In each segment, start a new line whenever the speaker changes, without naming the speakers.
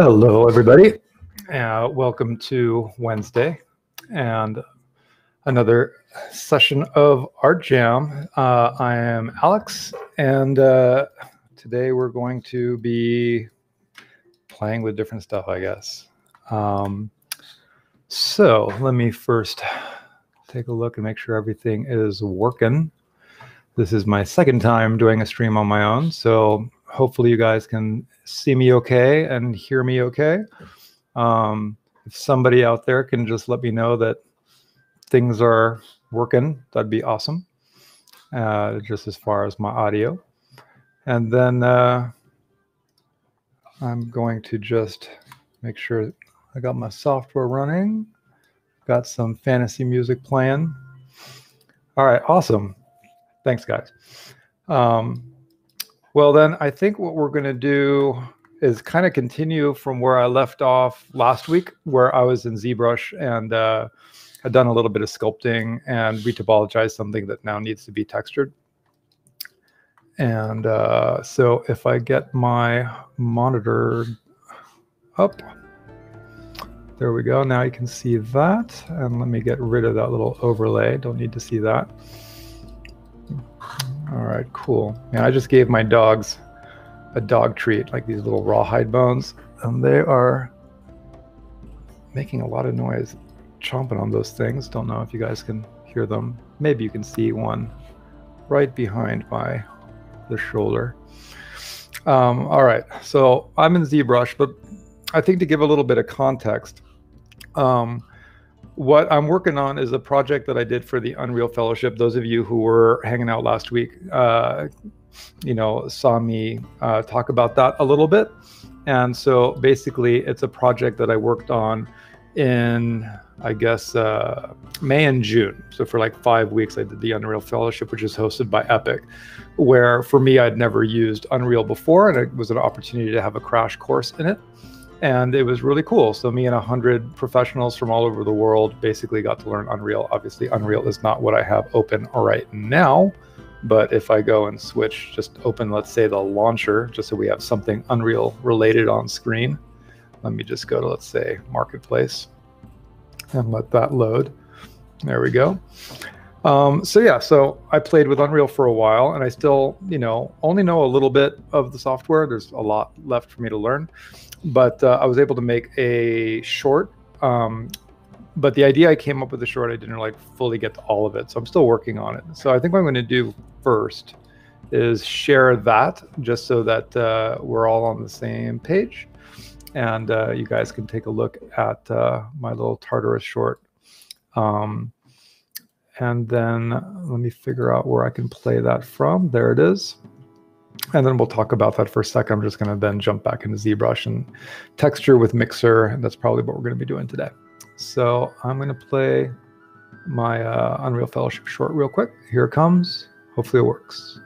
Hello, everybody. Uh, welcome to Wednesday and another session of Art Jam. Uh, I am Alex, and uh, today we're going to be playing with different stuff, I guess. Um, so let me first take a look and make sure everything is working. This is my second time doing a stream on my own, so hopefully you guys can see me okay and hear me okay. Um, if somebody out there can just let me know that things are working, that'd be awesome. Uh, just as far as my audio. And then uh, I'm going to just make sure I got my software running. Got some fantasy music playing. All right, awesome. Thanks, guys. Um, well, then I think what we're going to do is kind of continue from where I left off last week, where I was in ZBrush and uh, had done a little bit of sculpting and retopologized something that now needs to be textured. And uh, so if I get my monitor up, there we go. Now you can see that. And let me get rid of that little overlay. Don't need to see that. All right, cool. Yeah, I just gave my dogs a dog treat, like these little rawhide bones, and they are making a lot of noise chomping on those things. Don't know if you guys can hear them. Maybe you can see one right behind my the shoulder. Um, all right, so I'm in ZBrush, but I think to give a little bit of context, um, what I'm working on is a project that I did for the Unreal Fellowship. Those of you who were hanging out last week, uh, you know, saw me uh, talk about that a little bit. And so basically, it's a project that I worked on in, I guess, uh, May and June. So for like five weeks, I did the Unreal Fellowship, which is hosted by Epic, where for me, I'd never used Unreal before, and it was an opportunity to have a crash course in it and it was really cool. So me and a hundred professionals from all over the world basically got to learn Unreal. Obviously, Unreal is not what I have open right now, but if I go and switch, just open, let's say the launcher, just so we have something Unreal related on screen. Let me just go to, let's say, Marketplace and let that load. There we go. Um, so yeah, so I played with Unreal for a while, and I still, you know, only know a little bit of the software. There's a lot left for me to learn but uh, I was able to make a short. Um, but the idea I came up with the short, I didn't like fully get to all of it, so I'm still working on it. So I think what I'm going to do first is share that, just so that uh, we're all on the same page, and uh, you guys can take a look at uh, my little Tartarus short. Um, and then let me figure out where I can play that from. There it is and then we'll talk about that for a second. I'm just going to then jump back into ZBrush and texture with Mixer. And that's probably what we're going to be doing today. So I'm going to play my uh, Unreal Fellowship short real quick. Here it comes. Hopefully it works.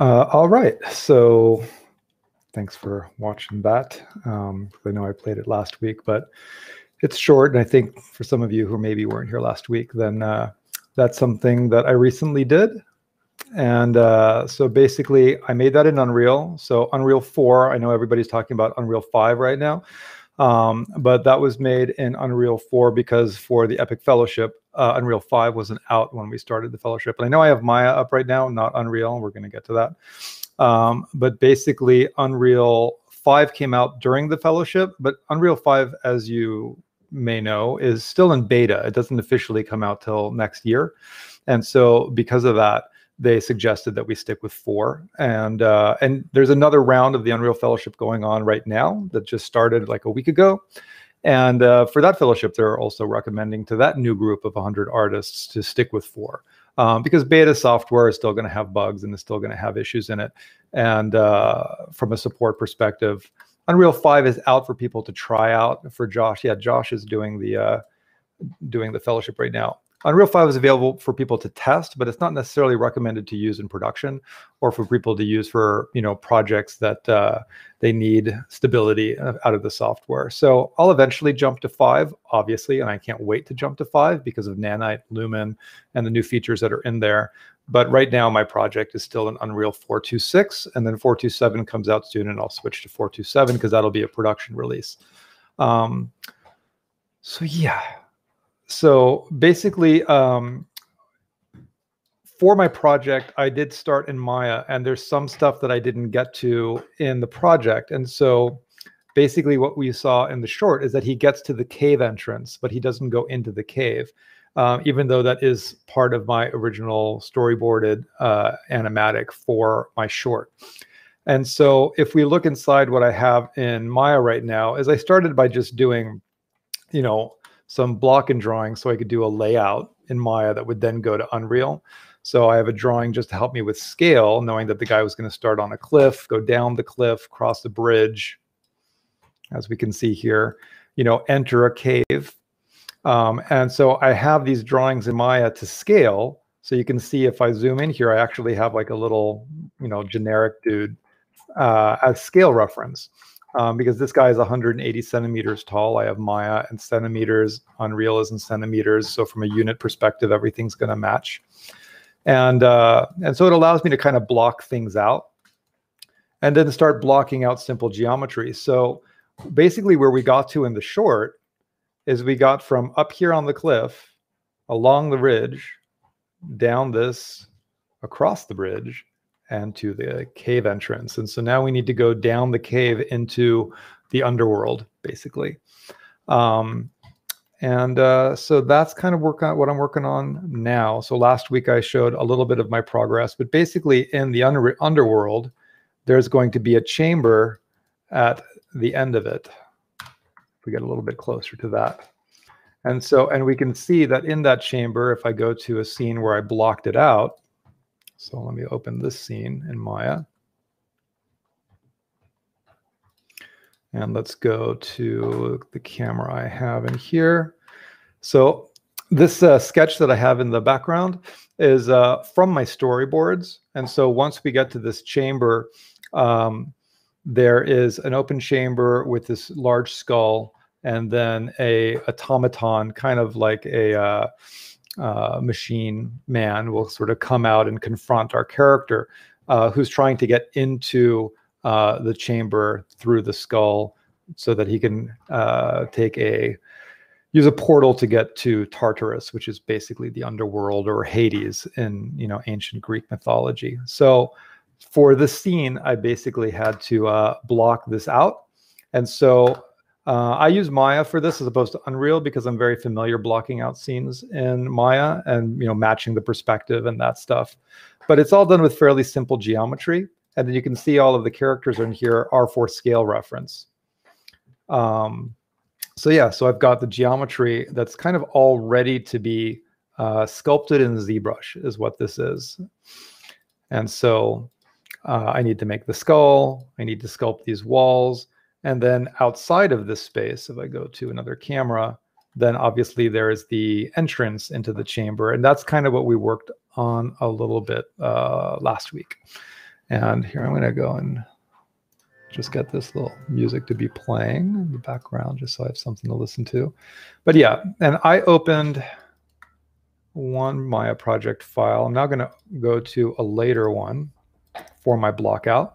Uh, all right, so thanks for watching that. Um, I know I played it last week, but it's short, and I think for some of you who maybe weren't here last week, then uh, that's something that I recently did. And uh, so basically, I made that in Unreal. So Unreal 4, I know everybody's talking about Unreal 5 right now. Um, but that was made in Unreal 4 because for the Epic Fellowship, uh, Unreal 5 wasn't out when we started the Fellowship. And I know I have Maya up right now, not Unreal. We're going to get to that. Um, but basically, Unreal 5 came out during the Fellowship, but Unreal 5, as you may know, is still in beta. It doesn't officially come out till next year. And so, because of that, they suggested that we stick with four. And uh, and there's another round of the Unreal Fellowship going on right now that just started like a week ago. And uh, for that fellowship, they're also recommending to that new group of 100 artists to stick with four. Um, because beta software is still going to have bugs and is still going to have issues in it. And uh, from a support perspective, Unreal 5 is out for people to try out. For Josh, yeah, Josh is doing the uh, doing the fellowship right now. Unreal 5 is available for people to test, but it's not necessarily recommended to use in production or for people to use for you know projects that uh, they need stability out of the software. So I'll eventually jump to 5, obviously, and I can't wait to jump to 5 because of Nanite, Lumen, and the new features that are in there. But right now, my project is still in Unreal 426, and then 427 comes out soon, and I'll switch to 427 because that'll be a production release. Um, so yeah, so basically, um, for my project, I did start in Maya, and there's some stuff that I didn't get to in the project. And so basically, what we saw in the short is that he gets to the cave entrance, but he doesn't go into the cave, um, even though that is part of my original storyboarded uh, animatic for my short. And so if we look inside what I have in Maya right now, is I started by just doing, you know, some block and drawing so I could do a layout in Maya that would then go to Unreal. So I have a drawing just to help me with scale, knowing that the guy was going to start on a cliff, go down the cliff, cross the bridge, as we can see here, you know, enter a cave. Um, and so I have these drawings in Maya to scale. So you can see if I zoom in here, I actually have like a little, you know, generic dude uh, as scale reference um, because this guy is 180 centimeters tall. I have Maya in centimeters, Unreal is in centimeters. So from a unit perspective, everything's going to match. And, uh, and so it allows me to kind of block things out and then start blocking out simple geometry. So basically where we got to in the short is we got from up here on the cliff, along the ridge, down this, across the bridge, and to the cave entrance. And so now we need to go down the cave into the underworld, basically. Um, and uh, so that's kind of work on what I'm working on now. So last week I showed a little bit of my progress, but basically in the under underworld, there's going to be a chamber at the end of it. If we get a little bit closer to that. And so, and we can see that in that chamber, if I go to a scene where I blocked it out, so let me open this scene in Maya. And let's go to the camera I have in here. So this uh, sketch that I have in the background is uh, from my storyboards. And so once we get to this chamber, um, there is an open chamber with this large skull and then a automaton, kind of like a uh, uh, machine man will sort of come out and confront our character uh, who's trying to get into uh, the chamber through the skull so that he can uh, take a use a portal to get to Tartarus, which is basically the underworld or Hades in you know ancient Greek mythology. So for this scene, I basically had to uh, block this out, and so uh, I use Maya for this as opposed to Unreal because I'm very familiar blocking out scenes in Maya and you know matching the perspective and that stuff. But it's all done with fairly simple geometry, and then you can see all of the characters in here are for scale reference. Um, so yeah, so I've got the geometry that's kind of all ready to be uh, sculpted in ZBrush is what this is. And so uh, I need to make the skull. I need to sculpt these walls. And then outside of this space, if I go to another camera, then obviously there is the entrance into the chamber. And that's kind of what we worked on a little bit uh, last week. And here I'm going to go and just get this little music to be playing in the background just so I have something to listen to. But yeah, and I opened one Maya project file. I'm now going to go to a later one for my blockout.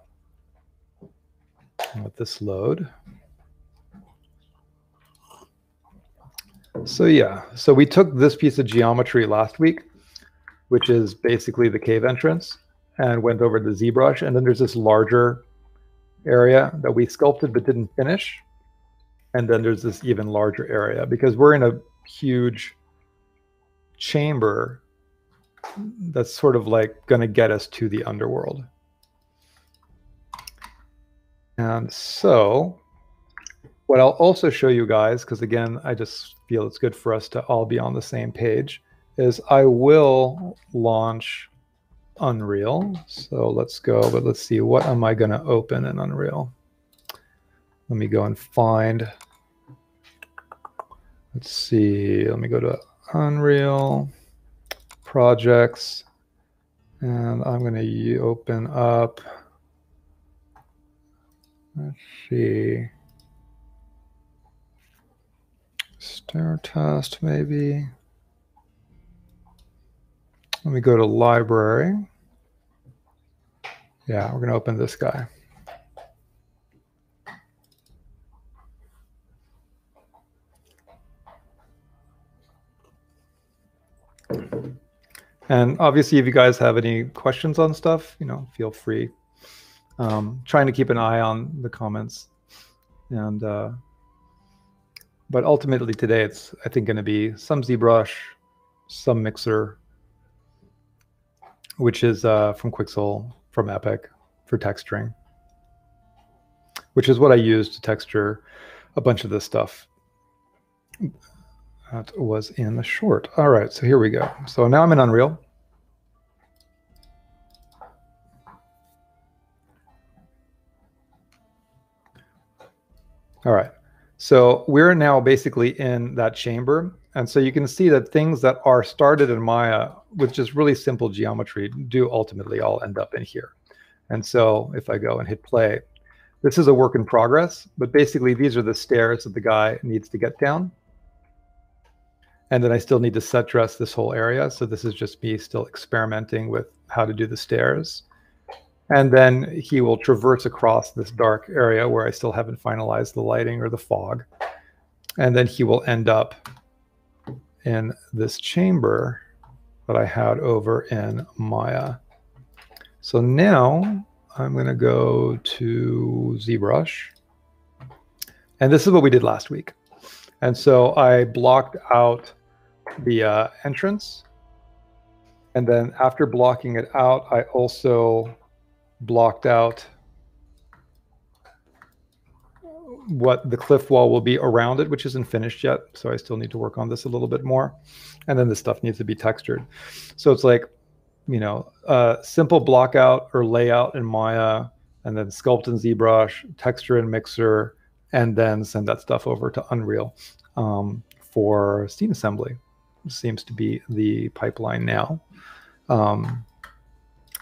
Let this load. So yeah, so we took this piece of geometry last week, which is basically the cave entrance, and went over the ZBrush. And then there's this larger area that we sculpted but didn't finish. And then there's this even larger area because we're in a huge chamber that's sort of like going to get us to the underworld. And so what I'll also show you guys, because again, I just feel it's good for us to all be on the same page, is I will launch Unreal. So let's go, but let's see, what am I going to open in Unreal? Let me go and find, let's see, let me go to Unreal projects, and I'm going to open up, let's see, stair test maybe. Let me go to library. Yeah, we're going to open this guy. And obviously, if you guys have any questions on stuff, you know, feel free. Um, trying to keep an eye on the comments. And, uh, but ultimately today, it's, I think, going to be some ZBrush, some Mixer, which is uh, from Quixel, from Epic for texturing, which is what I use to texture a bunch of this stuff. That was in the short. All right, so here we go. So now I'm in Unreal. All right, so we're now basically in that chamber. And so you can see that things that are started in Maya with just really simple geometry do ultimately all end up in here. And so if I go and hit play, this is a work in progress, but basically these are the stairs that the guy needs to get down. And then I still need to set dress this whole area. So this is just me still experimenting with how to do the stairs. And then he will traverse across this dark area where I still haven't finalized the lighting or the fog. And then he will end up in this chamber that I had over in Maya. So now I'm going to go to ZBrush. And this is what we did last week. And so I blocked out the uh, entrance. And then after blocking it out, I also blocked out what the cliff wall will be around it, which isn't finished yet. So I still need to work on this a little bit more. And then this stuff needs to be textured. So it's like, you know, uh, simple block out or layout in Maya, and then sculpt in ZBrush, texture in Mixer, and then send that stuff over to Unreal um, for scene assembly. Seems to be the pipeline now. Um,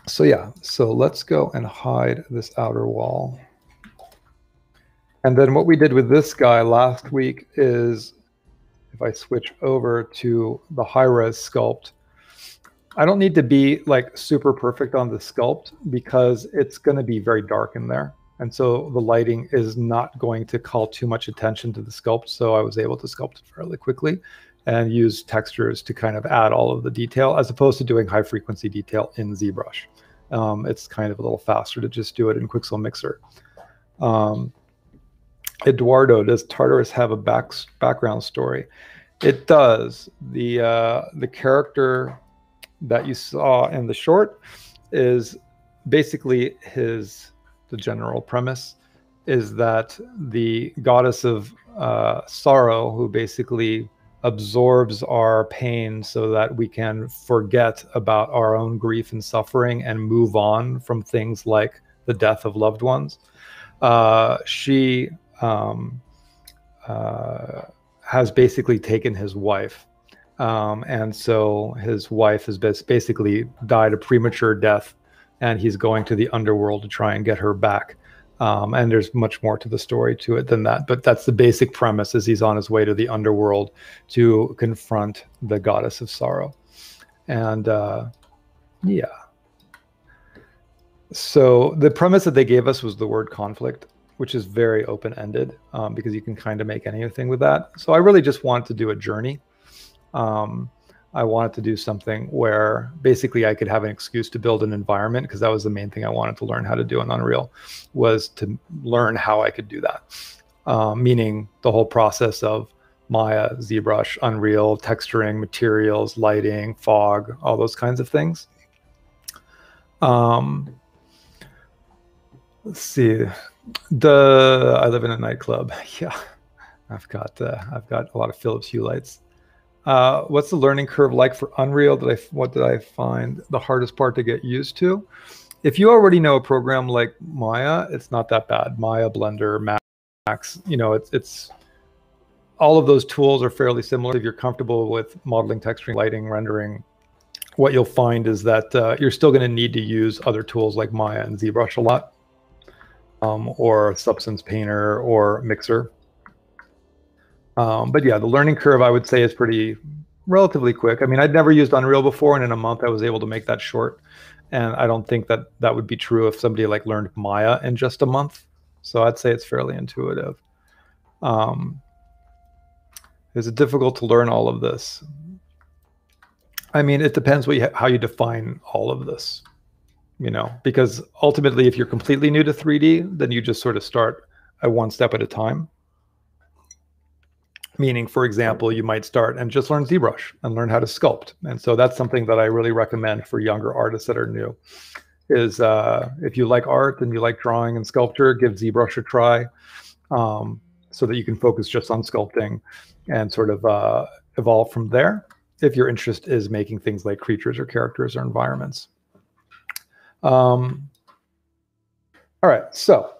so yeah, so let's go and hide this outer wall. And then what we did with this guy last week is, if I switch over to the high-res sculpt, I don't need to be like super perfect on the sculpt because it's going to be very dark in there. And so the lighting is not going to call too much attention to the sculpt. So I was able to sculpt it fairly quickly and use textures to kind of add all of the detail as opposed to doing high frequency detail in ZBrush. Um, it's kind of a little faster to just do it in Quixel Mixer. Um, Eduardo, does Tartarus have a back, background story? It does. The uh, the character that you saw in the short is basically his the general premise is that the goddess of uh, sorrow, who basically absorbs our pain so that we can forget about our own grief and suffering and move on from things like the death of loved ones. Uh, she um, uh, has basically taken his wife. Um, and so his wife has basically died a premature death and he's going to the underworld to try and get her back. Um, and there's much more to the story to it than that, but that's the basic premise: is he's on his way to the underworld to confront the goddess of sorrow, and uh, yeah. So the premise that they gave us was the word conflict, which is very open ended um, because you can kind of make anything with that. So I really just want to do a journey. Um, I wanted to do something where basically I could have an excuse to build an environment because that was the main thing I wanted to learn how to do in Unreal was to learn how I could do that. Um, meaning the whole process of Maya, ZBrush, Unreal, texturing, materials, lighting, fog, all those kinds of things. Um, let's see the I live in a nightclub. Yeah, I've got uh, I've got a lot of Philips Hue lights. Uh, what's the learning curve like for Unreal? Did I what did I find the hardest part to get used to? If you already know a program like Maya, it's not that bad. Maya, Blender, Max, you know, it's it's all of those tools are fairly similar. If you're comfortable with modeling, texturing, lighting, rendering, what you'll find is that uh, you're still going to need to use other tools like Maya and ZBrush a lot um, or Substance Painter or Mixer. Um, but yeah, the learning curve I would say is pretty relatively quick. I mean, I'd never used Unreal before, and in a month I was able to make that short. And I don't think that that would be true if somebody like learned Maya in just a month. So I'd say it's fairly intuitive. Um, is it difficult to learn all of this? I mean, it depends what you, how you define all of this you know, because ultimately, if you're completely new to 3D, then you just sort of start at one step at a time. Meaning, for example, you might start and just learn ZBrush and learn how to sculpt. And so that's something that I really recommend for younger artists that are new. Is uh, if you like art and you like drawing and sculpture, give ZBrush a try, um, so that you can focus just on sculpting and sort of uh, evolve from there. If your interest is making things like creatures or characters or environments. Um, all right, so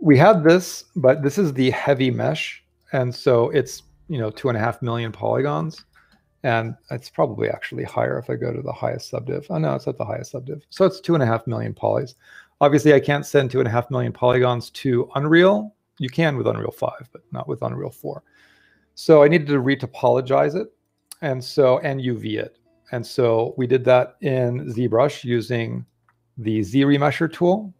we have this, but this is the heavy mesh. And so it's, you know, two and a half million polygons. And it's probably actually higher if I go to the highest subdiv. Oh, no, it's at the highest subdiv. So it's two and a half million polys. Obviously, I can't send two and a half million polygons to Unreal. You can with Unreal 5, but not with Unreal 4. So I needed to retopologize it and so and UV it. And so we did that in ZBrush using the ZRemesher tool.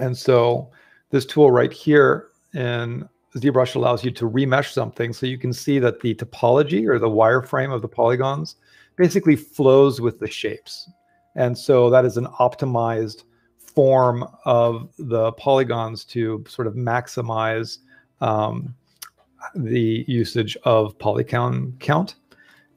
And so this tool right here in ZBrush allows you to remesh something so you can see that the topology or the wireframe of the polygons basically flows with the shapes. And so that is an optimized form of the polygons to sort of maximize um, the usage of polygon count.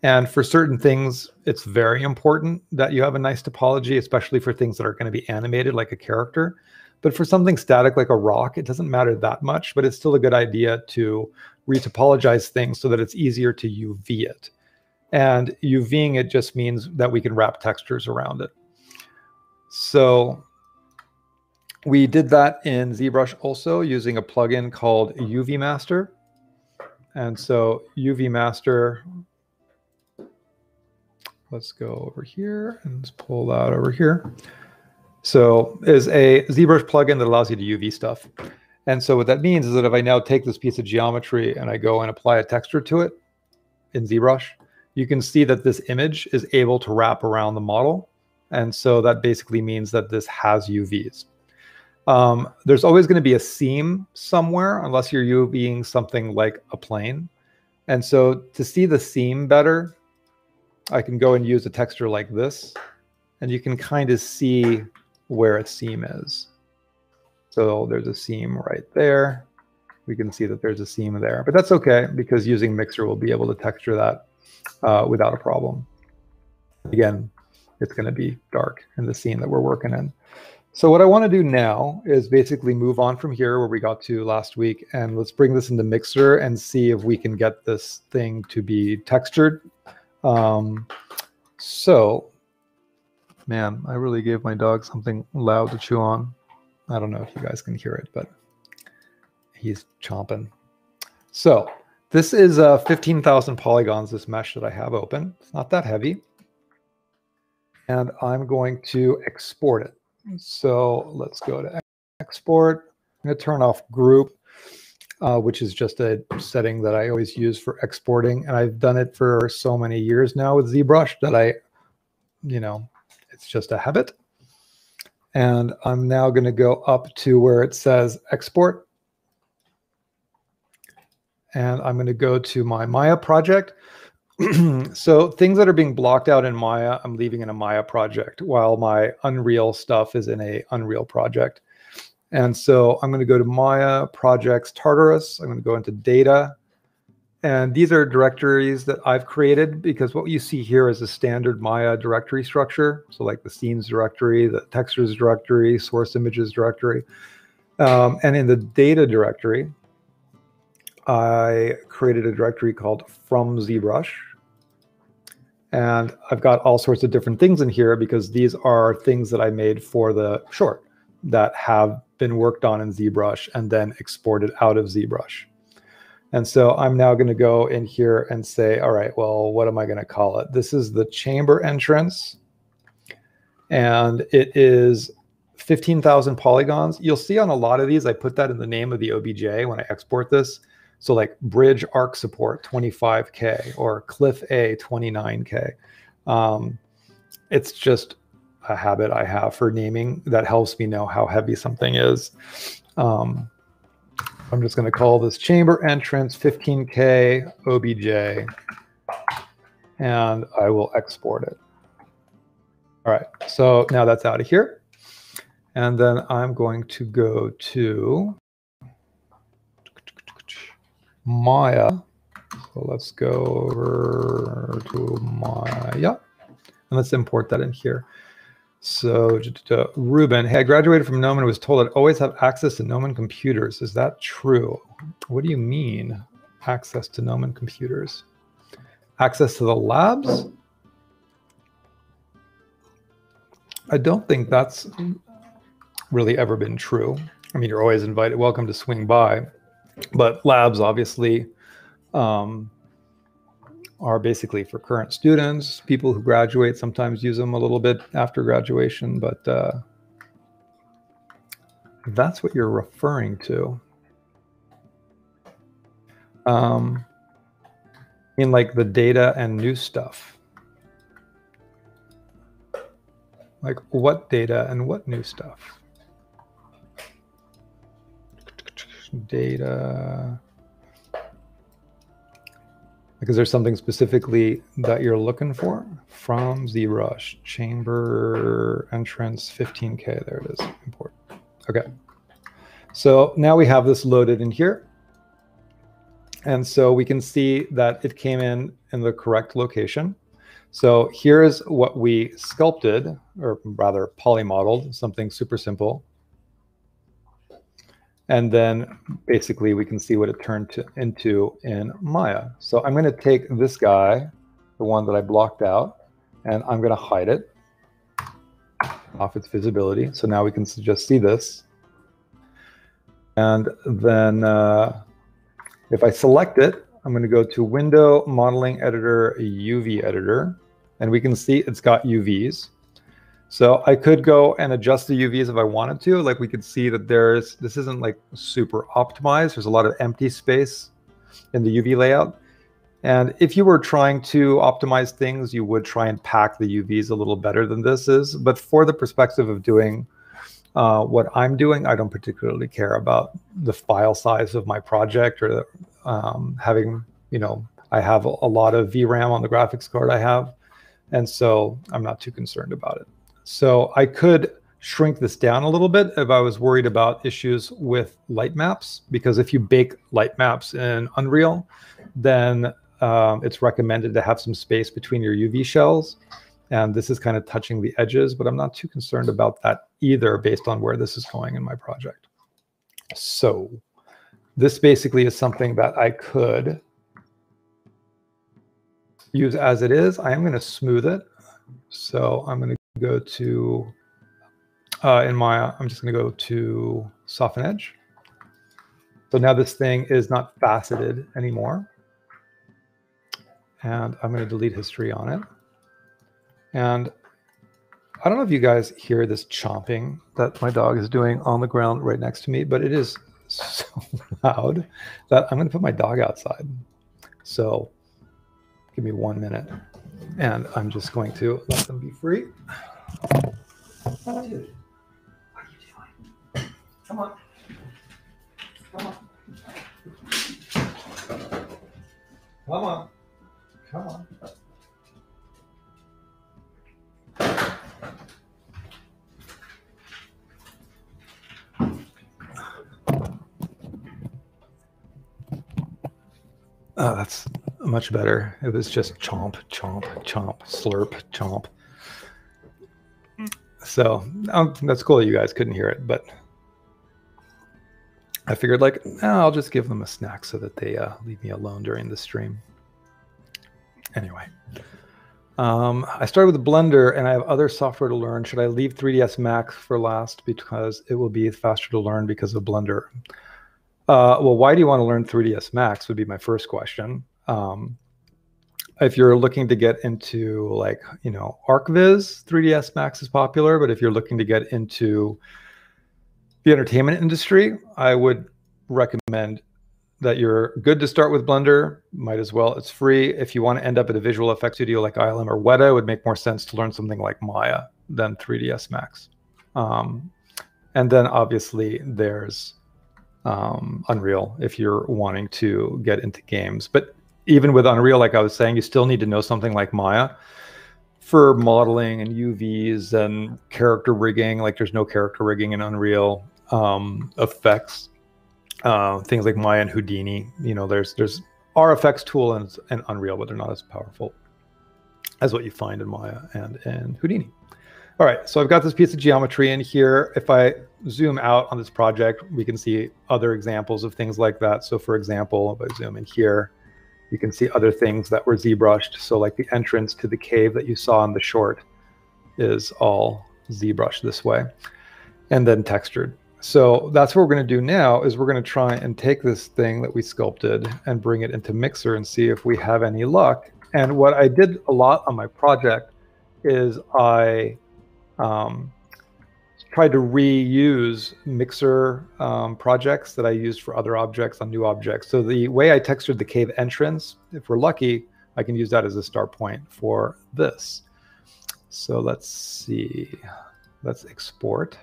And for certain things, it's very important that you have a nice topology, especially for things that are going to be animated like a character. But for something static like a rock, it doesn't matter that much, but it's still a good idea to retopologize things so that it's easier to UV it. And UVing it just means that we can wrap textures around it. So we did that in ZBrush also using a plugin called UV Master. And so UV Master, let's go over here and let's pull that over here. So is a ZBrush plugin that allows you to UV stuff. And so what that means is that if I now take this piece of geometry and I go and apply a texture to it in ZBrush, you can see that this image is able to wrap around the model. And so that basically means that this has UVs. Um, there's always going to be a seam somewhere unless you're UVing something like a plane. And so to see the seam better, I can go and use a texture like this, and you can kind of see where a seam is. So there's a seam right there. We can see that there's a seam there, but that's okay because using Mixer, we'll be able to texture that uh, without a problem. Again, it's going to be dark in the scene that we're working in. So what I want to do now is basically move on from here where we got to last week and let's bring this into Mixer and see if we can get this thing to be textured um, so, man, I really gave my dog something loud to chew on. I don't know if you guys can hear it, but he's chomping. So this is uh, 15,000 polygons, this mesh that I have open. It's not that heavy. And I'm going to export it. So let's go to export. I'm going to turn off group, uh, which is just a setting that I always use for exporting. And I've done it for so many years now with ZBrush that I, you know, it's just a habit. And I'm now going to go up to where it says export. And I'm going to go to my Maya project. so things that are being blocked out in Maya, I'm leaving in a Maya project, while my Unreal stuff is in a Unreal project. And so I'm going to go to Maya projects Tartarus. I'm going to go into data. And these are directories that I've created because what you see here is a standard Maya directory structure. So like the scenes directory, the textures directory, source images directory. Um, and in the data directory, I created a directory called from ZBrush. And I've got all sorts of different things in here because these are things that I made for the short that have been worked on in ZBrush and then exported out of ZBrush. And so I'm now going to go in here and say, all right, well, what am I going to call it? This is the chamber entrance. And it is 15,000 polygons. You'll see on a lot of these, I put that in the name of the OBJ when I export this. So like bridge arc support 25K or cliff A 29K. Um, it's just a habit I have for naming that helps me know how heavy something is. Um, I'm just going to call this chamber entrance 15K OBJ and I will export it. All right, so now that's out of here. And then I'm going to go to Maya. So let's go over to Maya and let's import that in here. So Ruben, hey, I graduated from Gnomon and was told I'd always have access to Gnomon computers. Is that true? What do you mean, access to Gnomon computers? Access to the labs? I don't think that's really ever been true. I mean, you're always invited, welcome to swing by, but labs obviously um, are basically for current students. People who graduate sometimes use them a little bit after graduation, but uh, that's what you're referring to. Um, I mean, like the data and new stuff. Like what data and what new stuff? Data. Like, is there something specifically that you're looking for from ZBrush? Chamber entrance 15K. There it is. Import. Okay. So now we have this loaded in here. And so we can see that it came in in the correct location. So here's what we sculpted, or rather polymodeled, something super simple. And then basically we can see what it turned to, into in Maya. So I'm going to take this guy, the one that I blocked out, and I'm going to hide it off its visibility. So now we can just see this. And then uh, if I select it, I'm going to go to Window, Modeling Editor, UV Editor, and we can see it's got UVs. So I could go and adjust the UVs if I wanted to. Like we could see that there's, this isn't like super optimized. There's a lot of empty space in the UV layout. And if you were trying to optimize things, you would try and pack the UVs a little better than this is. But for the perspective of doing uh, what I'm doing, I don't particularly care about the file size of my project or um, having, you know, I have a lot of VRAM on the graphics card I have. And so I'm not too concerned about it. So I could shrink this down a little bit if I was worried about issues with light maps, because if you bake light maps in Unreal, then um, it's recommended to have some space between your UV shells. And this is kind of touching the edges, but I'm not too concerned about that either based on where this is going in my project. So this basically is something that I could use as it is. I am going to smooth it. So I'm going to go to, uh, in Maya, I'm just going to go to soften edge. So now this thing is not faceted anymore. And I'm going to delete history on it. And I don't know if you guys hear this chomping that my dog is doing on the ground right next to me, but it is so loud that I'm going to put my dog outside. So give me one minute and I'm just going to let them be free. Dude, what are you doing? Come on. Come on. Come on. Come on. Oh, that's much better. It was just chomp, chomp, chomp, slurp, chomp. So um, that's cool. You guys couldn't hear it, but I figured like I'll just give them a snack so that they uh, leave me alone during the stream. Anyway, um, I started with Blender and I have other software to learn. Should I leave 3ds Max for last because it will be faster to learn because of Blender? Uh, well, why do you want to learn 3ds Max would be my first question. Um, if you're looking to get into like, you know, ArchViz, 3ds Max is popular, but if you're looking to get into the entertainment industry, I would recommend that you're good to start with Blender. Might as well. It's free. If you want to end up at a visual effects studio like ILM or Weta, it would make more sense to learn something like Maya than 3ds Max. Um, and then obviously there's um, Unreal if you're wanting to get into games. But even with Unreal, like I was saying, you still need to know something like Maya for modeling and UVs and character rigging. Like there's no character rigging in Unreal um, effects, uh, things like Maya and Houdini. You know, there's there's RFX tool and, and Unreal, but they're not as powerful as what you find in Maya and and Houdini. All right, so I've got this piece of geometry in here. If I zoom out on this project, we can see other examples of things like that. So for example, if I zoom in here, you can see other things that were ZBrushed. So like the entrance to the cave that you saw in the short is all ZBrushed this way and then textured. So that's what we're going to do now is we're going to try and take this thing that we sculpted and bring it into Mixer and see if we have any luck. And what I did a lot on my project is I um, tried to reuse Mixer um, projects that I used for other objects on new objects. So the way I textured the cave entrance, if we're lucky, I can use that as a start point for this. So let's see. Let's export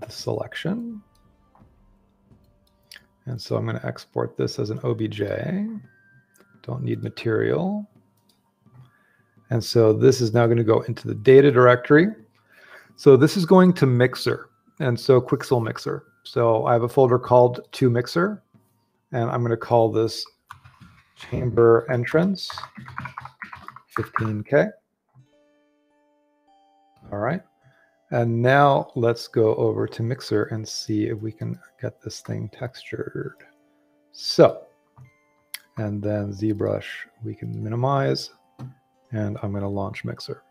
the selection. And so I'm going to export this as an OBJ. Don't need material. And so this is now going to go into the data directory. So this is going to Mixer. And so Quixel Mixer. So I have a folder called to Mixer. And I'm going to call this chamber entrance 15K. All right. And now let's go over to Mixer and see if we can get this thing textured. So, and then ZBrush we can minimize, and I'm going to launch Mixer.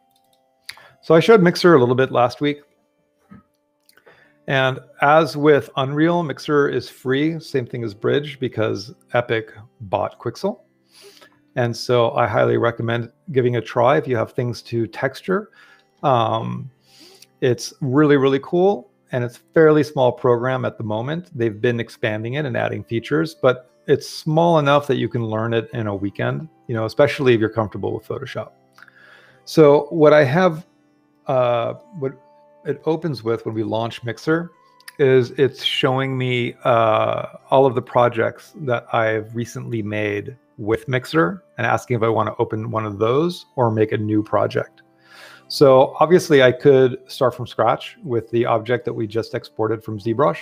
So I showed Mixer a little bit last week. And as with Unreal, Mixer is free, same thing as Bridge, because Epic bought Quixel. And so I highly recommend giving a try if you have things to texture. Um, it's really, really cool. And it's fairly small program at the moment. They've been expanding it and adding features, but it's small enough that you can learn it in a weekend, you know, especially if you're comfortable with Photoshop. So what I have, uh, what it opens with when we launch Mixer is it's showing me uh, all of the projects that I've recently made with Mixer and asking if I want to open one of those or make a new project. So obviously I could start from scratch with the object that we just exported from ZBrush,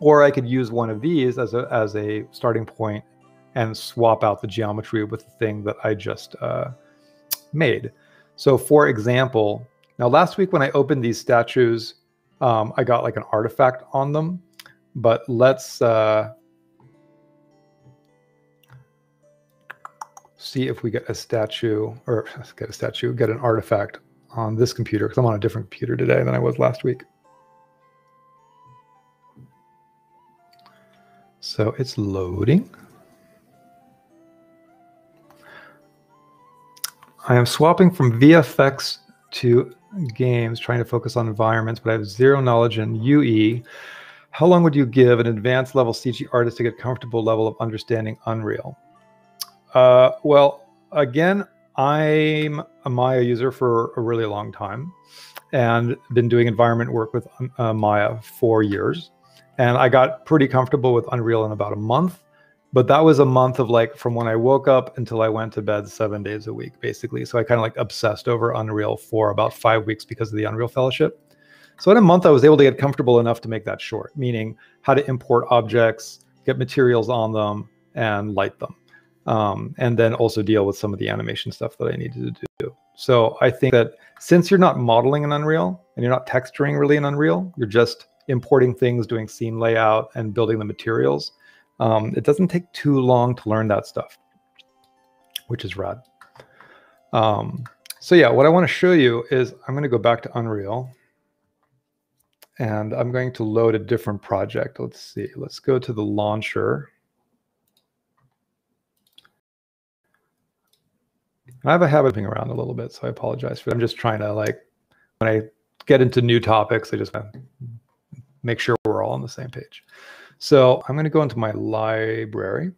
or I could use one of these as a, as a starting point and swap out the geometry with the thing that I just uh, made. So for example, now last week when I opened these statues, um, I got like an artifact on them, but let's uh, see if we get a statue or get a statue, get an artifact on this computer because I'm on a different computer today than I was last week. So it's loading. I am swapping from VFX to games trying to focus on environments, but I have zero knowledge in UE. How long would you give an advanced level CG artist to get comfortable level of understanding Unreal? Uh, well, again, I'm a Maya user for a really long time and been doing environment work with uh, Maya for years. And I got pretty comfortable with Unreal in about a month. But that was a month of like from when I woke up until I went to bed seven days a week, basically. So I kind of like obsessed over Unreal for about five weeks because of the Unreal Fellowship. So in a month, I was able to get comfortable enough to make that short, meaning how to import objects, get materials on them, and light them um, and then also deal with some of the animation stuff that I needed to do. So I think that since you're not modeling in Unreal and you're not texturing really in Unreal, you're just importing things, doing scene layout, and building the materials. Um, it doesn't take too long to learn that stuff, which is rad. Um, so yeah, what I want to show you is I'm going to go back to Unreal and I'm going to load a different project. Let's see. Let's go to the launcher. I have a habit of being around a little bit, so I apologize for. That. I'm just trying to like when I get into new topics, I just make sure we're all on the same page. So I'm going to go into my library,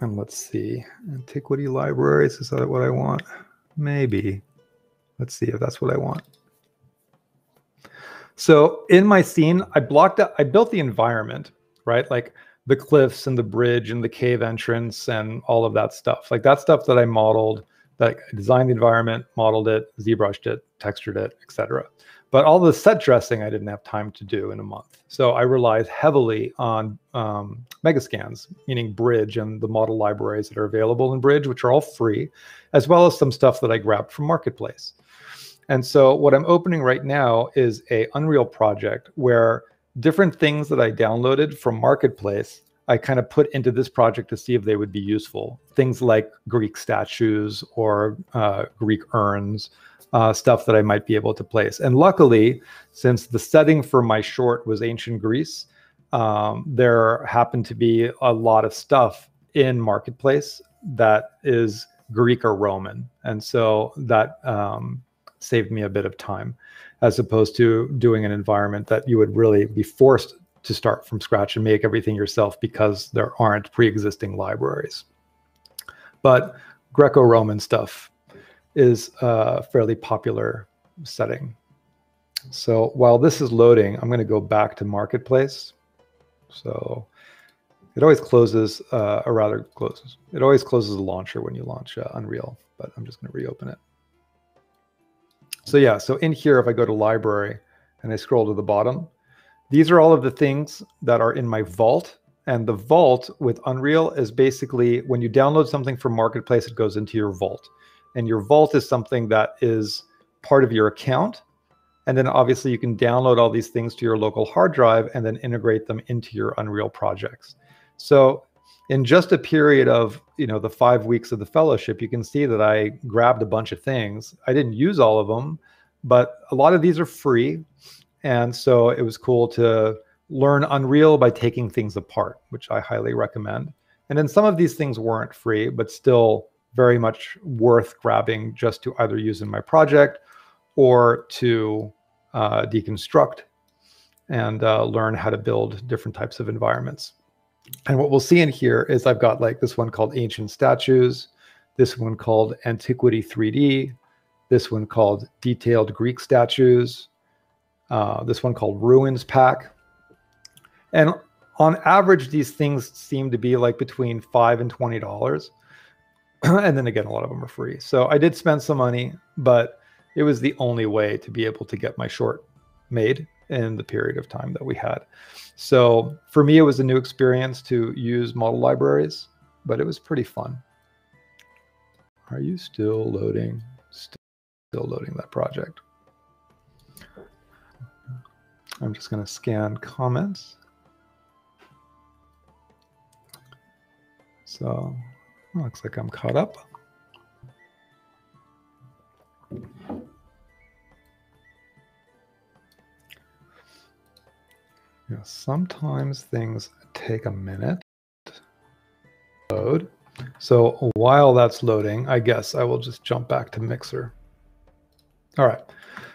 and let's see, antiquity libraries. Is that what I want? Maybe. Let's see if that's what I want. So in my scene, I blocked out, I built the environment, right? Like the cliffs and the bridge and the cave entrance and all of that stuff. Like that stuff that I modeled, that I designed the environment, modeled it, ZBrushed it, textured it, etc. But all the set dressing I didn't have time to do in a month. So I relied heavily on um, Megascans, meaning Bridge and the model libraries that are available in Bridge, which are all free, as well as some stuff that I grabbed from Marketplace. And so what I'm opening right now is a Unreal project where different things that I downloaded from Marketplace, I kind of put into this project to see if they would be useful. Things like Greek statues or uh, Greek urns, uh, stuff that I might be able to place. And luckily, since the setting for my short was ancient Greece, um, there happened to be a lot of stuff in Marketplace that is Greek or Roman. And so that um, saved me a bit of time as opposed to doing an environment that you would really be forced to start from scratch and make everything yourself because there aren't pre-existing libraries. But Greco-Roman stuff is a fairly popular setting. So while this is loading, I'm going to go back to Marketplace. So it always closes, uh, or rather closes. It always closes the launcher when you launch uh, Unreal, but I'm just going to reopen it. So yeah, so in here, if I go to library and I scroll to the bottom, these are all of the things that are in my vault. And the vault with Unreal is basically when you download something from Marketplace, it goes into your vault. And your vault is something that is part of your account. And then obviously you can download all these things to your local hard drive and then integrate them into your Unreal projects. So in just a period of you know the five weeks of the fellowship you can see that i grabbed a bunch of things i didn't use all of them but a lot of these are free and so it was cool to learn unreal by taking things apart which i highly recommend and then some of these things weren't free but still very much worth grabbing just to either use in my project or to uh, deconstruct and uh, learn how to build different types of environments and what we'll see in here is I've got like this one called Ancient Statues, this one called Antiquity 3D, this one called Detailed Greek Statues, uh, this one called Ruins Pack. And on average, these things seem to be like between five and twenty dollars. and then again, a lot of them are free. So I did spend some money, but it was the only way to be able to get my short made in the period of time that we had. So for me, it was a new experience to use model libraries, but it was pretty fun. Are you still loading? Still loading that project. I'm just going to scan comments. So looks like I'm caught up. Yeah, sometimes things take a minute load. So while that's loading, I guess I will just jump back to Mixer. All right.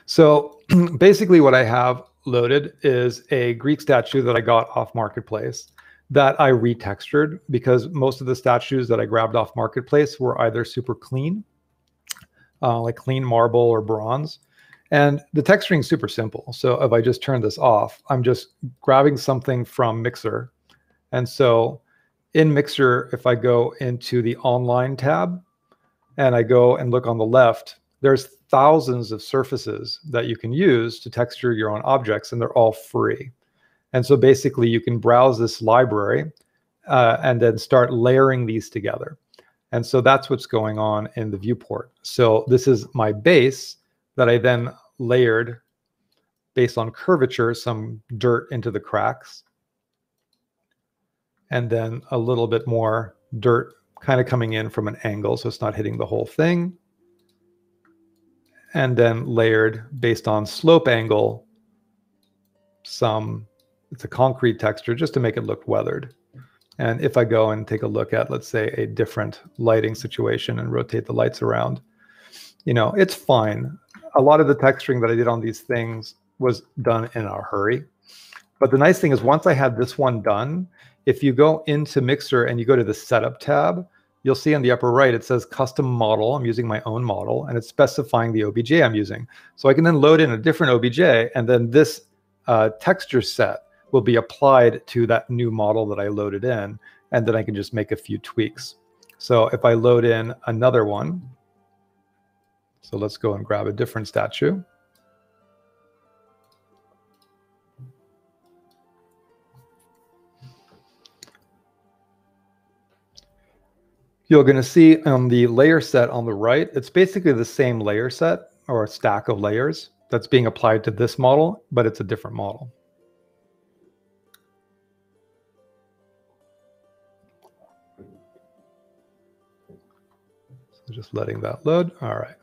So basically what I have loaded is a Greek statue that I got off Marketplace that I retextured because most of the statues that I grabbed off Marketplace were either super clean, uh, like clean marble or bronze. And the texturing is super simple. So if I just turn this off, I'm just grabbing something from Mixer. And so in Mixer, if I go into the online tab and I go and look on the left, there's thousands of surfaces that you can use to texture your own objects, and they're all free. And so basically, you can browse this library uh, and then start layering these together. And so that's what's going on in the viewport. So this is my base that I then layered based on curvature, some dirt into the cracks, and then a little bit more dirt kind of coming in from an angle so it's not hitting the whole thing and then layered based on slope angle some it's a concrete texture just to make it look weathered and if i go and take a look at let's say a different lighting situation and rotate the lights around you know it's fine a lot of the texturing that i did on these things was done in a hurry but the nice thing is once i had this one done if you go into mixer and you go to the setup tab you'll see on the upper right, it says custom model. I'm using my own model and it's specifying the OBJ I'm using. So I can then load in a different OBJ and then this uh, texture set will be applied to that new model that I loaded in. And then I can just make a few tweaks. So if I load in another one, so let's go and grab a different statue. You're going to see on the layer set on the right, it's basically the same layer set or stack of layers that's being applied to this model, but it's a different model. Just letting that load. All right.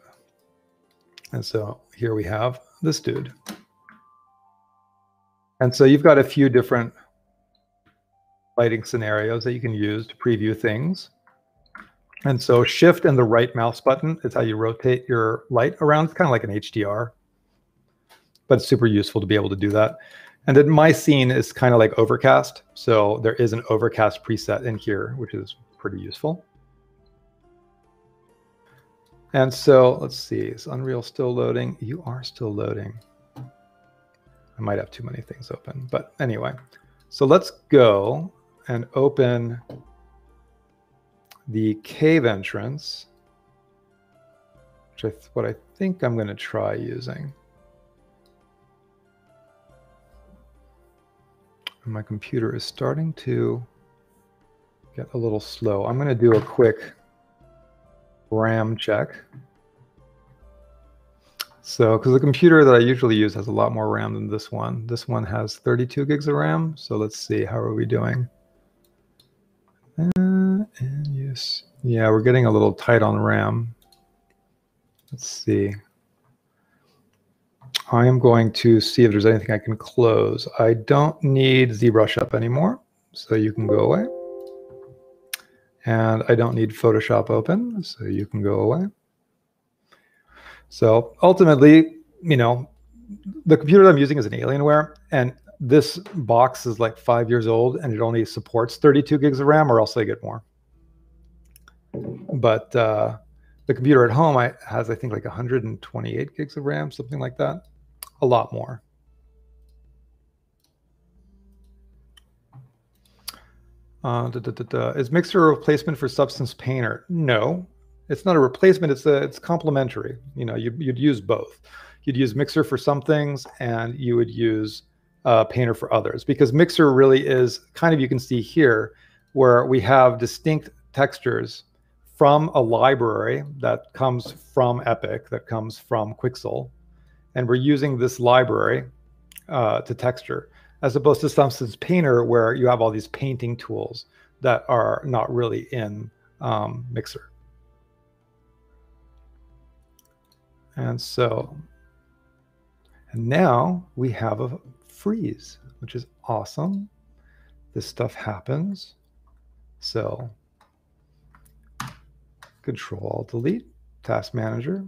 And so here we have this dude. And so you've got a few different lighting scenarios that you can use to preview things. And so shift and the right mouse button is how you rotate your light around. It's kind of like an HDR, but it's super useful to be able to do that. And then my scene is kind of like overcast. So there is an overcast preset in here, which is pretty useful. And so let's see, is Unreal still loading? You are still loading. I might have too many things open, but anyway. So let's go and open the cave entrance, which I what I think I'm going to try using. And my computer is starting to get a little slow. I'm going to do a quick RAM check. So, because the computer that I usually use has a lot more RAM than this one. This one has 32 gigs of RAM. So let's see, how are we doing? Uh, and yes, yeah, we're getting a little tight on RAM. Let's see. I am going to see if there's anything I can close. I don't need ZBrush up anymore, so you can go away. And I don't need Photoshop open, so you can go away. So ultimately, you know, the computer that I'm using is an Alienware, and this box is like five years old and it only supports 32 gigs of RAM or else I get more. But uh, the computer at home I, has, I think, like 128 gigs of RAM, something like that. A lot more. Uh, da, da, da, Is Mixer a replacement for Substance Painter? No, it's not a replacement. It's a, it's complementary. You know, you, you'd use both. You'd use Mixer for some things, and you would use uh, Painter for others because Mixer really is kind of, you can see here, where we have distinct textures from a library that comes from Epic, that comes from Quixel. And we're using this library uh, to texture, as opposed to Substance Painter, where you have all these painting tools that are not really in um, Mixer. And so, and now we have a freeze, which is awesome. This stuff happens. So control delete task manager.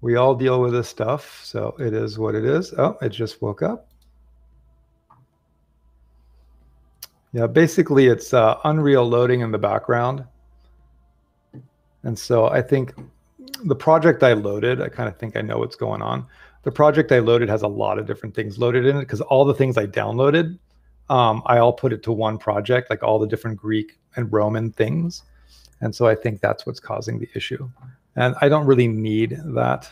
We all deal with this stuff, so it is what it is. Oh, it just woke up. Yeah, basically it's uh, Unreal loading in the background. And so I think the project I loaded, I kind of think I know what's going on. The project I loaded has a lot of different things loaded in it because all the things I downloaded, um, I all put it to one project, like all the different Greek and Roman things. And so I think that's what's causing the issue. And I don't really need that.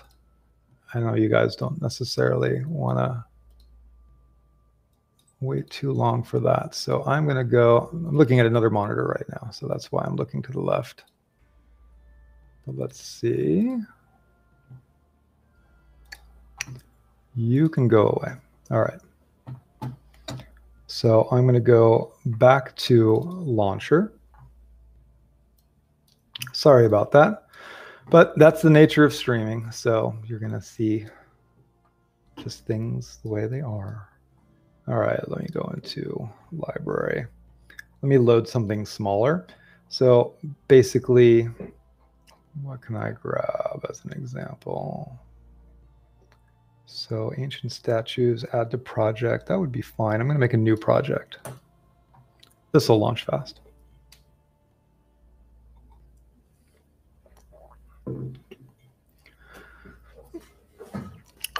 I know you guys don't necessarily want to wait too long for that. So I'm going to go, I'm looking at another monitor right now. So that's why I'm looking to the left. But let's see. You can go away. All right. So I'm going to go back to launcher. Sorry about that. But that's the nature of streaming. So you're going to see just things the way they are. All right, let me go into library. Let me load something smaller. So basically, what can I grab as an example? So ancient statues, add to project. That would be fine. I'm going to make a new project. This will launch fast.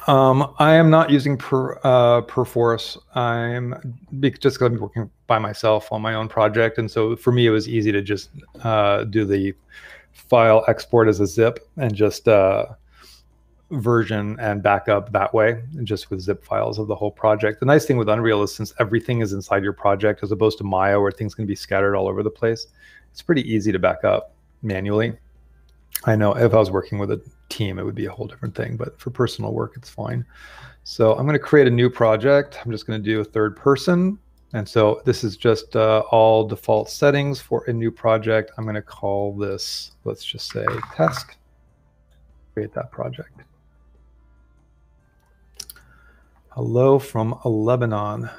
Um, I am not using per, uh, Perforce. I'm just because I'm working by myself on my own project, and so for me it was easy to just uh, do the file export as a zip and just uh, version and backup that way, just with zip files of the whole project. The nice thing with Unreal is since everything is inside your project, as opposed to Maya where things can be scattered all over the place, it's pretty easy to back up manually. I know if I was working with a team, it would be a whole different thing, but for personal work, it's fine. So I'm going to create a new project. I'm just going to do a third person. And so this is just uh, all default settings for a new project. I'm going to call this, let's just say test, create that project. Hello from Lebanon.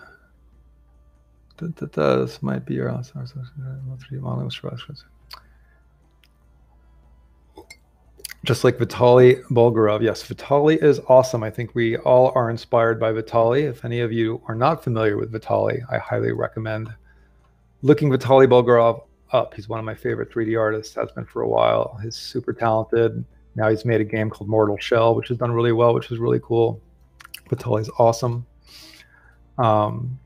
This might be your just like Vitaly Bulgarov. Yes, Vitaly is awesome. I think we all are inspired by Vitaly. If any of you are not familiar with Vitaly, I highly recommend looking Vitaly Bulgarov up. He's one of my favorite 3D artists, has been for a while. He's super talented. Now he's made a game called Mortal Shell, which has done really well, which is really cool. Patel is awesome. Um,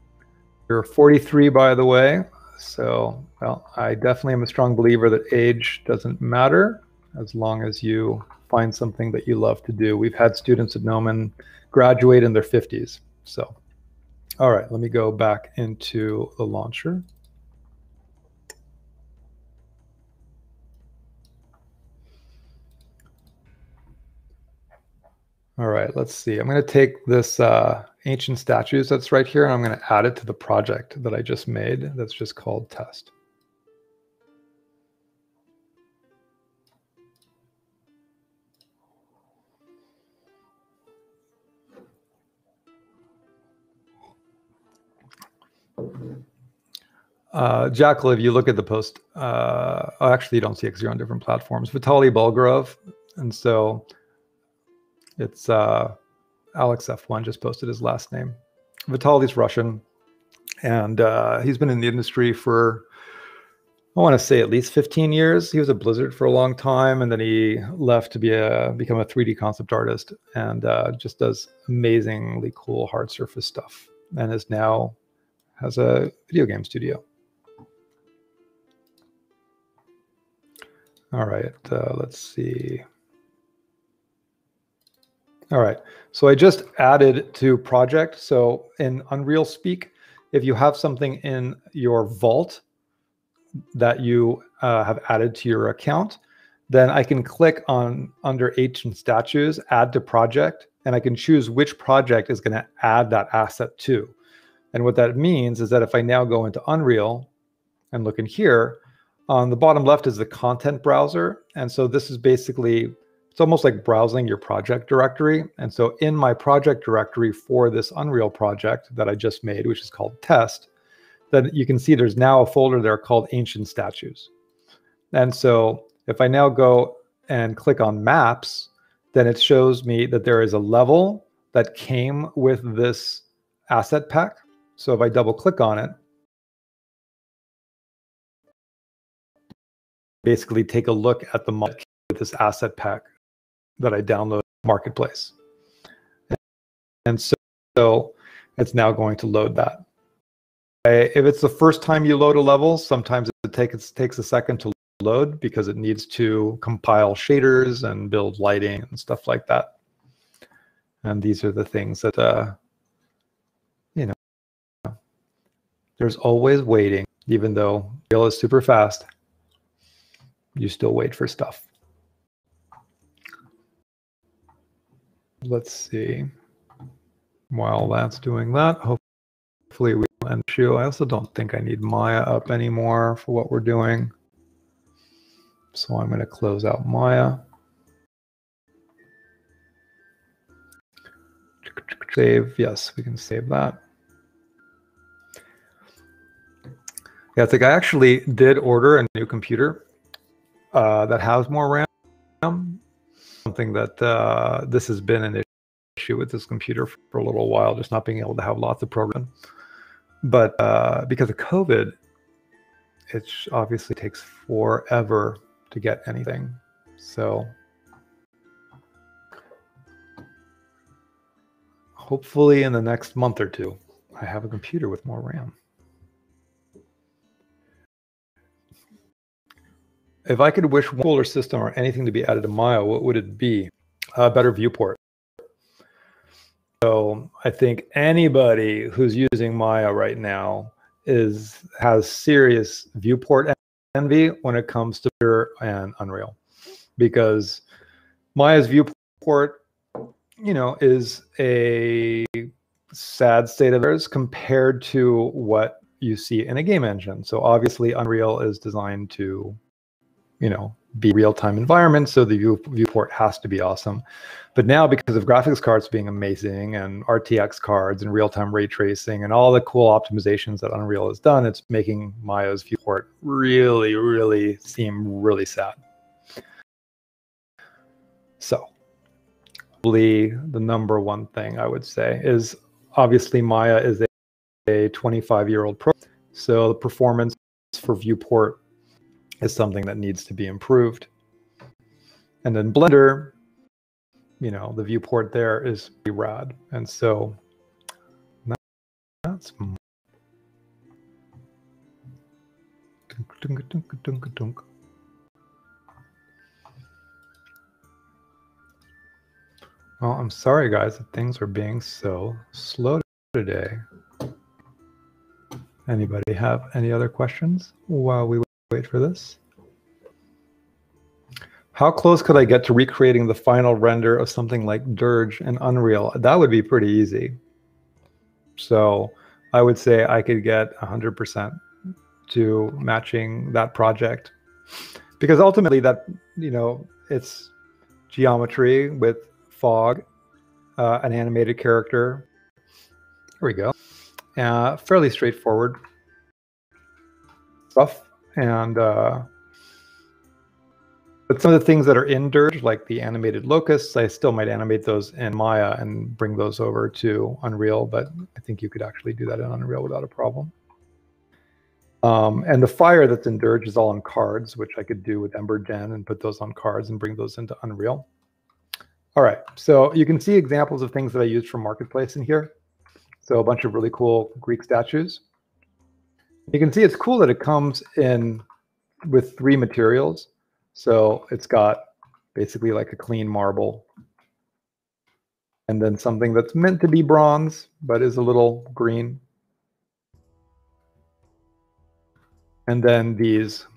you're 43, by the way. So, well, I definitely am a strong believer that age doesn't matter as long as you find something that you love to do. We've had students at Gnomon graduate in their 50s. So, all right, let me go back into the launcher. All right, let's see. I'm going to take this uh, ancient statues that's right here, and I'm going to add it to the project that I just made that's just called test. Uh, Jackal, if you look at the post, uh, oh, actually, you don't see it because you're on different platforms. Vitaly Bulgarov, and so it's uh, Alex F1 just posted his last name. Vitaly's Russian, and uh, he's been in the industry for I want to say at least 15 years. He was a Blizzard for a long time, and then he left to be a become a 3D concept artist, and uh, just does amazingly cool hard surface stuff, and is now has a video game studio. All right, uh, let's see. All right, so I just added to project. So in Unreal Speak, if you have something in your vault that you uh, have added to your account, then I can click on under ancient statues, add to project, and I can choose which project is going to add that asset to. And what that means is that if I now go into Unreal and look in here, on the bottom left is the content browser. And so this is basically it's almost like browsing your project directory. And so in my project directory for this Unreal project that I just made, which is called test, then you can see there's now a folder there called ancient statues. And so if I now go and click on maps, then it shows me that there is a level that came with this asset pack. So if I double click on it, basically take a look at the with this asset pack that I download marketplace. And so, so it's now going to load that. If it's the first time you load a level, sometimes it takes, takes a second to load because it needs to compile shaders and build lighting and stuff like that. And these are the things that, uh, you know, there's always waiting, even though Unreal is super fast, you still wait for stuff. Let's see. While that's doing that, hopefully we will end. I also don't think I need Maya up anymore for what we're doing. So I'm going to close out Maya. Save. Yes, we can save that. Yeah, I think I actually did order a new computer uh, that has more RAM. Something that uh, this has been an issue with this computer for a little while, just not being able to have lots of program. But uh, because of COVID, it obviously takes forever to get anything. So hopefully in the next month or two, I have a computer with more RAM. If I could wish one cooler system or anything to be added to Maya, what would it be? A better viewport. So I think anybody who's using Maya right now is has serious viewport envy when it comes to Blender and Unreal, because Maya's viewport, you know, is a sad state of affairs compared to what you see in a game engine. So obviously, Unreal is designed to you know be real-time environment so the view, viewport has to be awesome. But now because of graphics cards being amazing and rtx cards and real-time ray tracing and all the cool optimizations that unreal has done it's making maya's viewport really really seem really sad. So the number one thing i would say is obviously maya is a, a 25 year old pro so the performance for viewport is something that needs to be improved. And then Blender, you know, the viewport there is pretty rad. And so that's well, I'm sorry, guys, that things are being so slow today. Anybody have any other questions while we wait for this. How close could I get to recreating the final render of something like Dirge and Unreal? That would be pretty easy. So I would say I could get 100% to matching that project. Because ultimately that, you know, it's geometry with fog, uh, an animated character. Here we go. Uh, fairly straightforward stuff and uh, but some of the things that are in Dirge, like the animated locusts, I still might animate those in Maya and bring those over to Unreal. But I think you could actually do that in Unreal without a problem. Um, and the fire that's in Dirge is all on cards, which I could do with EmberGen and put those on cards and bring those into Unreal. All right, so you can see examples of things that I used from Marketplace in here. So a bunch of really cool Greek statues. You can see it's cool that it comes in with three materials. So it's got basically like a clean marble and then something that's meant to be bronze, but is a little green. And then these,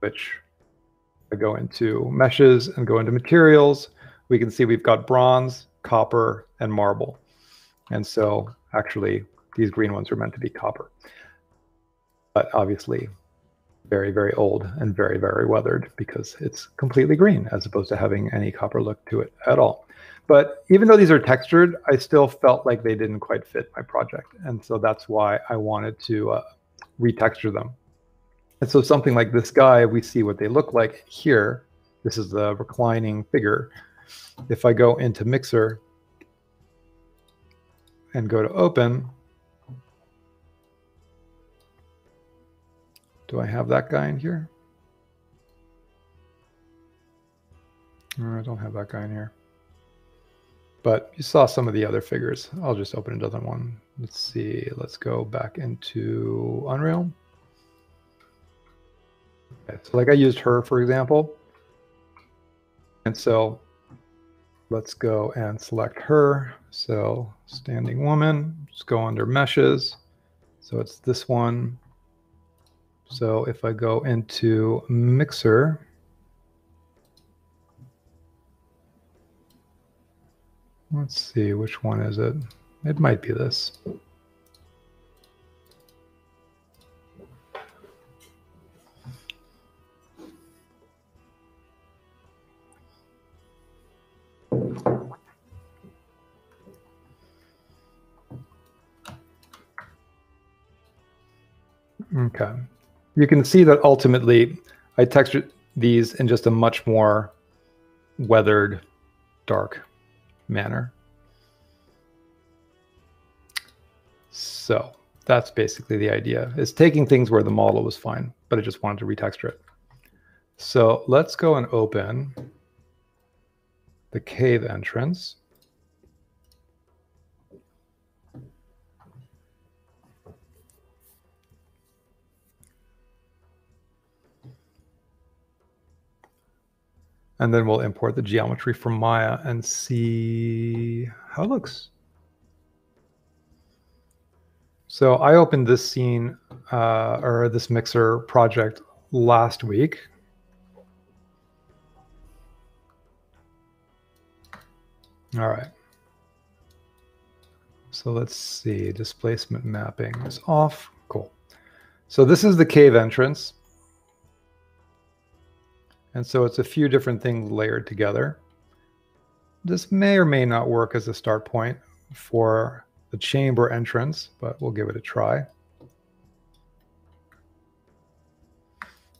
which I go into meshes and go into materials. We can see we've got bronze, copper, and marble. And so actually these green ones are meant to be copper but obviously very, very old and very, very weathered because it's completely green as opposed to having any copper look to it at all. But even though these are textured, I still felt like they didn't quite fit my project. And so that's why I wanted to uh, retexture them. And so something like this guy, we see what they look like here. This is the reclining figure. if I go into Mixer and go to open, do I have that guy in here? No, I don't have that guy in here. But you saw some of the other figures. I'll just open another one. Let's see. Let's go back into Unreal. Okay, so like I used her, for example. And so let's go and select her. So standing woman, just go under meshes. So it's this one. So if I go into mixer, let's see, which one is it? It might be this. Okay. You can see that ultimately I textured these in just a much more weathered, dark manner. So that's basically the idea, is taking things where the model was fine, but I just wanted to retexture it. So let's go and open the cave entrance. And then we'll import the geometry from Maya and see how it looks. So I opened this scene uh, or this mixer project last week. All right. So let's see, displacement mapping is off. Cool. So this is the cave entrance. And so it's a few different things layered together. This may or may not work as a start point for the chamber entrance, but we'll give it a try.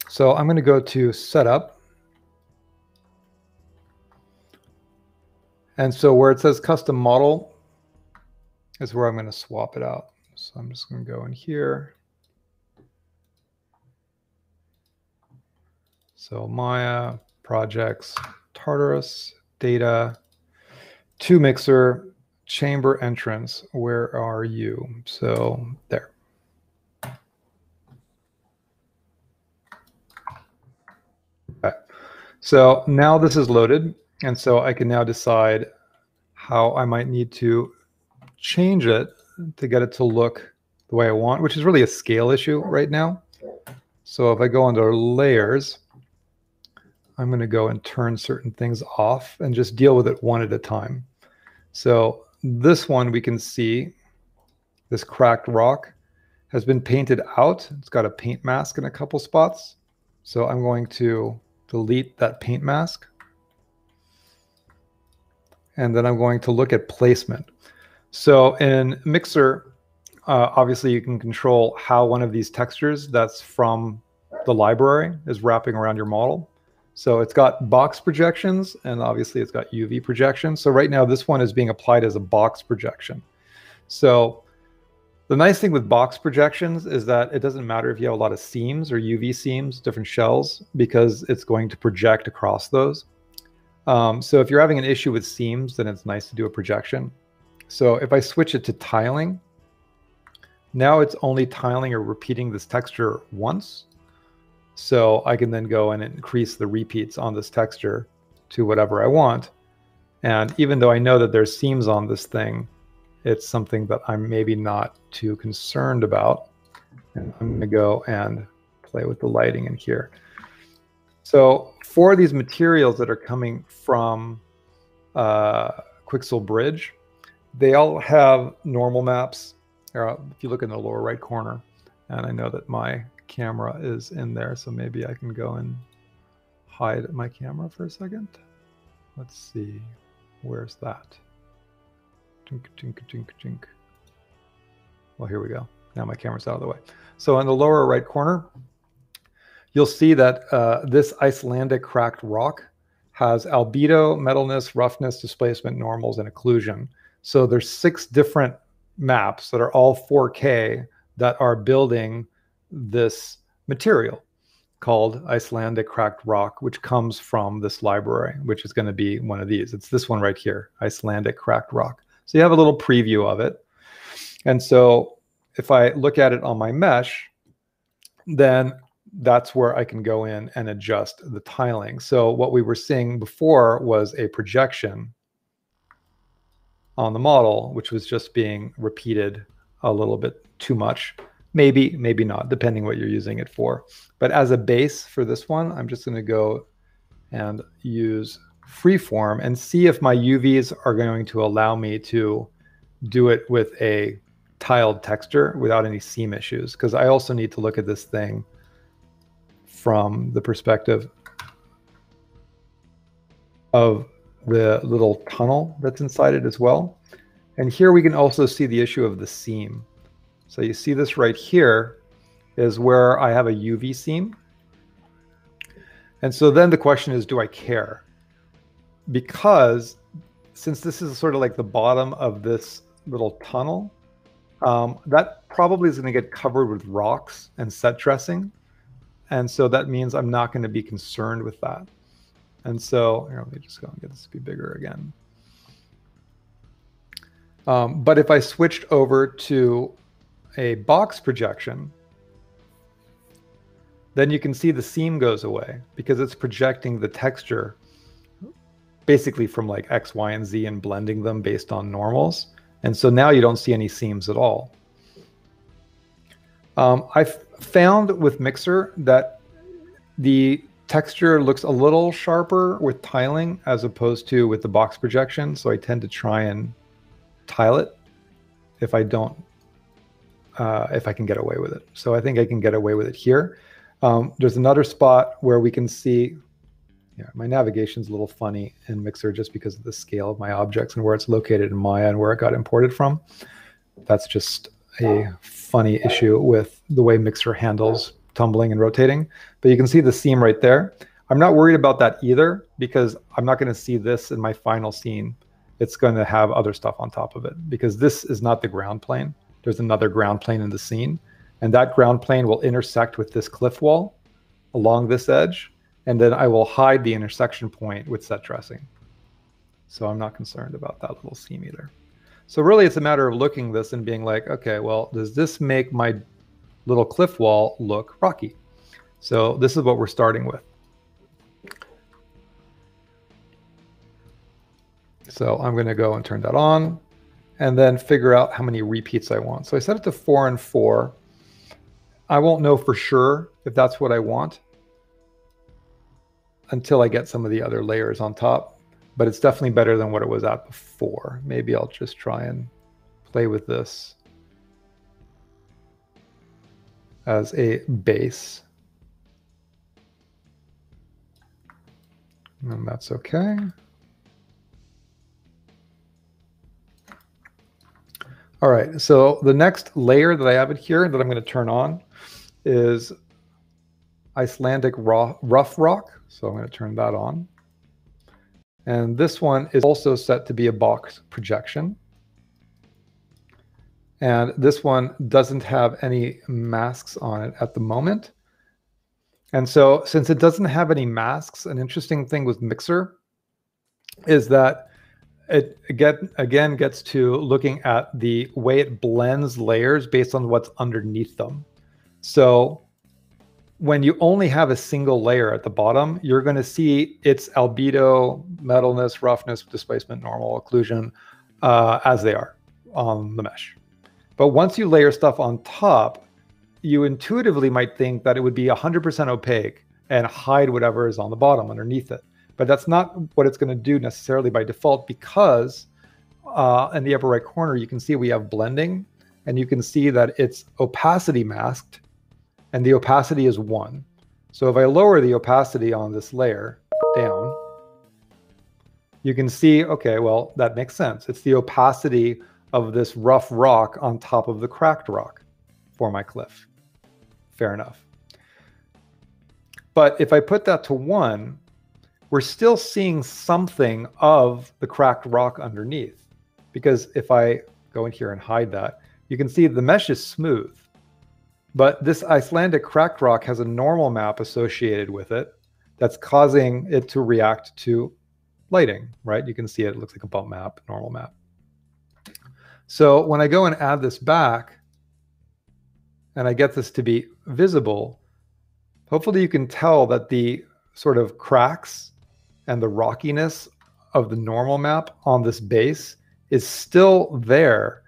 So I'm going to go to setup. And so where it says custom model is where I'm going to swap it out. So I'm just going to go in here. So Maya, projects, Tartarus, data, to mixer, chamber entrance. Where are you? So there. Okay. So now this is loaded. And so I can now decide how I might need to change it to get it to look the way I want, which is really a scale issue right now. So if I go under layers, I'm going to go and turn certain things off and just deal with it one at a time. So this one we can see, this cracked rock has been painted out. It's got a paint mask in a couple spots. So I'm going to delete that paint mask. And then I'm going to look at placement. So in Mixer, uh, obviously you can control how one of these textures that's from the library is wrapping around your model. So it's got box projections and obviously it's got UV projections. So right now this one is being applied as a box projection. So the nice thing with box projections is that it doesn't matter if you have a lot of seams or UV seams, different shells, because it's going to project across those. Um, so if you're having an issue with seams, then it's nice to do a projection. So if I switch it to tiling, now it's only tiling or repeating this texture once. So I can then go and increase the repeats on this texture to whatever I want. And even though I know that there's seams on this thing, it's something that I'm maybe not too concerned about. And I'm going to go and play with the lighting in here. So for these materials that are coming from uh, Quixel Bridge, they all have normal maps. If you look in the lower right corner, and I know that my camera is in there, so maybe I can go and hide my camera for a second. Let's see, where's that? Tink, tink, tink, tink. Well, here we go. Now my camera's out of the way. So in the lower right corner, you'll see that uh, this Icelandic cracked rock has albedo, metalness, roughness, displacement, normals, and occlusion. So there's six different maps that are all 4K that are building this material called Icelandic cracked rock, which comes from this library, which is going to be one of these. It's this one right here, Icelandic cracked rock. So you have a little preview of it. And so if I look at it on my mesh, then that's where I can go in and adjust the tiling. So what we were seeing before was a projection on the model, which was just being repeated a little bit too much. Maybe, maybe not, depending what you're using it for. But as a base for this one, I'm just going to go and use freeform and see if my UVs are going to allow me to do it with a tiled texture without any seam issues. Because I also need to look at this thing from the perspective of the little tunnel that's inside it as well. And here we can also see the issue of the seam. So you see this right here is where I have a UV seam. And so then the question is, do I care? Because since this is sort of like the bottom of this little tunnel, um, that probably is going to get covered with rocks and set dressing. And so that means I'm not going to be concerned with that. And so here, let me just go and get this to be bigger again. Um, but if I switched over to a box projection, then you can see the seam goes away because it's projecting the texture basically from like X, Y, and Z and blending them based on normals. And so now you don't see any seams at all. Um, I've found with Mixer that the texture looks a little sharper with tiling as opposed to with the box projection. So I tend to try and tile it if I don't uh, if I can get away with it. So I think I can get away with it here. Um, there's another spot where we can see, yeah, my navigation's a little funny in Mixer just because of the scale of my objects and where it's located in Maya and where it got imported from. That's just a funny issue with the way Mixer handles tumbling and rotating. But you can see the seam right there. I'm not worried about that either because I'm not going to see this in my final scene. It's going to have other stuff on top of it because this is not the ground plane there's another ground plane in the scene. And that ground plane will intersect with this cliff wall along this edge. And then I will hide the intersection point with set dressing. So I'm not concerned about that little seam either. So really it's a matter of looking this and being like, okay, well, does this make my little cliff wall look rocky? So this is what we're starting with. So I'm going to go and turn that on and then figure out how many repeats I want. So I set it to four and four. I won't know for sure if that's what I want until I get some of the other layers on top, but it's definitely better than what it was at before. Maybe I'll just try and play with this as a base. And that's okay. All right, so the next layer that I have it here that I'm going to turn on is Icelandic raw, rough rock. So I'm going to turn that on. And this one is also set to be a box projection. And this one doesn't have any masks on it at the moment. And so since it doesn't have any masks, an interesting thing with Mixer is that it again again gets to looking at the way it blends layers based on what's underneath them. So when you only have a single layer at the bottom, you're going to see its albedo, metalness, roughness, displacement, normal, occlusion uh, as they are on the mesh. But once you layer stuff on top, you intuitively might think that it would be 100% opaque and hide whatever is on the bottom underneath it. But that's not what it's going to do necessarily by default because uh, in the upper right corner, you can see we have blending and you can see that it's opacity masked and the opacity is one. So if I lower the opacity on this layer down, you can see, okay, well, that makes sense. It's the opacity of this rough rock on top of the cracked rock for my cliff. Fair enough. But if I put that to one, we're still seeing something of the cracked rock underneath. Because if I go in here and hide that, you can see the mesh is smooth. But this Icelandic cracked rock has a normal map associated with it that's causing it to react to lighting, right? You can see it, it looks like a bump map, normal map. So when I go and add this back, and I get this to be visible, hopefully you can tell that the sort of cracks and the rockiness of the normal map on this base is still there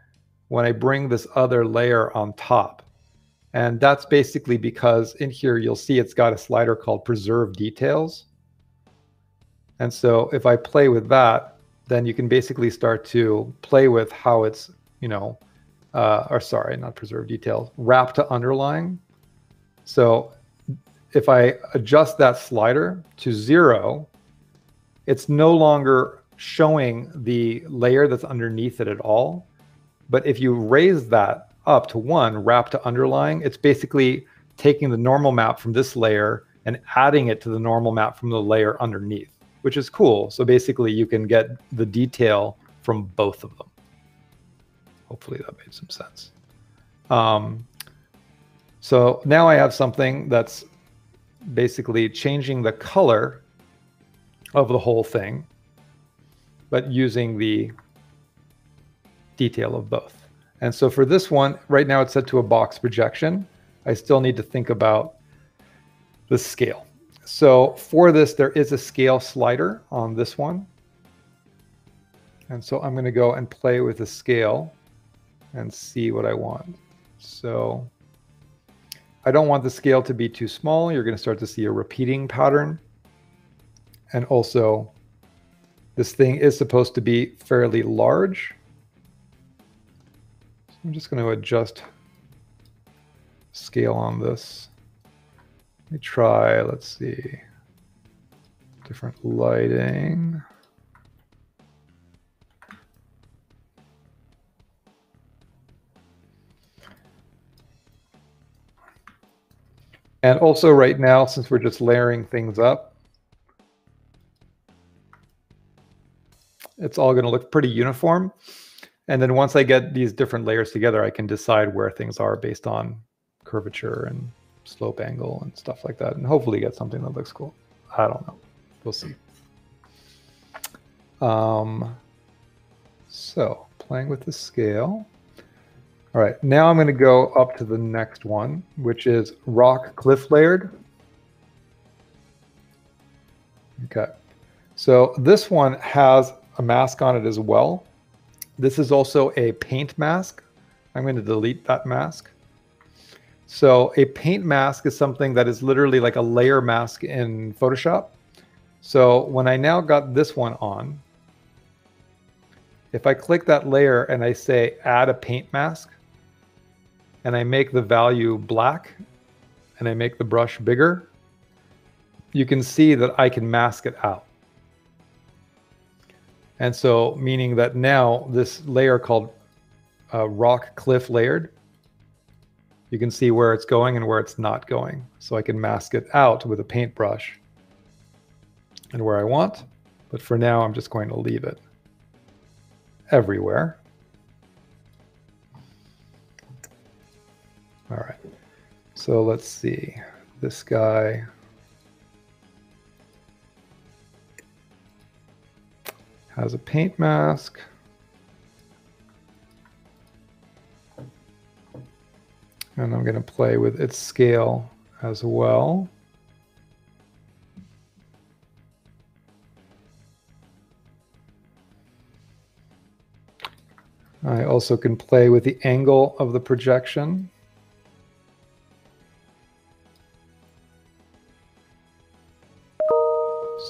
when I bring this other layer on top. And that's basically because in here, you'll see it's got a slider called preserve details. And so if I play with that, then you can basically start to play with how it's, you know, uh, or sorry, not preserve details, wrap to underlying. So if I adjust that slider to zero, it's no longer showing the layer that's underneath it at all. But if you raise that up to one, wrap to underlying, it's basically taking the normal map from this layer and adding it to the normal map from the layer underneath, which is cool. So basically you can get the detail from both of them. Hopefully that made some sense. Um, so now I have something that's basically changing the color of the whole thing, but using the detail of both. And so for this one, right now it's set to a box projection. I still need to think about the scale. So for this, there is a scale slider on this one. And so I'm going to go and play with the scale and see what I want. So I don't want the scale to be too small. You're going to start to see a repeating pattern. And also, this thing is supposed to be fairly large. So I'm just going to adjust scale on this. Let me try, let's see, different lighting. And also right now, since we're just layering things up, it's all going to look pretty uniform. And then once I get these different layers together, I can decide where things are based on curvature and slope angle and stuff like that. And hopefully get something that looks cool. I don't know. We'll see. Um, so playing with the scale. All right, now I'm going to go up to the next one, which is rock cliff layered. Okay, so this one has a mask on it as well. This is also a paint mask. I'm going to delete that mask. So a paint mask is something that is literally like a layer mask in Photoshop. So when I now got this one on, if I click that layer and I say add a paint mask, and I make the value black and I make the brush bigger, you can see that I can mask it out. And so meaning that now this layer called uh, rock cliff layered, you can see where it's going and where it's not going. So I can mask it out with a paintbrush and where I want. But for now, I'm just going to leave it everywhere. All right. So let's see. This guy. Has a paint mask. And I'm going to play with its scale as well. I also can play with the angle of the projection.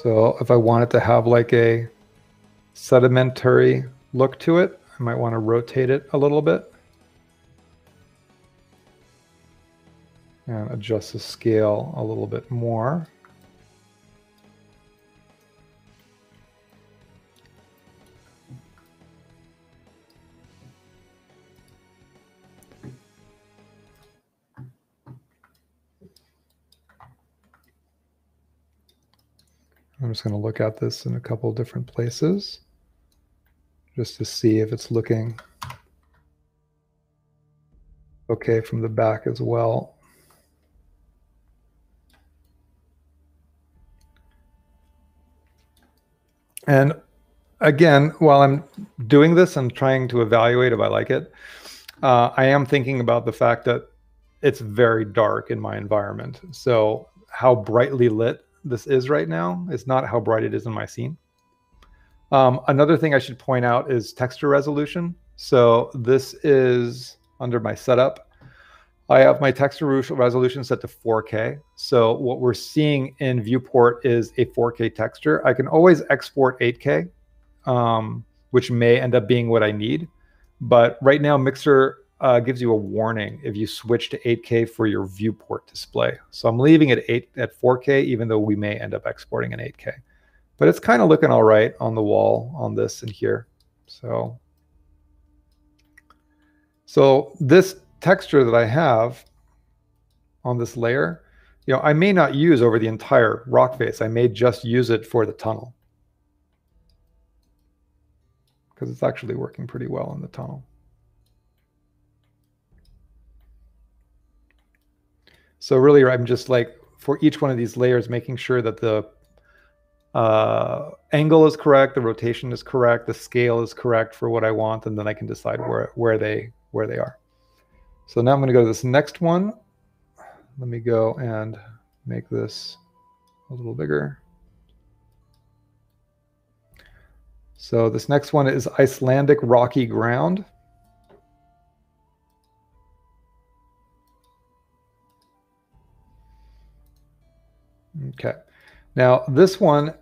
So if I want it to have like a sedimentary look to it, I might want to rotate it a little bit. And adjust the scale a little bit more. I'm just going to look at this in a couple different places just to see if it's looking okay from the back as well. And again, while I'm doing this, I'm trying to evaluate if I like it. Uh, I am thinking about the fact that it's very dark in my environment. So how brightly lit this is right now is not how bright it is in my scene. Um, another thing I should point out is texture resolution. So this is under my setup. I have my texture resolution set to 4K. So what we're seeing in viewport is a 4K texture. I can always export 8K, um, which may end up being what I need. But right now, Mixer uh, gives you a warning if you switch to 8K for your viewport display. So I'm leaving it 8 at 4K, even though we may end up exporting an 8K. But it's kind of looking all right on the wall on this and here. So, so this texture that I have on this layer, you know, I may not use over the entire rock face. I may just use it for the tunnel because it's actually working pretty well in the tunnel. So really, I'm just like for each one of these layers, making sure that the uh, angle is correct, the rotation is correct, the scale is correct for what I want, and then I can decide where where they where they are. So now I'm going to go to this next one. Let me go and make this a little bigger. So this next one is Icelandic rocky ground. Okay. Now this one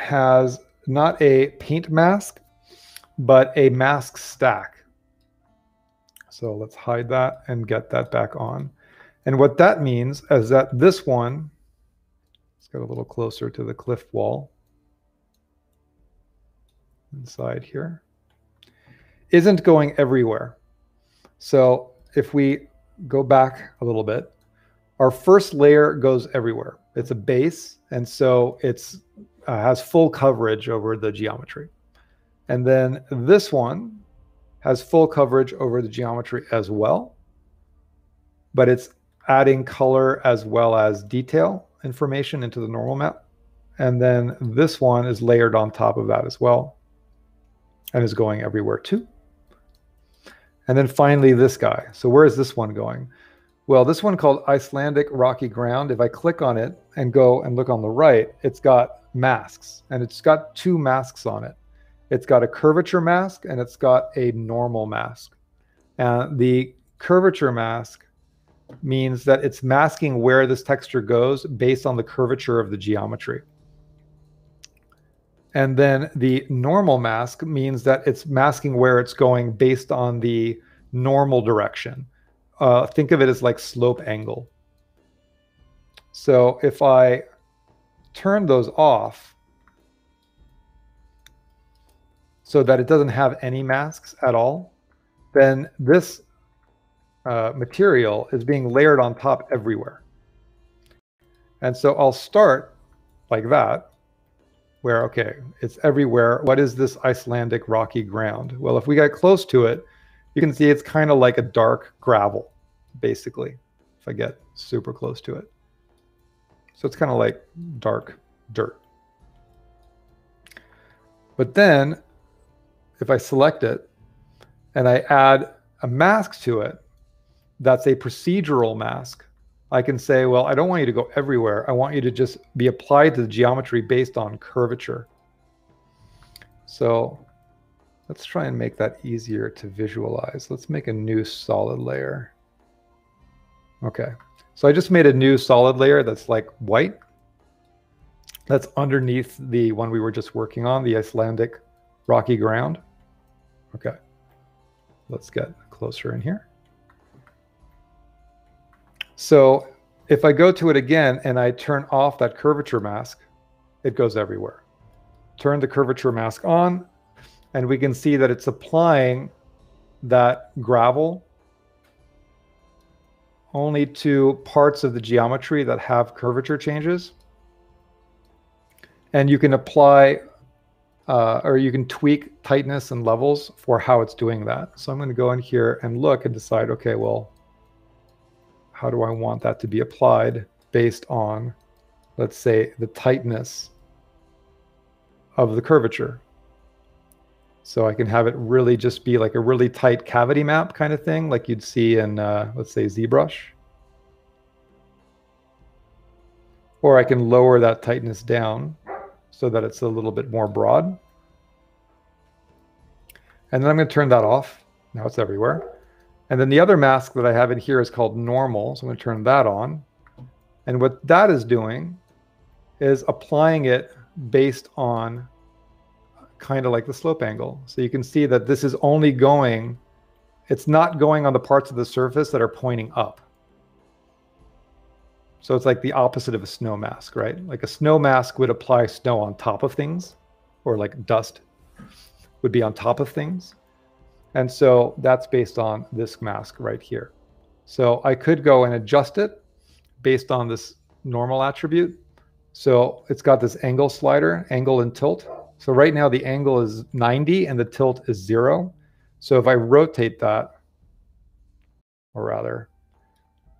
has not a paint mask, but a mask stack. So let's hide that and get that back on. And what that means is that this one, let's get a little closer to the cliff wall inside here, isn't going everywhere. So if we go back a little bit, our first layer goes everywhere. It's a base, and so it's uh, has full coverage over the geometry. And then this one has full coverage over the geometry as well, but it's adding color as well as detail information into the normal map. And then this one is layered on top of that as well and is going everywhere too. And then finally this guy. So where is this one going? Well, this one called Icelandic Rocky Ground, if I click on it and go and look on the right, it's got masks and it's got two masks on it. It's got a curvature mask and it's got a normal mask. And the curvature mask means that it's masking where this texture goes based on the curvature of the geometry. And then the normal mask means that it's masking where it's going based on the normal direction. Uh, think of it as like slope angle. So if I turn those off, so that it doesn't have any masks at all, then this uh, material is being layered on top everywhere. And so I'll start like that, where, okay, it's everywhere. What is this Icelandic rocky ground? Well, if we get close to it, you can see it's kind of like a dark gravel, basically, if I get super close to it. So it's kind of like dark dirt. But then if I select it and I add a mask to it, that's a procedural mask. I can say, well, I don't want you to go everywhere. I want you to just be applied to the geometry based on curvature. So let's try and make that easier to visualize. Let's make a new solid layer. Okay, so I just made a new solid layer that's like white. That's underneath the one we were just working on, the Icelandic rocky ground. Okay, let's get closer in here. So if I go to it again and I turn off that curvature mask, it goes everywhere. Turn the curvature mask on and we can see that it's applying that gravel only to parts of the geometry that have curvature changes. And you can apply uh, or you can tweak tightness and levels for how it's doing that. So I'm going to go in here and look and decide, okay, well, how do I want that to be applied based on, let's say, the tightness of the curvature. So I can have it really just be like a really tight cavity map kind of thing, like you'd see in, uh, let's say, ZBrush. Or I can lower that tightness down so that it's a little bit more broad. And then I'm going to turn that off. Now it's everywhere. And then the other mask that I have in here is called normal. So I'm going to turn that on. And what that is doing is applying it based on kind of like the slope angle. So you can see that this is only going, it's not going on the parts of the surface that are pointing up. So it's like the opposite of a snow mask, right? Like a snow mask would apply snow on top of things, or like dust would be on top of things. And so that's based on this mask right here. So I could go and adjust it based on this normal attribute. So it's got this angle slider, angle and tilt. So right now the angle is 90 and the tilt is zero. So if I rotate that, or rather,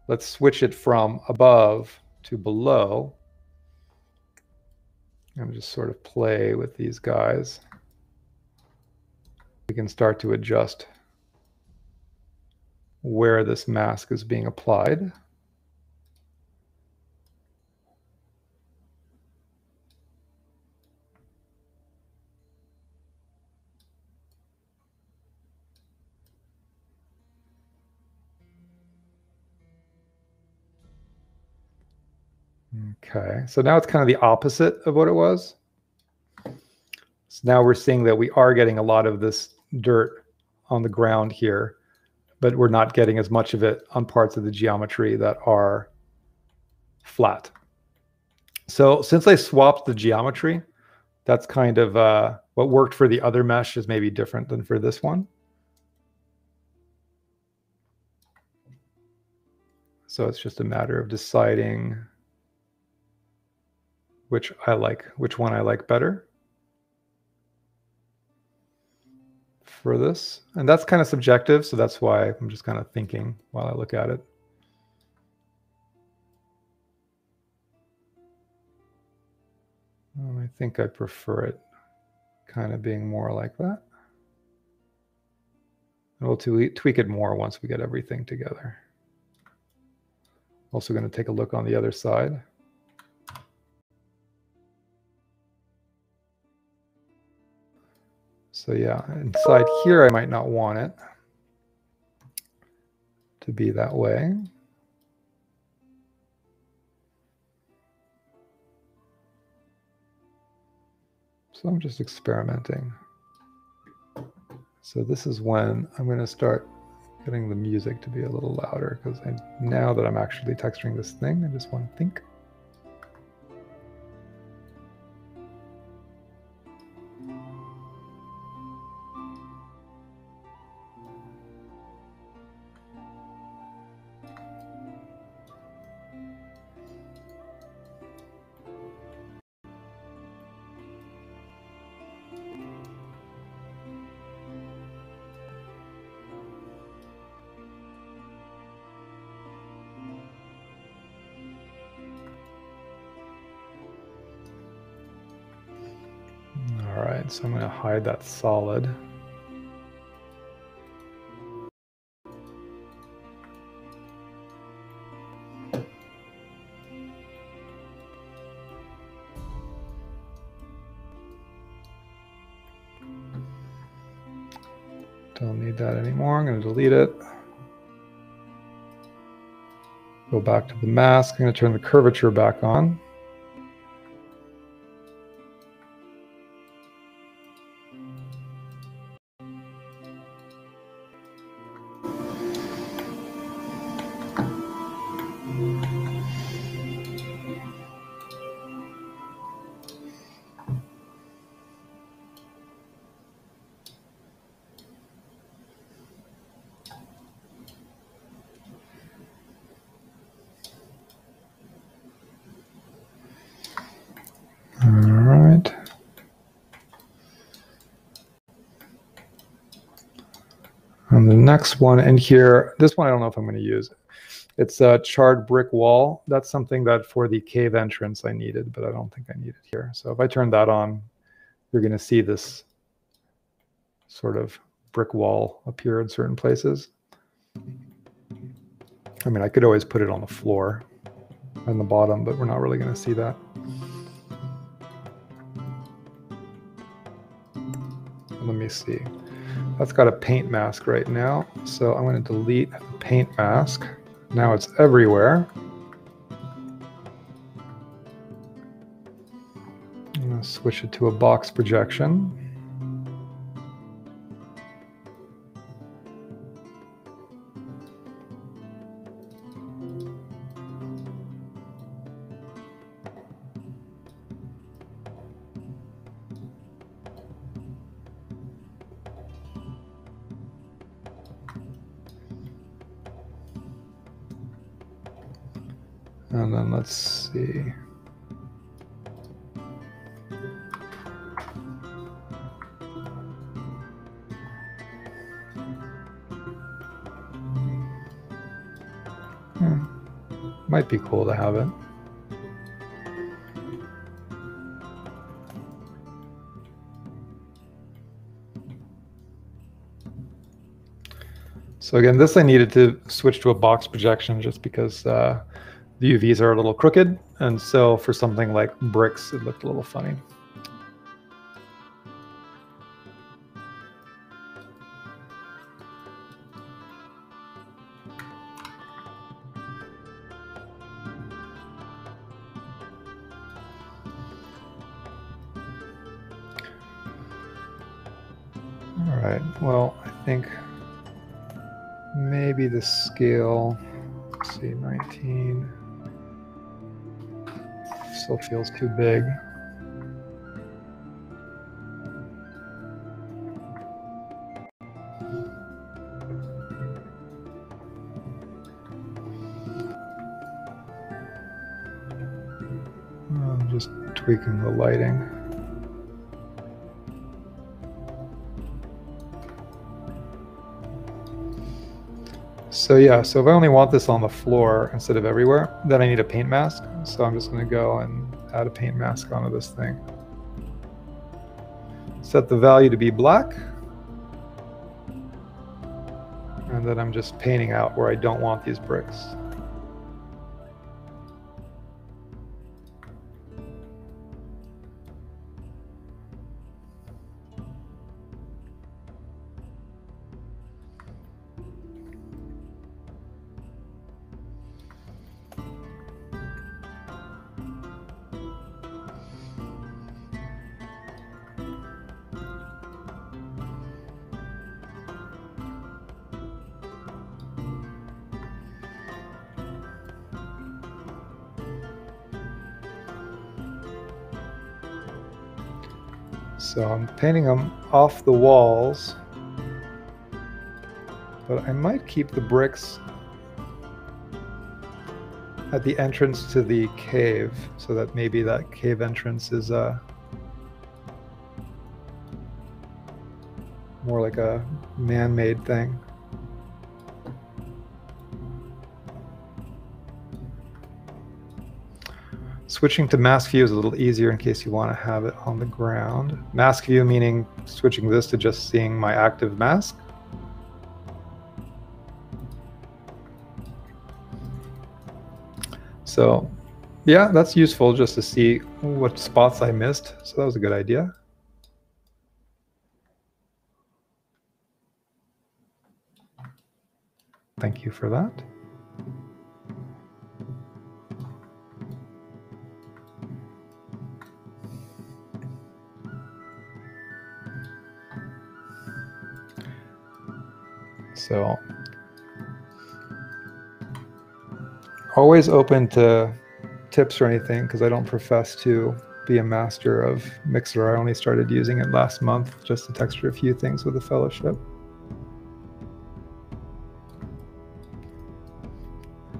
let's switch it from above to below. And just sort of play with these guys. We can start to adjust where this mask is being applied. Okay, so now it's kind of the opposite of what it was. So now we're seeing that we are getting a lot of this dirt on the ground here, but we're not getting as much of it on parts of the geometry that are flat. So since I swapped the geometry, that's kind of uh, what worked for the other mesh is maybe different than for this one. So it's just a matter of deciding which I like, which one I like better for this. And that's kind of subjective, so that's why I'm just kind of thinking while I look at it. Um, I think I prefer it kind of being more like that. And we'll tweak it more once we get everything together. Also going to take a look on the other side. So yeah, inside here, I might not want it to be that way. So I'm just experimenting. So this is when I'm going to start getting the music to be a little louder because now that I'm actually texturing this thing, I just want to think. So I'm going to hide that solid. Don't need that anymore. I'm going to delete it. Go back to the mask. I'm going to turn the curvature back on. Next one in here, this one I don't know if I'm going to use. It's a charred brick wall. That's something that for the cave entrance I needed, but I don't think I need it here. So if I turn that on, you're going to see this sort of brick wall appear in certain places. I mean, I could always put it on the floor on the bottom, but we're not really going to see that. Let me see. That's got a paint mask right now. So I'm going to delete the paint mask. Now it's everywhere. I'm going to switch it to a box projection. And then let's see. Hmm. Might be cool to have it. So again, this I needed to switch to a box projection just because uh, the UVs are a little crooked. And so for something like bricks, it looked a little funny. All right, well, I think maybe the scale, let's see, 19 still feels too big. I'm just tweaking the lighting. So yeah, so if I only want this on the floor instead of everywhere, then I need a paint mask. So I'm just going to go and add a paint mask onto this thing. Set the value to be black. And then I'm just painting out where I don't want these bricks. Painting them off the walls. But I might keep the bricks at the entrance to the cave so that maybe that cave entrance is uh, more like a man-made thing. Switching to mask view is a little easier in case you want to have it on the ground. Mask view meaning switching this to just seeing my active mask. So yeah, that's useful just to see what spots I missed. So that was a good idea. Thank you for that. So always open to tips or anything because I don't profess to be a master of Mixer. I only started using it last month just to texture a few things with the fellowship.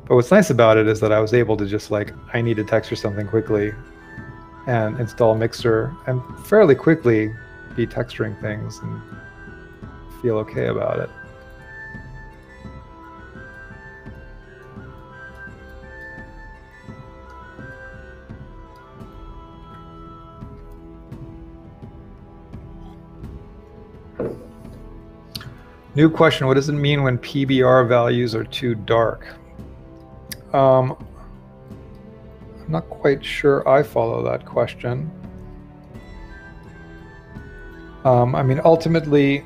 But what's nice about it is that I was able to just like, I need to texture something quickly and install Mixer and fairly quickly be texturing things and feel okay about it. New question What does it mean when PBR values are too dark? Um, I'm not quite sure I follow that question. Um, I mean, ultimately,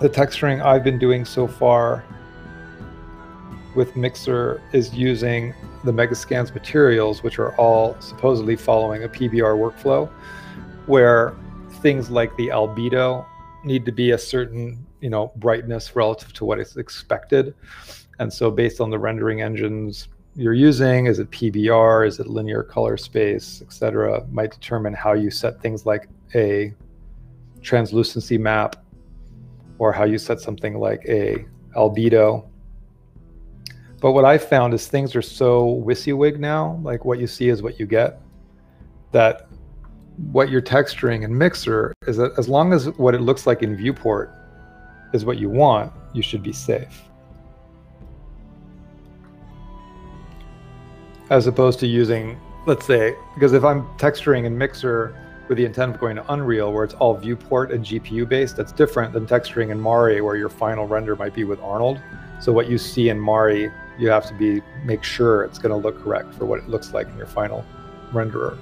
the texturing I've been doing so far with Mixer is using the Megascans materials, which are all supposedly following a PBR workflow, where things like the albedo need to be a certain, you know, brightness relative to what is expected. And so based on the rendering engines you're using, is it PBR, is it linear color space, etc., might determine how you set things like a translucency map or how you set something like a albedo. But what I found is things are so WYSIWYG now, like what you see is what you get, that what you're texturing in Mixer is that as long as what it looks like in viewport is what you want, you should be safe. As opposed to using, let's say, because if I'm texturing in Mixer with the intent of going to Unreal, where it's all viewport and GPU based, that's different than texturing in Mari, where your final render might be with Arnold. So what you see in Mari, you have to be make sure it's going to look correct for what it looks like in your final renderer.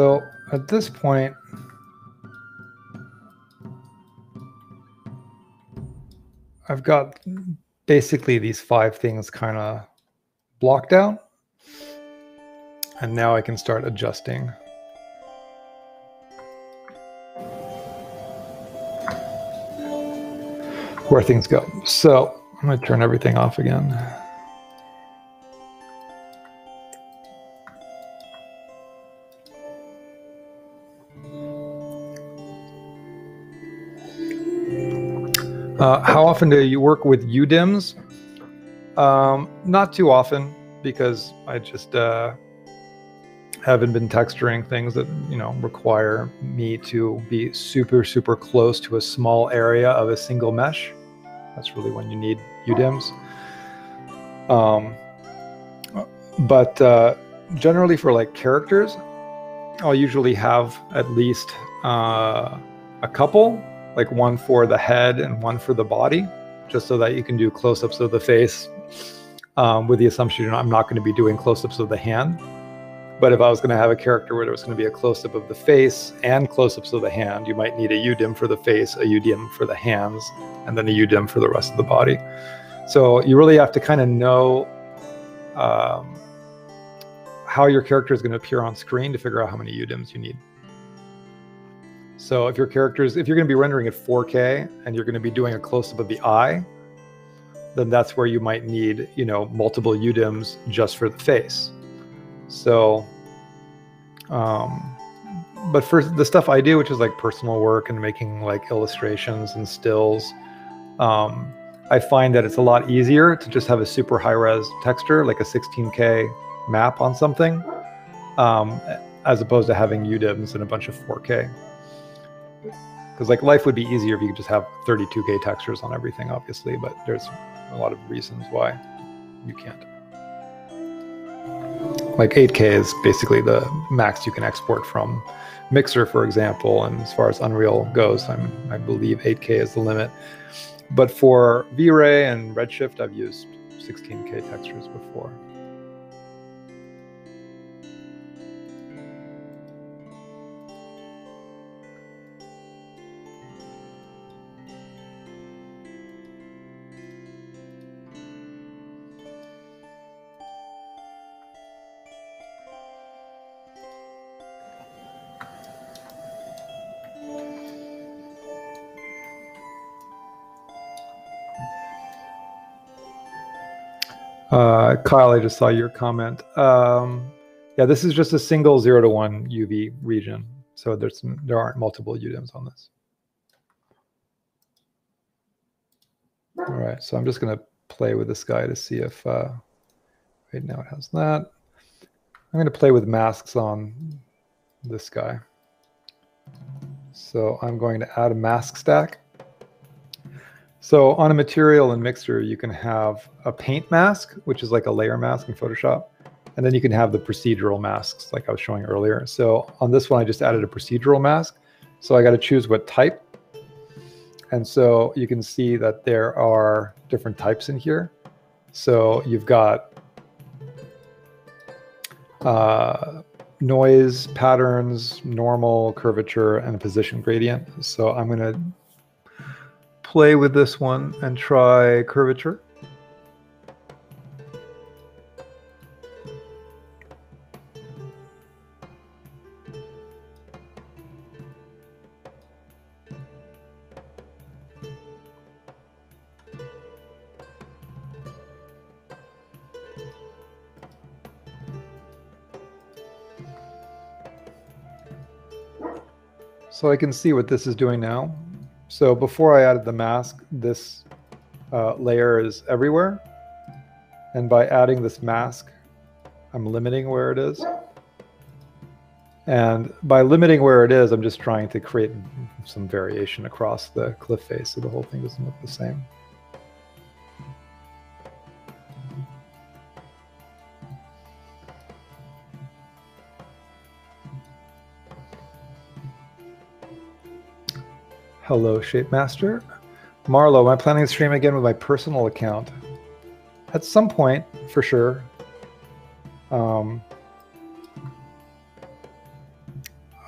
So at this point, I've got basically these five things kind of blocked out. And now I can start adjusting. Where things go. So I'm going to turn everything off again. Uh, how often do you work with UDIMs? Um, not too often because I just uh, haven't been texturing things that you know require me to be super super close to a small area of a single mesh. That's really when you need UDIMs. Um, but uh, generally for like characters, I'll usually have at least uh, a couple like one for the head and one for the body, just so that you can do close-ups of the face um, with the assumption I'm not going to be doing close-ups of the hand. But if I was going to have a character where there was going to be a close-up of the face and close-ups of the hand, you might need a UDIM for the face, a UDIM for the hands, and then a UDIM for the rest of the body. So you really have to kind of know um, how your character is going to appear on screen to figure out how many UDIMs you need. So if your characters, if you're going to be rendering at 4K and you're going to be doing a close up of the eye, then that's where you might need, you know, multiple UDIMs just for the face. So, um, but for the stuff I do, which is like personal work and making like illustrations and stills, um, I find that it's a lot easier to just have a super high res texture, like a 16K map on something, um, as opposed to having UDIMs and a bunch of 4K. Because like life would be easier if you could just have 32k textures on everything, obviously, but there's a lot of reasons why you can't. Like 8k is basically the max you can export from Mixer, for example, and as far as Unreal goes, I'm, I believe 8k is the limit. But for V-Ray and Redshift, I've used 16k textures before. Uh, Kyle, I just saw your comment. Um, yeah, this is just a single zero to one UV region, so there's there aren't multiple UDIMs on this. All right, so I'm just going to play with this guy to see if, uh, right now it has that. I'm going to play with masks on this guy. So I'm going to add a mask stack. So on a material in Mixer, you can have a paint mask, which is like a layer mask in Photoshop. And then you can have the procedural masks like I was showing earlier. So on this one, I just added a procedural mask. So I got to choose what type. And so you can see that there are different types in here. So you've got uh, noise, patterns, normal, curvature, and a position gradient. So I'm going to play with this one and try curvature. So I can see what this is doing now. So before I added the mask, this uh, layer is everywhere. And by adding this mask, I'm limiting where it is. And by limiting where it is, I'm just trying to create some variation across the cliff face so the whole thing doesn't look the same. Hello, Shape Master. Marlo, am I planning to stream again with my personal account? At some point, for sure. Um,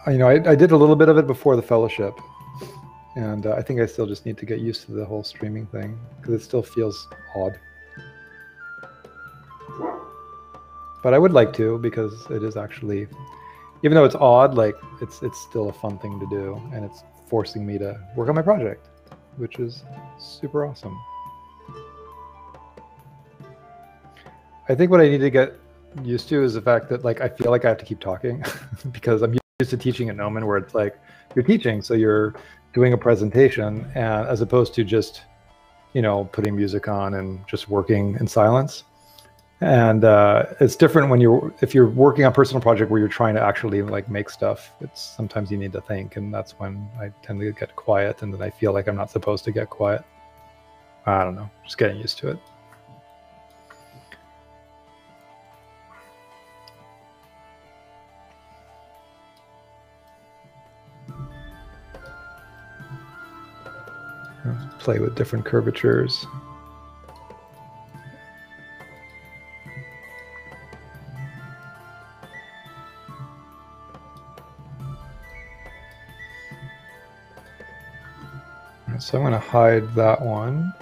you know, I, I did a little bit of it before the fellowship, and uh, I think I still just need to get used to the whole streaming thing because it still feels odd. But I would like to because it is actually, even though it's odd, like it's it's still a fun thing to do, and it's forcing me to work on my project, which is super awesome. I think what I need to get used to is the fact that like I feel like I have to keep talking because I'm used to teaching at Gnomon where it's like you're teaching, so you're doing a presentation, and as opposed to just you know putting music on and just working in silence and uh, it's different when you're if you're working on personal project where you're trying to actually like make stuff it's sometimes you need to think. And that's when i tend to get quiet and then i feel like i'm not supposed to get quiet. I don't know. Just getting used to it. Play with different curvatures So I'm going to hide that one.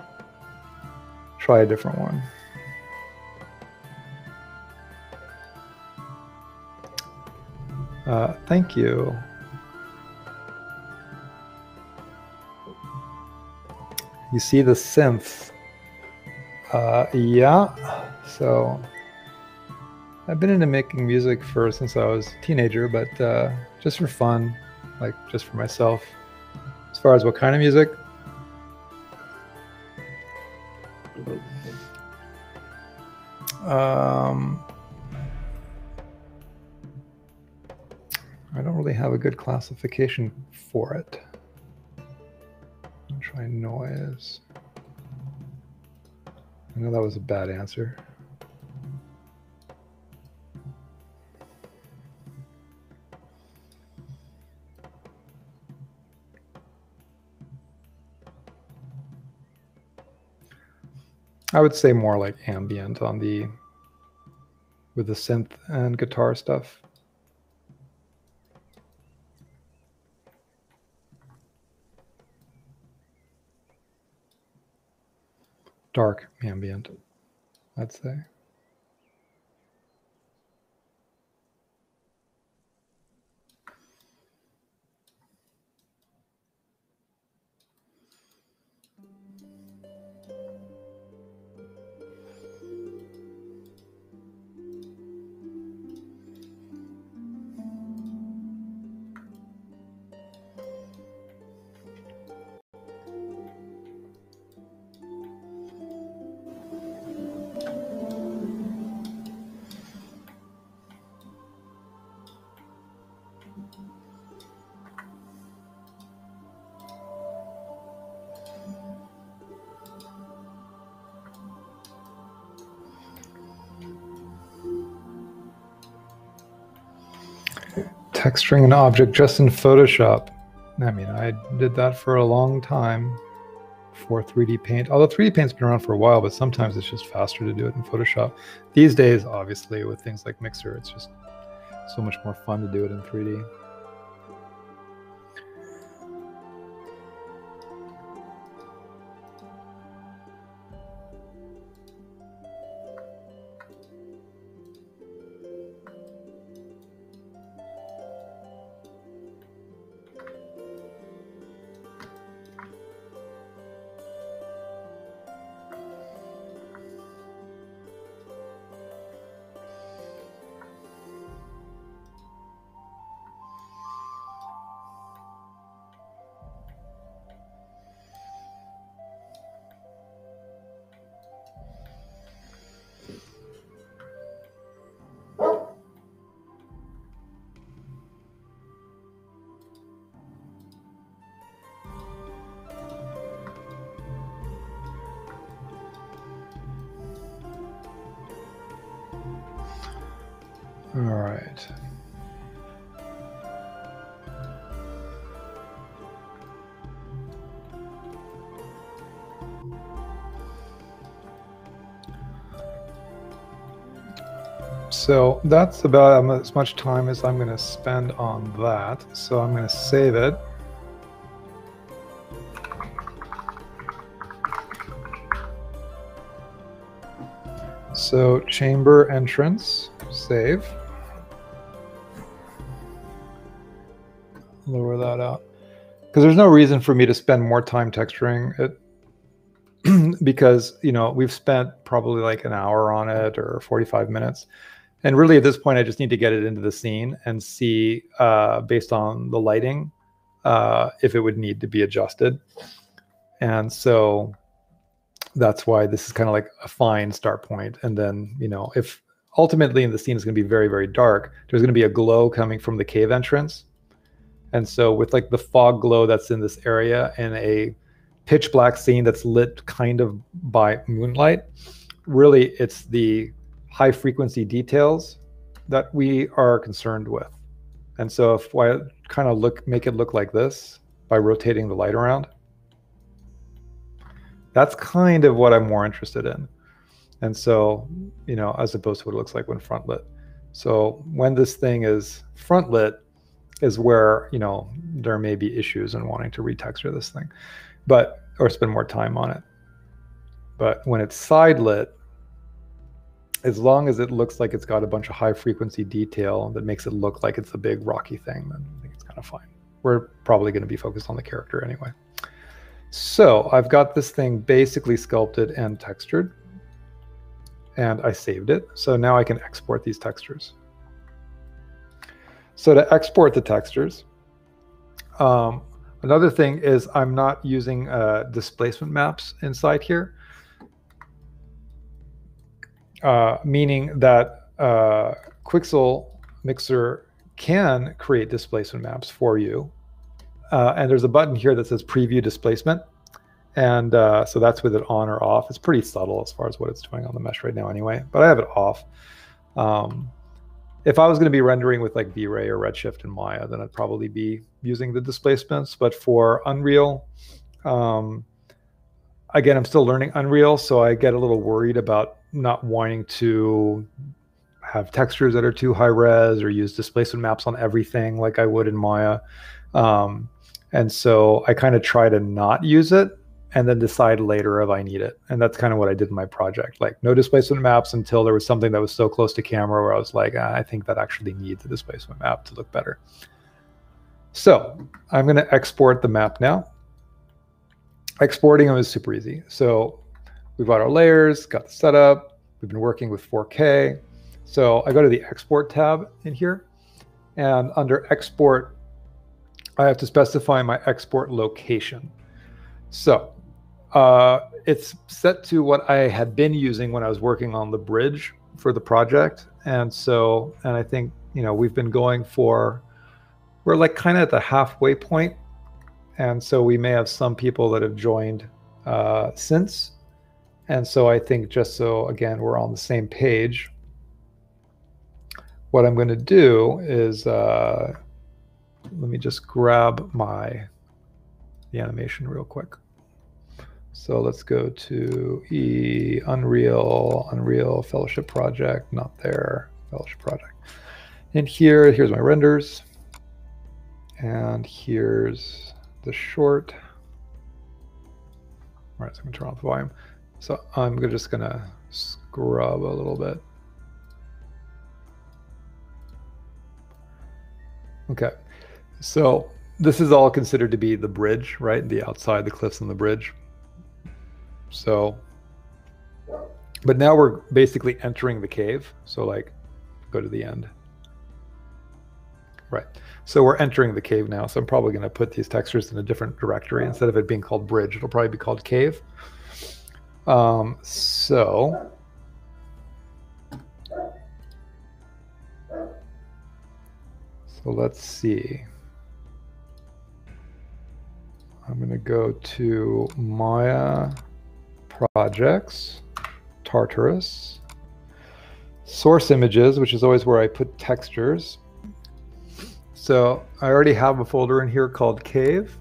Try a different one. Uh, thank you. You see the synth. Uh, yeah, so I've been into making music for since I was a teenager, but uh, just for fun, like just for myself. As far as what kind of music, Um, I don't really have a good classification for it. I'll try noise. I know that was a bad answer. I would say more like ambient on the with the synth and guitar stuff. Dark ambient, I'd say. Texturing an object just in Photoshop. I mean, I did that for a long time for 3D Paint. Although 3D Paint's been around for a while, but sometimes it's just faster to do it in Photoshop. These days, obviously, with things like Mixer, it's just so much more fun to do it in 3D. That's about as much time as I'm going to spend on that. So I'm going to save it. So chamber entrance, save. lower that out because there's no reason for me to spend more time texturing it because you know we've spent probably like an hour on it or 45 minutes and really at this point i just need to get it into the scene and see uh, based on the lighting uh, if it would need to be adjusted. And so that's why this is kind of like a fine start point. And then you know if ultimately in the scene is going to be very very dark there's going to be a glow coming from the cave entrance. And so with like the fog glow that's in this area and a pitch black scene that's lit kind of by moonlight, really it's the high frequency details that we are concerned with. And so if I kind of look make it look like this by rotating the light around, that's kind of what I'm more interested in. And so, you know, as opposed to what it looks like when front lit. So when this thing is front lit, is where you know there may be issues in wanting to retexture this thing, but or spend more time on it. But when it's side lit, as long as it looks like it's got a bunch of high frequency detail that makes it look like it's a big rocky thing, then I think it's kind of fine. We're probably going to be focused on the character anyway. So I've got this thing basically sculpted and textured and I saved it. So now I can export these textures. So to export the textures, um, another thing is I'm not using uh, displacement maps inside here, uh, meaning that uh, Quixel Mixer can create displacement maps for you. Uh, and there's a button here that says preview displacement. And uh, so that's with it on or off. It's pretty subtle as far as what it's doing on the mesh right now anyway, but I have it off. Um, if I was going to be rendering with like V-Ray or Redshift and Maya, then I'd probably be using the displacements. But for Unreal, um, again, I'm still learning Unreal, so I get a little worried about not wanting to have textures that are too high res or use displacement maps on everything like I would in Maya. Um, and so I kind of try to not use it and then decide later if I need it. And that's kind of what I did in my project. Like no displacement maps until there was something that was so close to camera where I was like, ah, I think that actually needs a displacement map to look better. So I'm going to export the map now. Exporting them is super easy. So we've got our layers, got the setup. We've been working with 4K. So I go to the export tab in here and under export, I have to specify my export location. So uh, it's set to what I had been using when I was working on the bridge for the project. And so, and I think, you know, we've been going for, we're like kind of at the halfway point. And so we may have some people that have joined uh, since. And so I think just so, again, we're on the same page, what I'm going to do is uh, let me just grab my the animation real quick. So let's go to E Unreal, Unreal Fellowship Project, not there, Fellowship Project. And here, here's my renders. And here's the short. All right, so I'm gonna turn off the volume. So I'm just gonna scrub a little bit. Okay, so this is all considered to be the bridge, right? The outside, the cliffs and the bridge. So, but now we're basically entering the cave. So like, go to the end. Right. So we're entering the cave now. So I'm probably going to put these textures in a different directory. Instead of it being called bridge, it'll probably be called cave. Um, so So let's see. I'm going to go to Maya projects, Tartarus, source images, which is always where I put textures. So I already have a folder in here called cave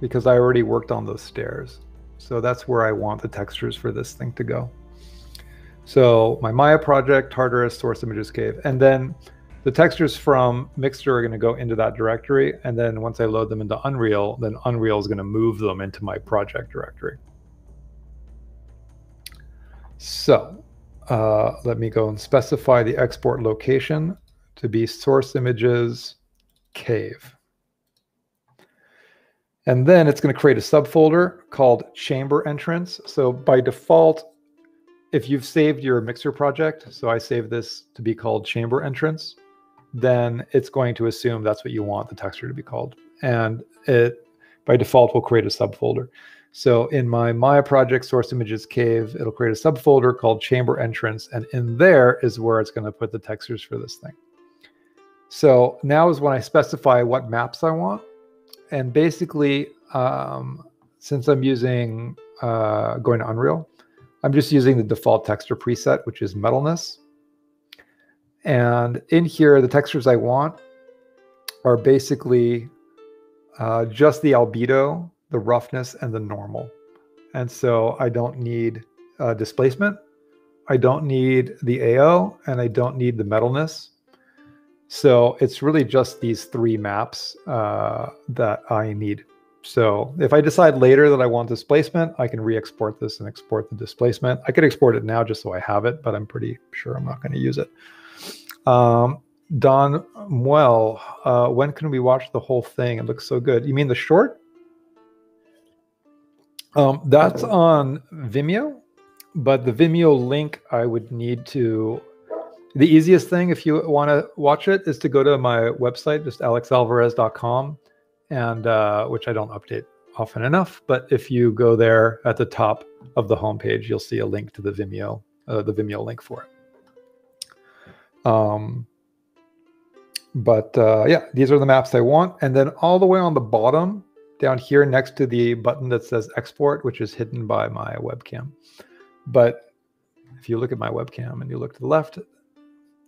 because I already worked on those stairs. So that's where I want the textures for this thing to go. So my Maya project, Tartarus, source images cave, and then the textures from Mixer are going to go into that directory. And then once I load them into Unreal, then Unreal is going to move them into my project directory. So uh, let me go and specify the export location to be source images cave. And then it's going to create a subfolder called chamber entrance. So by default, if you've saved your mixer project, so I save this to be called chamber entrance, then it's going to assume that's what you want the texture to be called. And it by default will create a subfolder. So in my Maya project source images cave, it'll create a subfolder called chamber entrance. And in there is where it's going to put the textures for this thing. So now is when I specify what maps I want. And basically, um, since I'm using uh, going to Unreal, I'm just using the default texture preset, which is metalness. And in here, the textures I want are basically uh, just the albedo, the roughness, and the normal. And so I don't need uh, displacement. I don't need the AO, and I don't need the metalness. So it's really just these three maps uh, that I need. So if I decide later that I want displacement, I can re-export this and export the displacement. I could export it now just so I have it, but I'm pretty sure I'm not going to use it. Um, Don Muel, uh, when can we watch the whole thing? It looks so good. You mean the short? Um, that's on Vimeo, but the Vimeo link I would need to. The easiest thing, if you want to watch it, is to go to my website, just alexalvarez.com, and uh, which I don't update often enough. But if you go there at the top of the homepage, you'll see a link to the Vimeo, uh, the Vimeo link for it. Um, but uh, yeah, these are the maps I want. And then all the way on the bottom down here next to the button that says export, which is hidden by my webcam. But if you look at my webcam and you look to the left,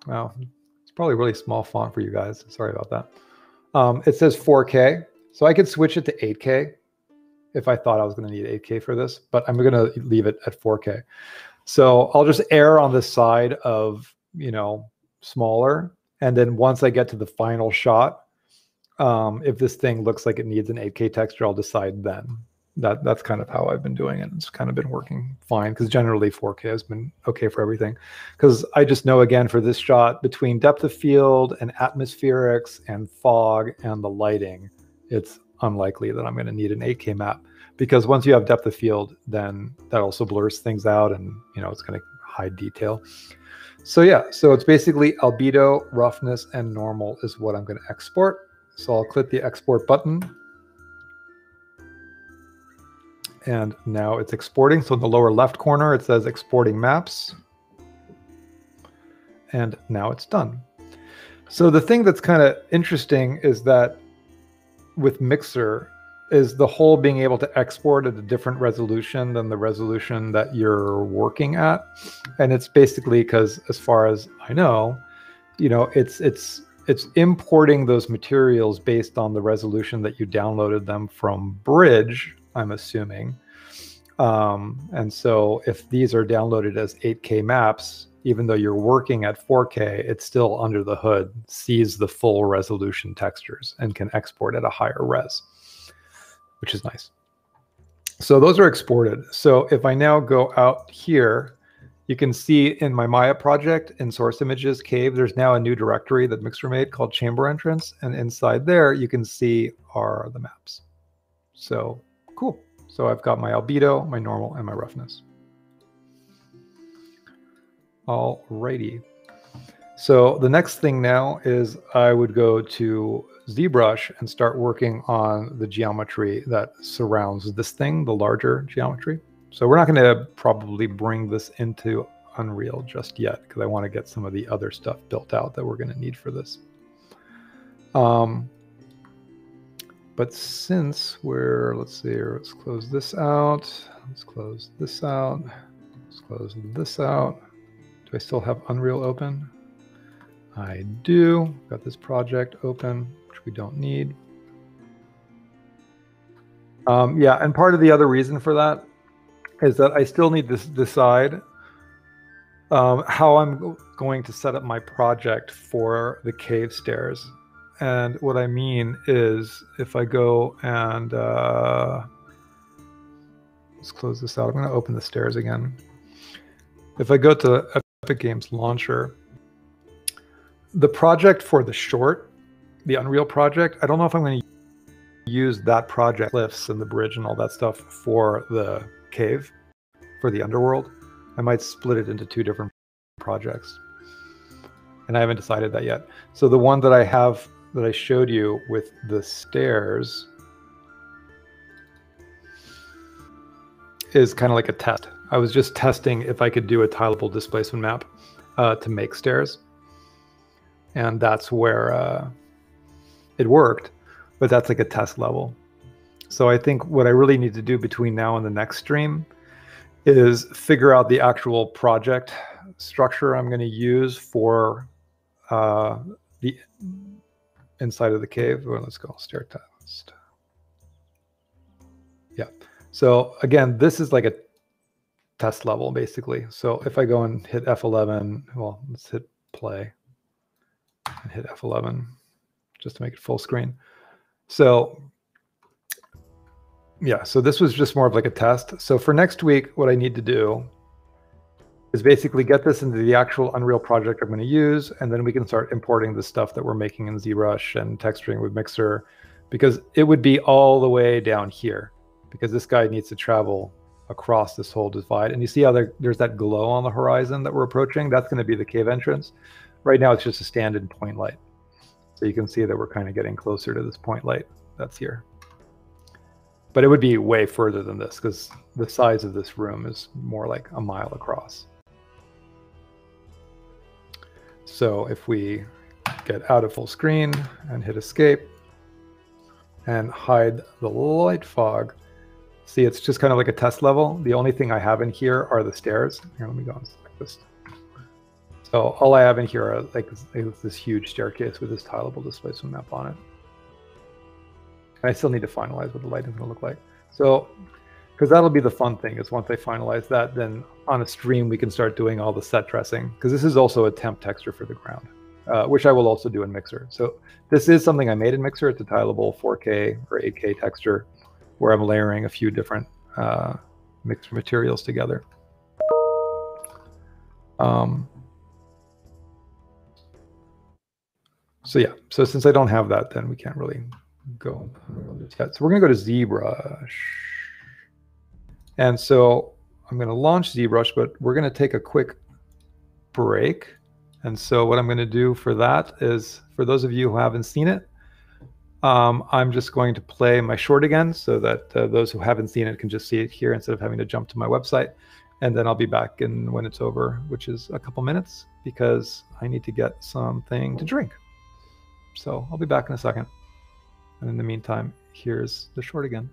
well, it's probably really small font for you guys. Sorry about that. Um, it says 4K. So I could switch it to 8K if I thought I was going to need 8K for this, but I'm going to leave it at 4K. So I'll just err on the side of, you know, smaller. And then once I get to the final shot, um, if this thing looks like it needs an 8K texture, I'll decide then. That that's kind of how I've been doing it. It's kind of been working fine because generally 4K has been okay for everything. Because I just know again for this shot between depth of field and atmospherics and fog and the lighting, it's unlikely that I'm going to need an 8K map because once you have depth of field, then that also blurs things out and you know it's going to hide detail. So yeah, so it's basically albedo, roughness, and normal is what I'm going to export. So I'll click the export button. And now it's exporting. So in the lower left corner, it says exporting maps. And now it's done. So the thing that's kind of interesting is that with Mixer, is the whole being able to export at a different resolution than the resolution that you're working at and it's basically because as far as i know you know it's it's it's importing those materials based on the resolution that you downloaded them from Bridge, I'm assuming. Um, and so if these are downloaded as 8K maps, even though you're working at 4K, it's still under the hood, sees the full resolution textures and can export at a higher res, which is nice. So those are exported. So if I now go out here, you can see in my Maya project in source images cave, there's now a new directory that Mixer made called chamber entrance. And inside there, you can see are the maps. So cool. So I've got my albedo, my normal, and my roughness. Alrighty. So the next thing now is I would go to ZBrush and start working on the geometry that surrounds this thing, the larger geometry. So we're not going to probably bring this into Unreal just yet because I want to get some of the other stuff built out that we're going to need for this. Um, but since we're, let's see here, let's close this out. Let's close this out. Let's close this out. Do I still have Unreal open? I do. Got this project open, which we don't need. Um, yeah, and part of the other reason for that is that I still need to decide um, how I'm going to set up my project for the cave stairs. And what I mean is if I go and uh, let's close this out. I'm going to open the stairs again. If I go to Epic Games Launcher, the project for the short, the Unreal project, I don't know if I'm going to use that project, lifts and the bridge and all that stuff for the cave, for the underworld. I might split it into two different projects. And I haven't decided that yet. So the one that I have that I showed you with the stairs is kind of like a test. I was just testing if I could do a tileable displacement map uh, to make stairs. And that's where uh, it worked, but that's like a test level. So I think what I really need to do between now and the next stream is figure out the actual project structure I'm going to use for uh, the inside of the cave. Well, let's go stair test. Yeah. So again, this is like a test level basically. So if I go and hit F11, well, let's hit play and hit F11 just to make it full screen. So yeah, so this was just more of like a test. So for next week, what I need to do is basically get this into the actual Unreal project I'm going to use, and then we can start importing the stuff that we're making in ZBrush and texturing with Mixer, because it would be all the way down here, because this guy needs to travel across this whole divide. And you see how there, there's that glow on the horizon that we're approaching? That's going to be the cave entrance. Right now, it's just a standard point light. So you can see that we're kind of getting closer to this point light that's here. But it would be way further than this because the size of this room is more like a mile across. So if we get out of full screen and hit escape and hide the light fog, see it's just kind of like a test level. The only thing I have in here are the stairs. Here, let me go and select this. So all I have in here are like this, huge staircase with this tileable displacement map on it. I still need to finalize what the lighting is going to look like. So because that'll be the fun thing is once I finalize that, then on a stream we can start doing all the set dressing because this is also a temp texture for the ground, uh, which I will also do in Mixer. So this is something I made in Mixer. It's a tileable 4K or 8K texture where I'm layering a few different uh, mixed materials together. Um, so yeah, so since I don't have that, then we can't really go. So we're gonna go to ZBrush. And so I'm going to launch ZBrush, but we're going to take a quick break. And so what I'm going to do for that is, for those of you who haven't seen it, um, I'm just going to play my short again so that uh, those who haven't seen it can just see it here instead of having to jump to my website. And then I'll be back in when it's over, which is a couple minutes because I need to get something to drink. So I'll be back in a second. And in the meantime, here's the short again.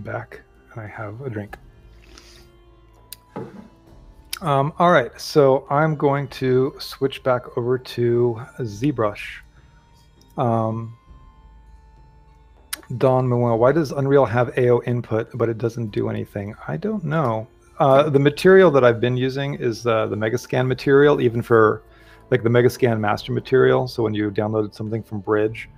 I am back and I have a drink. Um, all right, so I'm going to switch back over to ZBrush. Um, Don Manuel, why does Unreal have AO input but it doesn't do anything? I don't know. Uh, the material that I've been using is uh, the Megascan material, even for like the Megascan master material. So when you downloaded something from Bridge,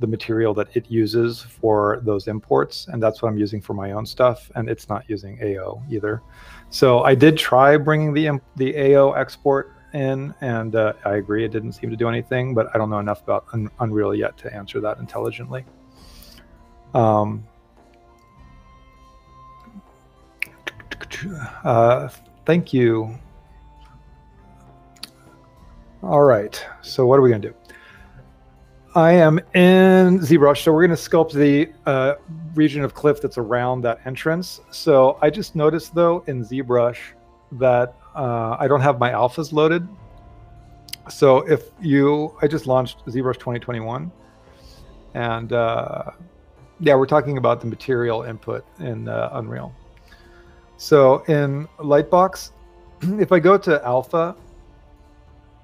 the material that it uses for those imports, and that's what I'm using for my own stuff. And it's not using AO either. So I did try bringing the the AO export in, and uh, I agree it didn't seem to do anything. But I don't know enough about Un Unreal yet to answer that intelligently. Um, uh, thank you. All right. So what are we going to do? I am in ZBrush, so we're going to sculpt the uh, region of cliff that's around that entrance. So I just noticed, though, in ZBrush that uh, I don't have my alphas loaded. So if you, I just launched ZBrush 2021, and uh, yeah, we're talking about the material input in uh, Unreal. So in Lightbox, if I go to Alpha,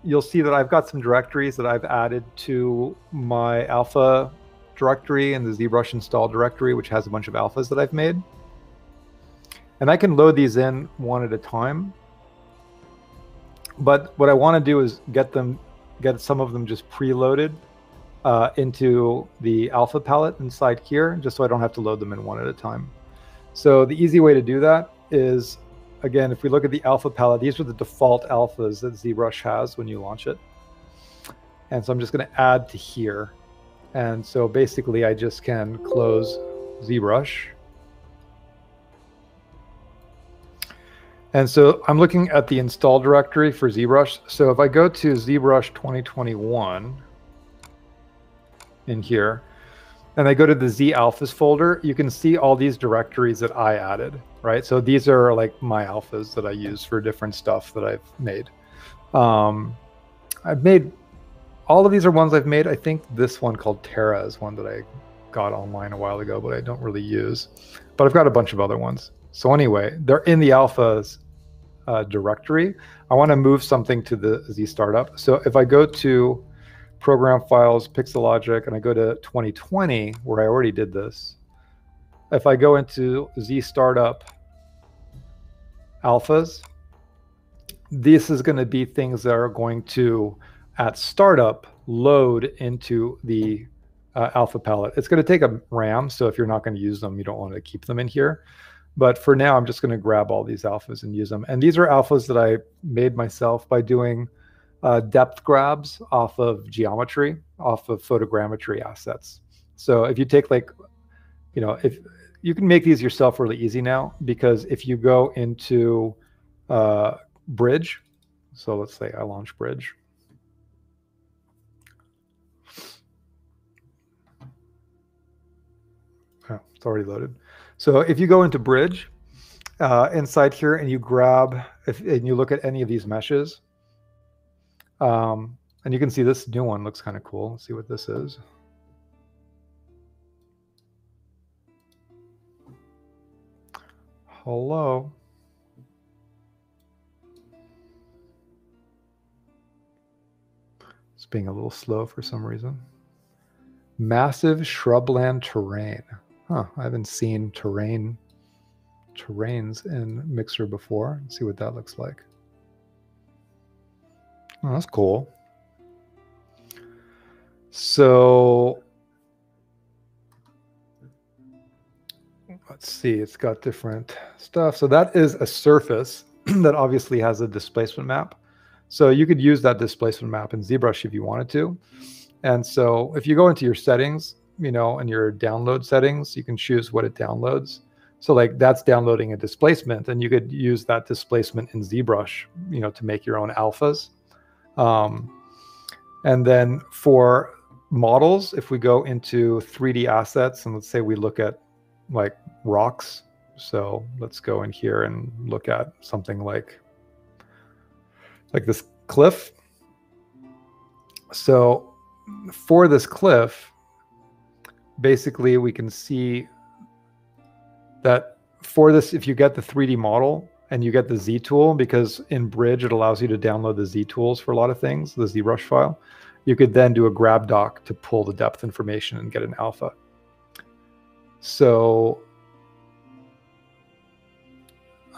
you'll see that I've got some directories that I've added to my alpha directory and the ZBrush install directory, which has a bunch of alphas that I've made. And I can load these in one at a time. But what I want to do is get them, get some of them just preloaded uh, into the alpha palette inside here, just so I don't have to load them in one at a time. So the easy way to do that is again, if we look at the alpha palette, these are the default alphas that ZBrush has when you launch it. And so I'm just going to add to here. And so basically I just can close ZBrush. And so I'm looking at the install directory for ZBrush. So if I go to ZBrush 2021 in here, and I go to the Z alphas folder, you can see all these directories that I added, right? So these are like my alphas that I use for different stuff that I've made. Um, I've made all of these are ones I've made. I think this one called Terra is one that I got online a while ago, but I don't really use. But I've got a bunch of other ones. So anyway, they're in the alphas uh, directory. I want to move something to the Z startup. So if I go to program files, Pixologic, and I go to 2020, where I already did this, if I go into Z startup alphas, this is going to be things that are going to, at startup, load into the uh, alpha palette. It's going to take a RAM, so if you're not going to use them, you don't want to keep them in here. But for now, I'm just going to grab all these alphas and use them. And these are alphas that I made myself by doing uh, depth grabs off of geometry, off of photogrammetry assets. So if you take like, you know, if you can make these yourself really easy now, because if you go into uh, Bridge, so let's say I launch Bridge. Oh, it's already loaded. So if you go into Bridge, uh, inside here and you grab, if, and you look at any of these meshes, um, and you can see this new one looks kind of cool. Let's see what this is. Hello. It's being a little slow for some reason. Massive shrubland terrain. Huh, I haven't seen terrain terrains in Mixer before. Let's see what that looks like. Oh, that's cool. So let's see, it's got different stuff. So that is a surface that obviously has a displacement map. So you could use that displacement map in ZBrush if you wanted to. And so if you go into your settings, you know, and your download settings, you can choose what it downloads. So like that's downloading a displacement and you could use that displacement in ZBrush, you know, to make your own alphas. Um, and then for models, if we go into 3D assets and let's say we look at like rocks. So let's go in here and look at something like like this cliff. So for this cliff, basically we can see that for this, if you get the 3D model, and you get the Z tool because in Bridge it allows you to download the Z tools for a lot of things, the ZBrush file. You could then do a GrabDoc to pull the depth information and get an alpha. So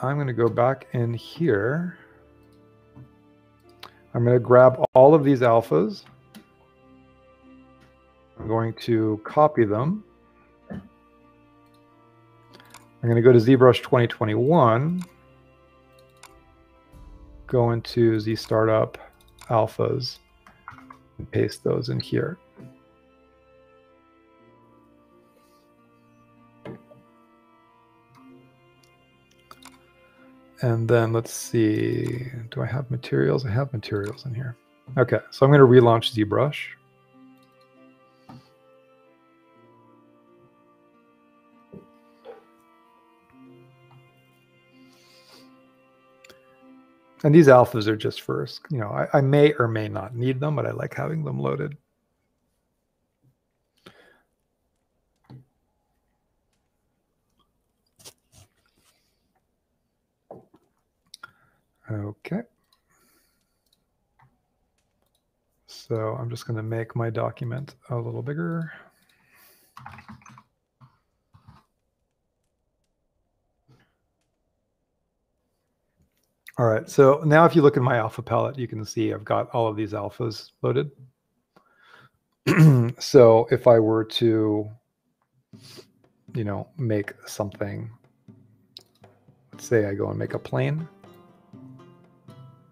I'm going to go back in here. I'm going to grab all of these alphas. I'm going to copy them. I'm going to go to ZBrush 2021 go into Z startup alphas and paste those in here. And then let's see, do I have materials? I have materials in here. Okay, so I'm going to relaunch ZBrush. And these alphas are just for, you know, I, I may or may not need them, but I like having them loaded. Okay. So I'm just going to make my document a little bigger. All right, so now if you look in my alpha palette, you can see I've got all of these alphas loaded. so if I were to, you know, make something, let's say I go and make a plane,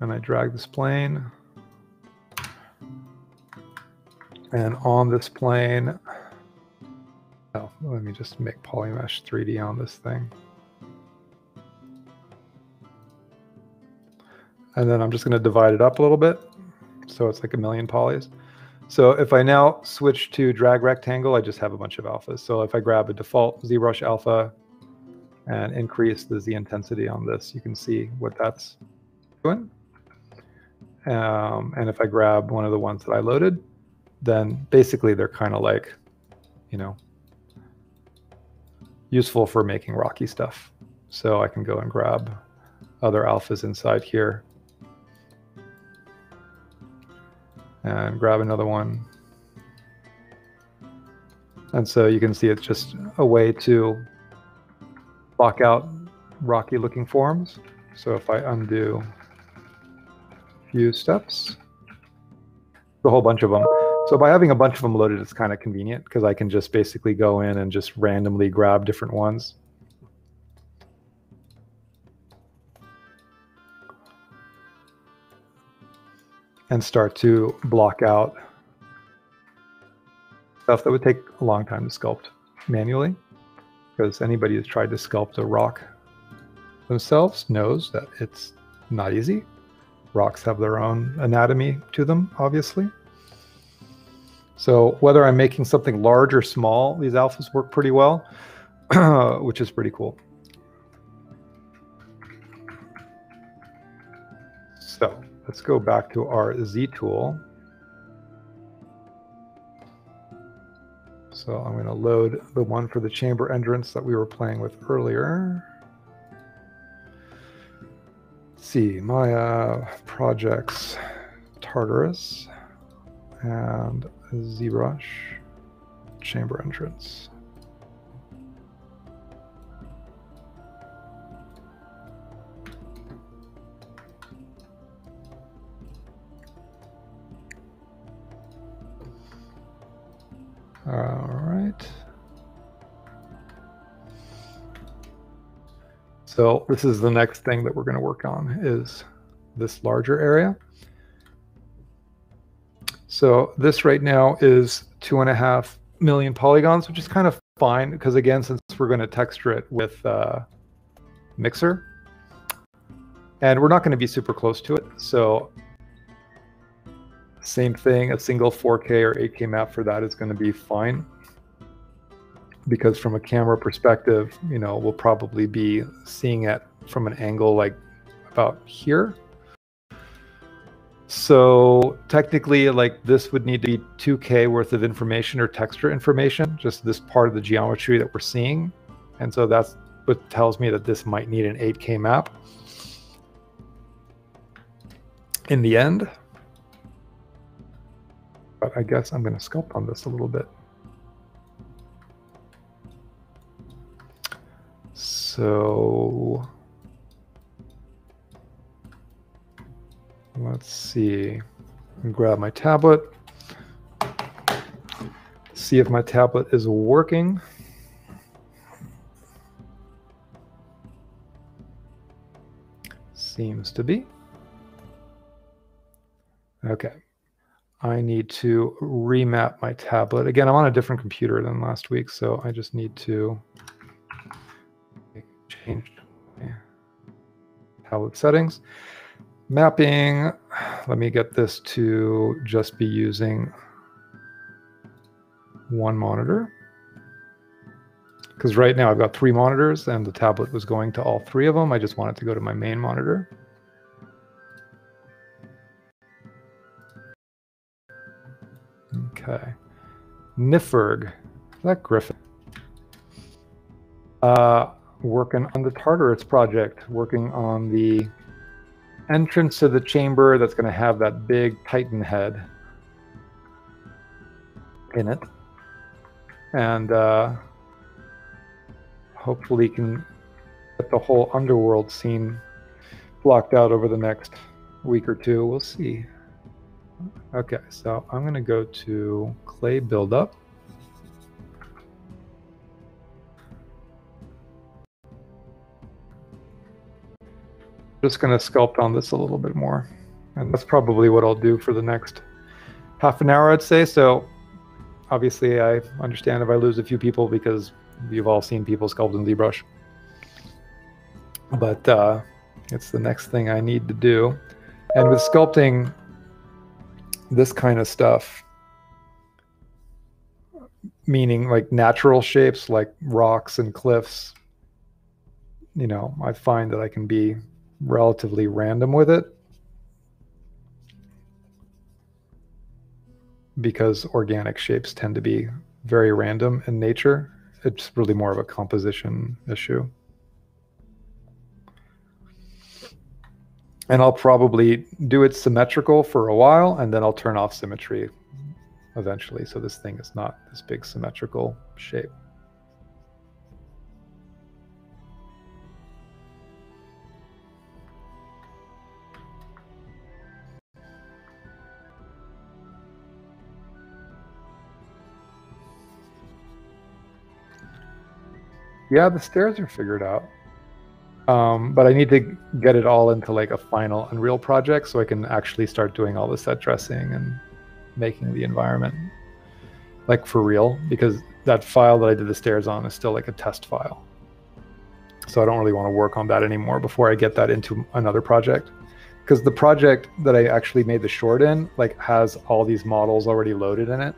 and I drag this plane, and on this plane, oh, let me just make Polymesh 3D on this thing. And then I'm just going to divide it up a little bit. So it's like a million polys. So if I now switch to drag rectangle, I just have a bunch of alphas. So if I grab a default ZBrush alpha and increase the Z intensity on this, you can see what that's doing. Um, and if I grab one of the ones that I loaded, then basically they're kind of like, you know, useful for making rocky stuff. So I can go and grab other alphas inside here and grab another one. And so you can see it's just a way to block out rocky looking forms. So if I undo a few steps, a whole bunch of them. So by having a bunch of them loaded, it's kind of convenient because I can just basically go in and just randomly grab different ones. And start to block out stuff that would take a long time to sculpt manually. Because anybody who's tried to sculpt a rock themselves knows that it's not easy. Rocks have their own anatomy to them, obviously. So whether I'm making something large or small, these alphas work pretty well, which is pretty cool. So let's go back to our Z tool. So I'm going to load the one for the chamber entrance that we were playing with earlier. Let's see, my uh, projects, Tartarus and ZBrush, chamber entrance. All right. So this is the next thing that we're going to work on is this larger area. So this right now is two and a half million polygons, which is kind of fine because again, since we're going to texture it with uh, Mixer, and we're not going to be super close to it. So same thing, a single 4K or 8K map for that is going to be fine. Because from a camera perspective, you know, we'll probably be seeing it from an angle like about here. So technically, like this would need to be 2K worth of information or texture information, just this part of the geometry that we're seeing. And so that's what tells me that this might need an 8K map. In the end, but I guess I'm going to sculpt on this a little bit. So let's see. Grab my tablet. See if my tablet is working. Seems to be. Okay. I need to remap my tablet. Again, I'm on a different computer than last week, so I just need to change tablet settings. Mapping, let me get this to just be using one monitor. Because right now I've got three monitors and the tablet was going to all three of them. I just want it to go to my main monitor. Okay. Nifurg. Is that Griffin? Uh, working on the Tartarus project, working on the entrance to the chamber that's going to have that big Titan head in it. And uh, hopefully can get the whole underworld scene blocked out over the next week or two. We'll see. Okay, so I'm going to go to clay buildup. Just going to sculpt on this a little bit more. And that's probably what I'll do for the next half an hour, I'd say. So obviously I understand if I lose a few people because you've all seen people sculpt in ZBrush. But uh, it's the next thing I need to do. And with sculpting, this kind of stuff, meaning like natural shapes like rocks and cliffs, you know, I find that I can be relatively random with it because organic shapes tend to be very random in nature. It's really more of a composition issue. And I'll probably do it symmetrical for a while and then I'll turn off symmetry eventually. So this thing is not this big symmetrical shape. Yeah, the stairs are figured out. Um, but I need to get it all into like a final Unreal project so I can actually start doing all the set dressing and making the environment like for real because that file that I did the stairs on is still like a test file. So I don't really want to work on that anymore before I get that into another project. Because the project that I actually made the short in like has all these models already loaded in it.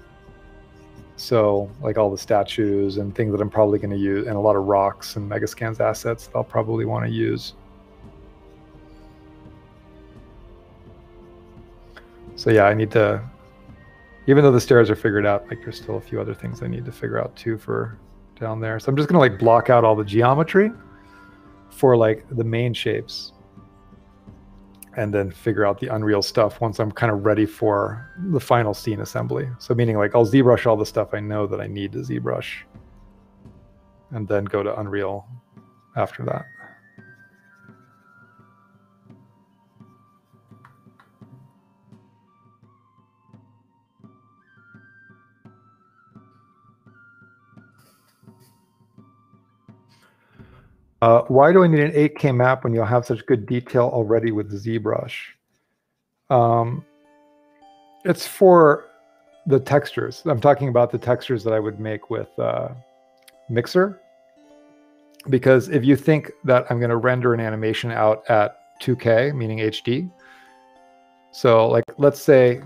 So like all the statues and things that I'm probably going to use, and a lot of rocks and Megascans assets that I'll probably want to use. So yeah, I need to, even though the stairs are figured out, like there's still a few other things I need to figure out too for down there. So I'm just going to like block out all the geometry for like the main shapes and then figure out the Unreal stuff once I'm kind of ready for the final scene assembly. So meaning like I'll ZBrush all the stuff I know that I need to ZBrush and then go to Unreal after that. Uh, why do I need an 8K map when you'll have such good detail already with ZBrush? Um, it's for the textures. I'm talking about the textures that I would make with uh, Mixer. Because if you think that I'm going to render an animation out at 2K, meaning HD, so like let's say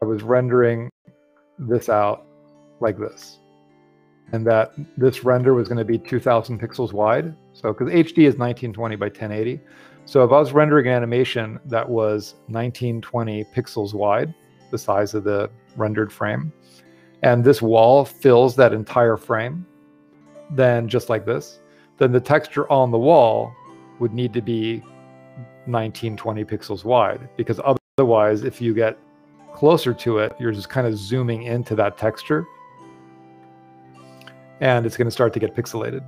I was rendering this out like this and that this render was going to be 2000 pixels wide. So, because HD is 1920 by 1080. So, if I was rendering an animation that was 1920 pixels wide, the size of the rendered frame, and this wall fills that entire frame, then just like this, then the texture on the wall would need to be 1920 pixels wide because otherwise, if you get closer to it, you're just kind of zooming into that texture and it's going to start to get pixelated.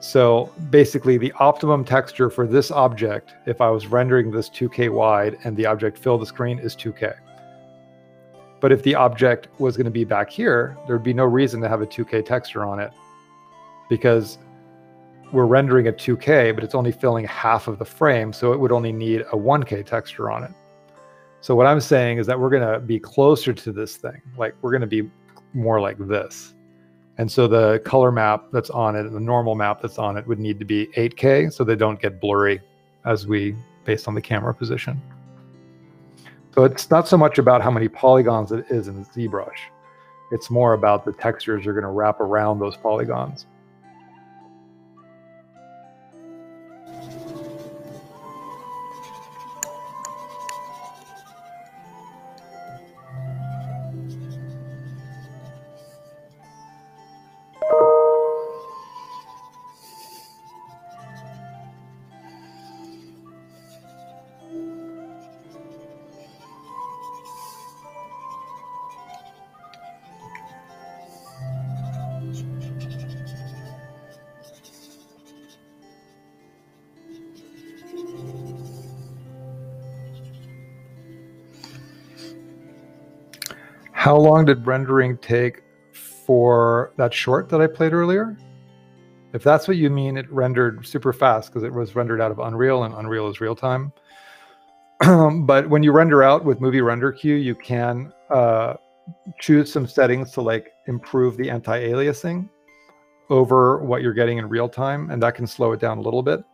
So basically the optimum texture for this object, if I was rendering this 2K wide and the object filled the screen is 2K. But if the object was going to be back here, there'd be no reason to have a 2K texture on it because we're rendering a 2K, but it's only filling half of the frame. So it would only need a 1K texture on it. So what I'm saying is that we're going to be closer to this thing. Like we're going to be more like this. And so the color map that's on it, the normal map that's on it would need to be 8K so they don't get blurry as we, based on the camera position. So it's not so much about how many polygons it is in ZBrush. It's more about the textures you're going to wrap around those polygons. How long did rendering take for that short that I played earlier? If that's what you mean, it rendered super fast because it was rendered out of Unreal and Unreal is real time. but when you render out with Movie Render Queue, you can uh, choose some settings to like improve the anti-aliasing over what you're getting in real time, and that can slow it down a little bit.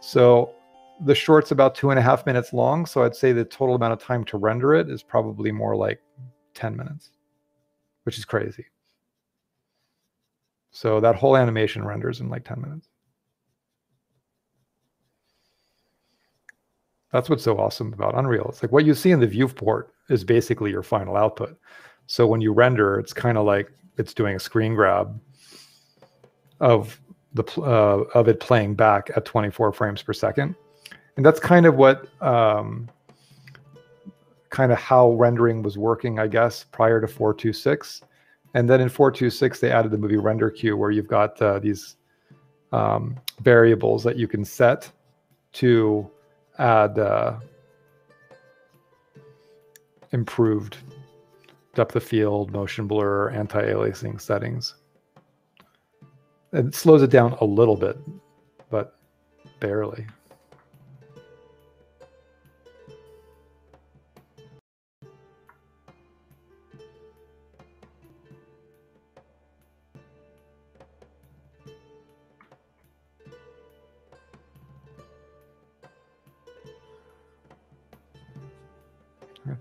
So the short's about two and a half minutes long. So I'd say the total amount of time to render it is probably more like 10 minutes, which is crazy. So that whole animation renders in like 10 minutes. That's what's so awesome about Unreal. It's like what you see in the viewport is basically your final output. So when you render, it's kind of like it's doing a screen grab of the uh, of it playing back at 24 frames per second, and that's kind of what um, kind of how rendering was working, I guess, prior to 426. And then in 426, they added the movie render queue where you've got uh, these um, variables that you can set to add uh, improved depth of field, motion blur, anti-aliasing settings. It slows it down a little bit, but barely.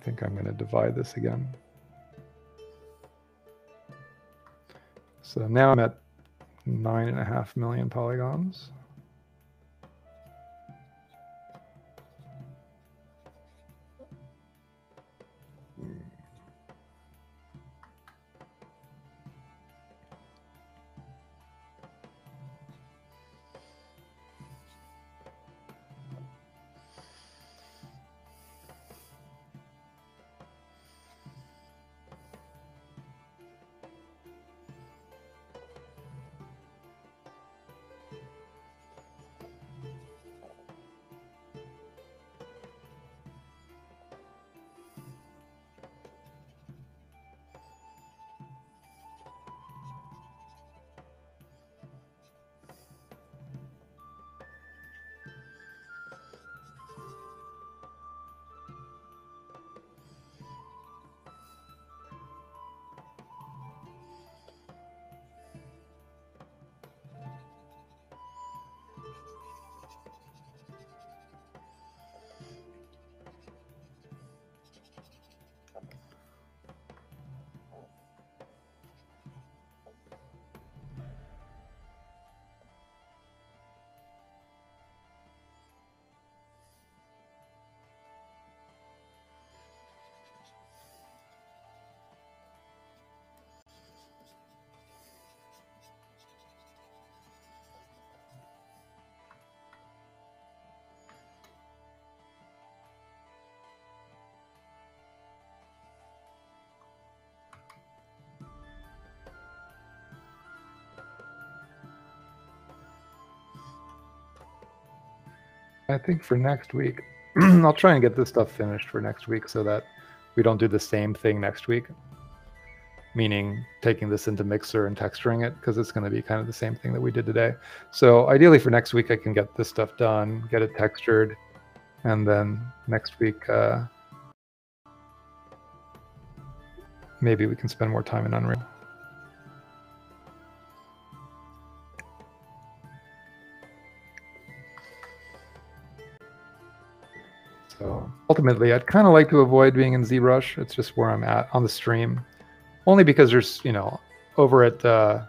Think I'm going to divide this again. So now I'm at nine and a half million polygons. I think for next week, I'll try and get this stuff finished for next week so that we don't do the same thing next week. Meaning taking this into Mixer and texturing it because it's going to be kind of the same thing that we did today. So ideally for next week, I can get this stuff done, get it textured, and then next week, uh, maybe we can spend more time in Unreal. Ultimately, I'd kind of like to avoid being in ZBrush. It's just where I'm at on the stream, only because there's you know over at uh,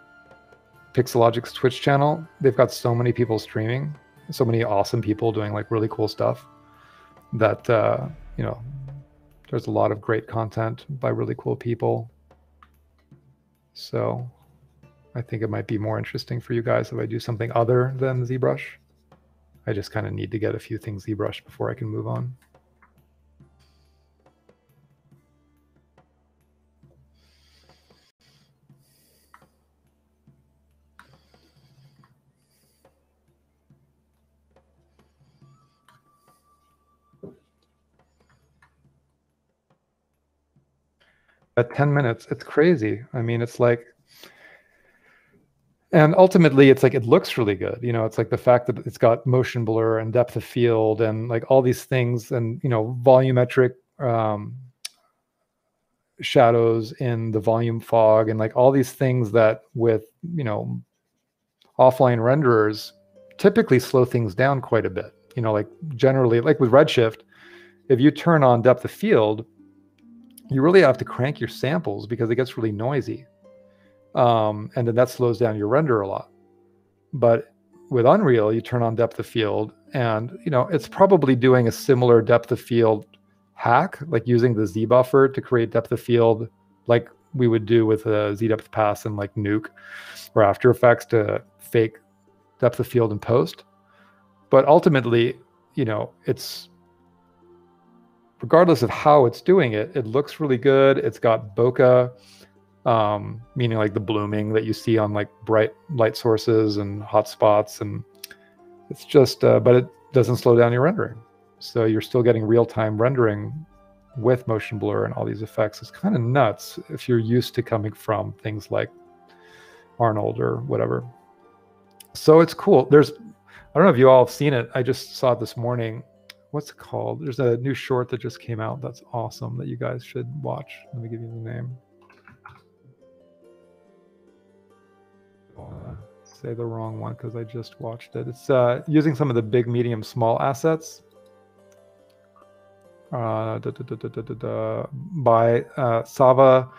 Pixologic's Twitch channel, they've got so many people streaming, so many awesome people doing like really cool stuff that uh, you know there's a lot of great content by really cool people. So I think it might be more interesting for you guys if I do something other than ZBrush. I just kind of need to get a few things ZBrush before I can move on. At 10 minutes, it's crazy. I mean, it's like and ultimately it's like it looks really good you know it's like the fact that it's got motion blur and depth of field and like all these things and you know volumetric um, shadows in the volume fog and like all these things that with you know offline renderers typically slow things down quite a bit you know like generally like with redshift if you turn on depth of field you really have to crank your samples because it gets really noisy um, and then that slows down your render a lot. But with Unreal, you turn on depth of field, and you know it's probably doing a similar depth of field hack, like using the Z buffer to create depth of field, like we would do with a Z depth pass and like Nuke or After Effects to fake depth of field in post. But ultimately, you know, it's regardless of how it's doing it, it looks really good. It's got bokeh um, meaning like the blooming that you see on like bright light sources and hot spots. And it's just, uh, but it doesn't slow down your rendering. So you're still getting real time rendering with motion blur and all these effects. It's kind of nuts if you're used to coming from things like Arnold or whatever. So it's cool. There's, I don't know if you all have seen it. I just saw it this morning. What's it called? There's a new short that just came out that's awesome that you guys should watch. Let me give you the name. say the wrong one because I just watched it. It's uh, using some of the big, medium, small assets uh, da, da, da, by uh, Sava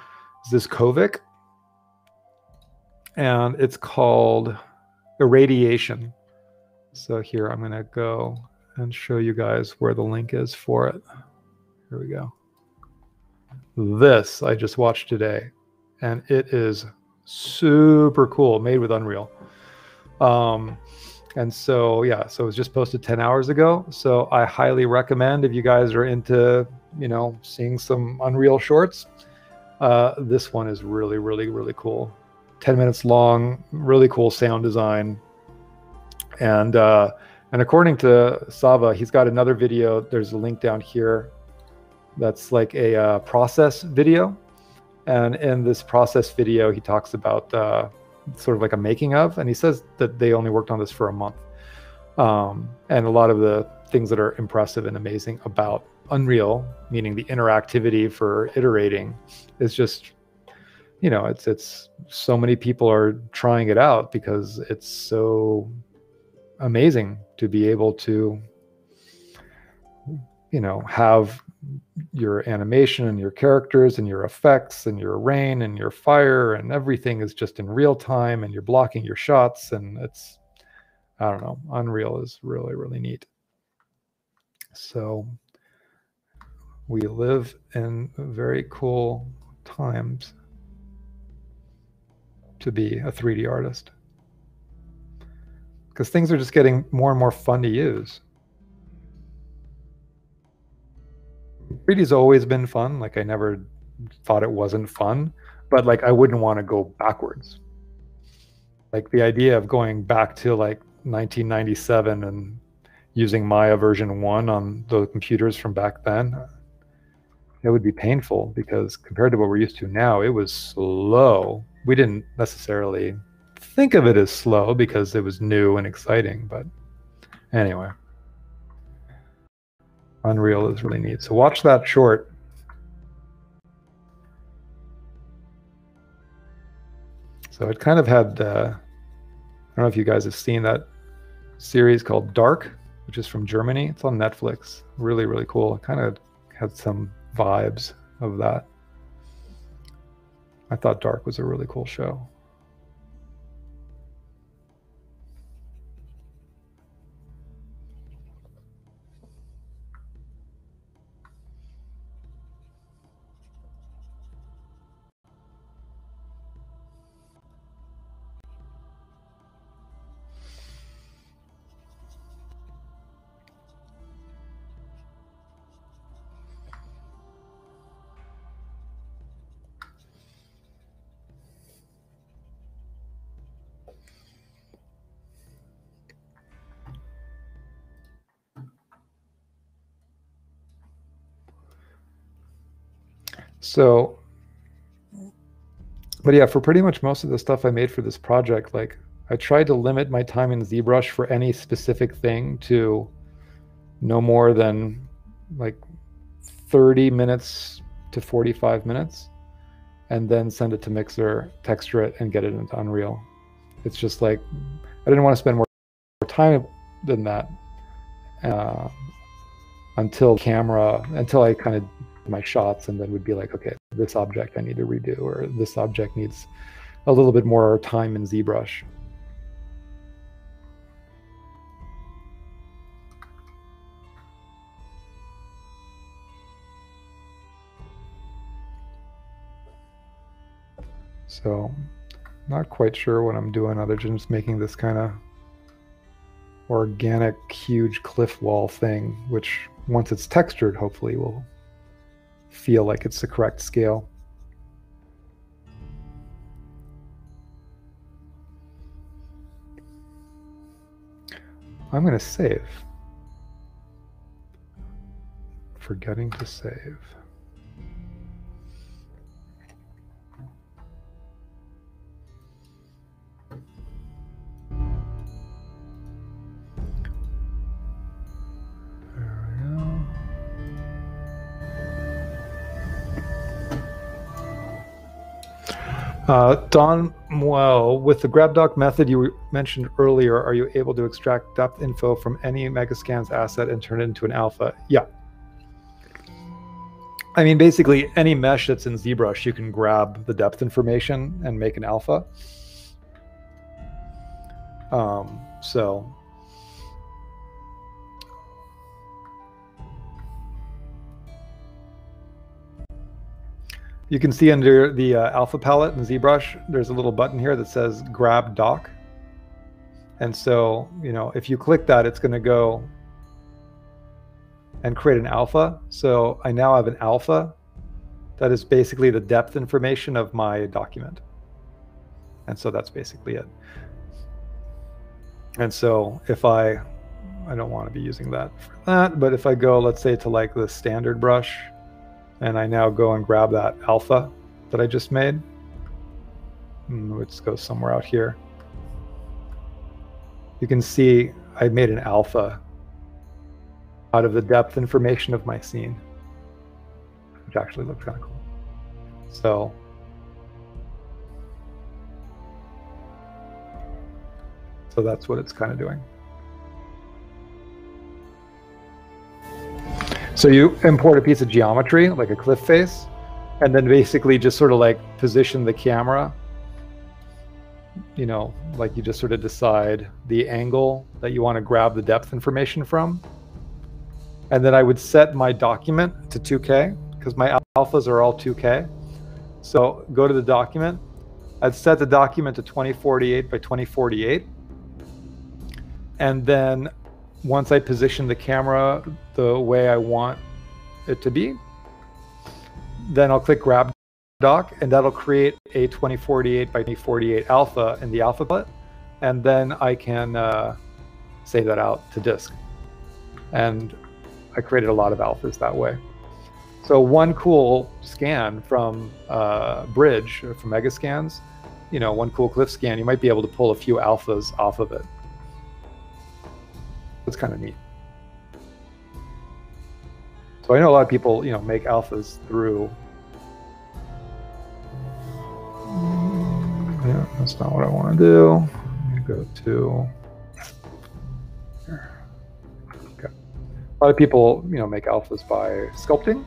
Zivkovic. And it's called Irradiation. So here I'm going to go and show you guys where the link is for it. Here we go. This I just watched today, and it is super cool, made with Unreal. Um, and so, yeah, so it was just posted 10 hours ago. So I highly recommend if you guys are into, you know, seeing some Unreal shorts, uh, this one is really, really, really cool. 10 minutes long, really cool sound design. And, uh, and according to Sava, he's got another video. There's a link down here that's like a uh, process video and in this process video, he talks about uh, sort of like a making of, and he says that they only worked on this for a month. Um, and a lot of the things that are impressive and amazing about Unreal, meaning the interactivity for iterating, is just, you know, it's it's so many people are trying it out because it's so amazing to be able to, you know, have your animation and your characters and your effects and your rain and your fire and everything is just in real time and you're blocking your shots and it's i don't know unreal is really really neat. So we live in very cool times to be a 3d artist because things are just getting more and more fun to use 3D's always been fun. Like I never thought it wasn't fun, but like I wouldn't want to go backwards. Like the idea of going back to like 1997 and using Maya version 1 on the computers from back then, it would be painful because compared to what we're used to now, it was slow. We didn't necessarily think of it as slow because it was new and exciting, but anyway. Unreal is really neat. So watch that short. So it kind of had, uh, I don't know if you guys have seen that series called Dark, which is from Germany. It's on Netflix. Really, really cool. It kind of had some vibes of that. I thought Dark was a really cool show. So, but yeah, for pretty much most of the stuff I made for this project, like I tried to limit my time in ZBrush for any specific thing to no more than like 30 minutes to 45 minutes and then send it to Mixer, texture it, and get it into Unreal. It's just like I didn't want to spend more, time than that uh, until camera, until I kind of my shots and then would be like, okay, this object I need to redo, or this object needs a little bit more time in ZBrush. So not quite sure what I'm doing other than just making this kind of organic huge cliff wall thing, which once it's textured, hopefully will feel like it's the correct scale. I'm going to save. Forgetting to save. Uh, Don well, with the GrabDoc method you mentioned earlier, are you able to extract depth info from any Megascans asset and turn it into an alpha? Yeah. I mean, basically, any mesh that's in ZBrush, you can grab the depth information and make an alpha. Um, so You can see under the uh, alpha palette in ZBrush, there's a little button here that says GrabDoc. And so, you know, if you click that, it's going to go and create an alpha. So I now have an alpha that is basically the depth information of my document. And so that's basically it. And so if I, I don't want to be using that for that, but if I go, let's say to like the standard brush, and I now go and grab that alpha that I just made. Hmm, let's go somewhere out here. You can see I made an alpha out of the depth information of my scene, which actually looks kind of cool. So so that's what it's kind of doing. So you import a piece of geometry, like a cliff face, and then basically just sort of like position the camera. You know, like you just sort of decide the angle that you want to grab the depth information from. And then I would set my document to 2K because my alphas are all 2K. So go to the document. I'd set the document to 2048 by 2048. And then once I position the camera the way I want it to be, then I'll click grab doc and that'll create a 2048 by 2048 alpha in the alpha palette. And then I can uh, save that out to disk. And I created a lot of alphas that way. So one cool scan from uh, Bridge, from Megascans, you know, one cool cliff scan, you might be able to pull a few alphas off of it. It's kind of neat. So I know a lot of people, you know, make alphas through. Yeah, that's not what I want to do. Let me go to. Okay. A lot of people, you know, make alphas by sculpting,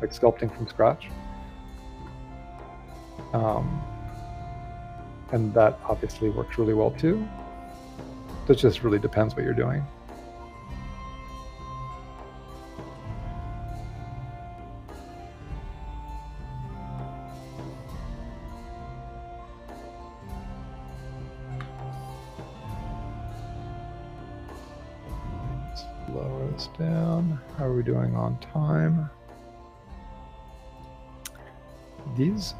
like sculpting from scratch. Um, and that obviously works really well too. It just really depends what you're doing. Lower this down. How are we doing on time? These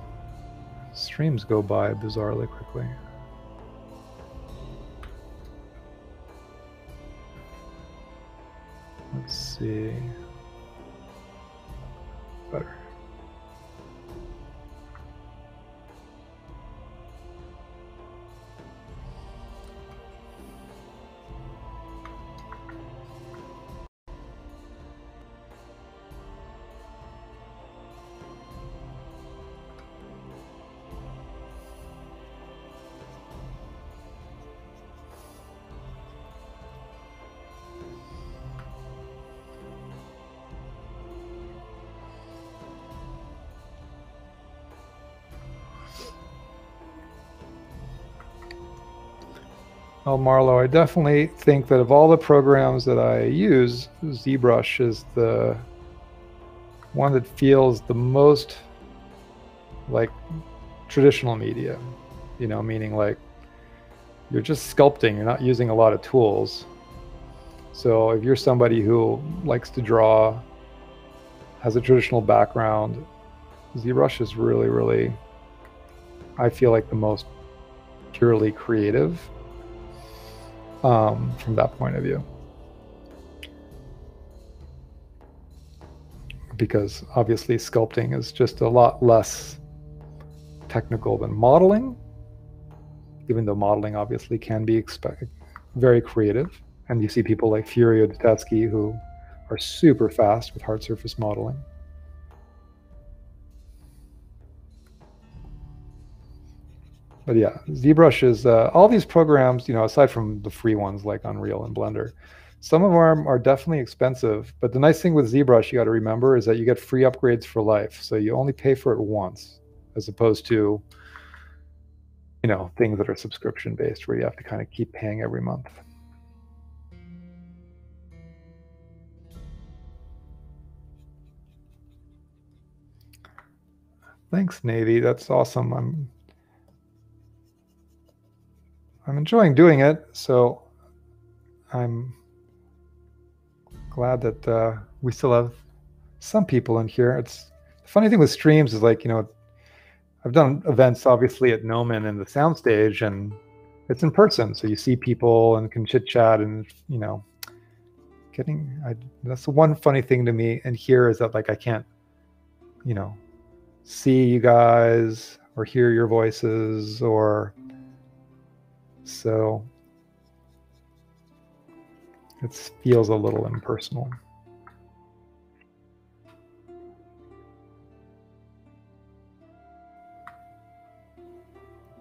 streams go by bizarrely quickly. Let's see. Well, Marlo, I definitely think that of all the programs that I use, ZBrush is the one that feels the most like traditional media, you know, meaning like you're just sculpting, you're not using a lot of tools. So if you're somebody who likes to draw, has a traditional background, ZBrush is really, really, I feel like the most purely creative um, from that point of view. Because obviously, sculpting is just a lot less technical than modeling, even though modeling obviously can be very creative. And you see people like Furio Tedeschi who are super fast with hard surface modeling. But yeah, ZBrush is uh, all these programs, you know, aside from the free ones like Unreal and Blender, some of them are definitely expensive. But the nice thing with ZBrush, you got to remember, is that you get free upgrades for life. So you only pay for it once, as opposed to, you know, things that are subscription based where you have to kind of keep paying every month. Thanks, Navy. That's awesome. I'm I'm enjoying doing it, so I'm glad that uh, we still have some people in here. It's the funny thing with streams is like you know, I've done events obviously at Gnomon and the soundstage, and it's in person, so you see people and can chit chat, and you know, getting I, that's the one funny thing to me. And here is that like I can't, you know, see you guys or hear your voices or so it feels a little impersonal.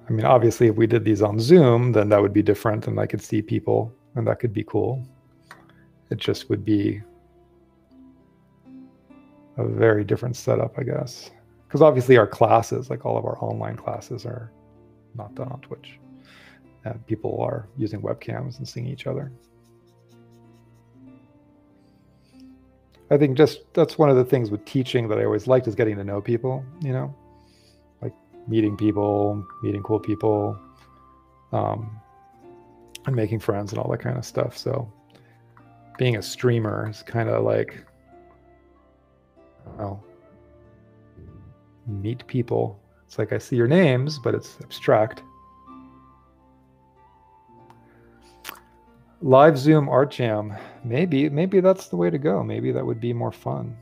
I mean, obviously, if we did these on Zoom, then that would be different and I could see people and that could be cool. It just would be a very different setup, I guess. Because obviously, our classes, like all of our online classes, are not done on Twitch and people are using webcams and seeing each other. I think just that's one of the things with teaching that I always liked is getting to know people, you know, like meeting people, meeting cool people, um, and making friends and all that kind of stuff. So being a streamer is kind of like, well, meet people. It's like I see your names, but it's abstract. Live Zoom Art Jam. Maybe, maybe that's the way to go. Maybe that would be more fun.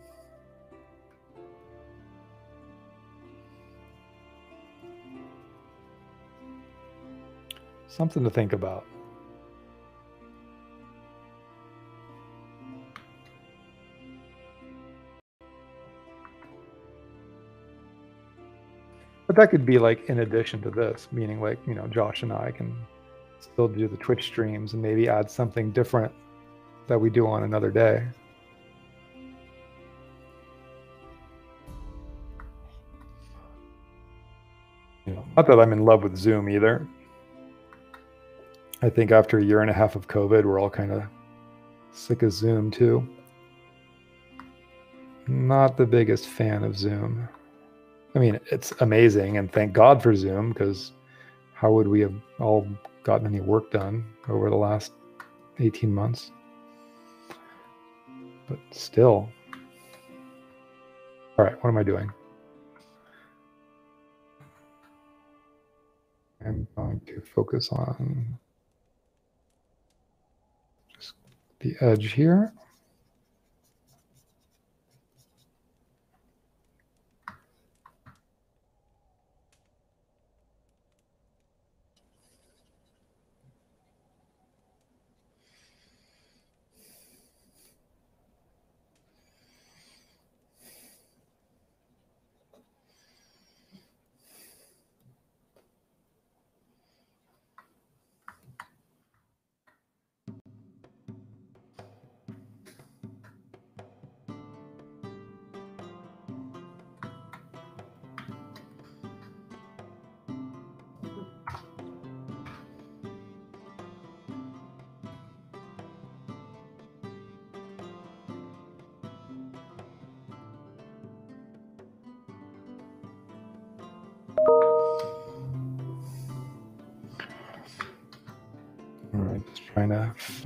Something to think about. But that could be like in addition to this, meaning like, you know, Josh and I can still do the Twitch streams and maybe add something different that we do on another day. Not that I'm in love with Zoom either. I think after a year and a half of COVID, we're all kind of sick of Zoom too. Not the biggest fan of Zoom. I mean, it's amazing and thank God for Zoom because how would we have all gotten any work done over the last 18 months. But still. All right, what am I doing? I'm going to focus on just the edge here.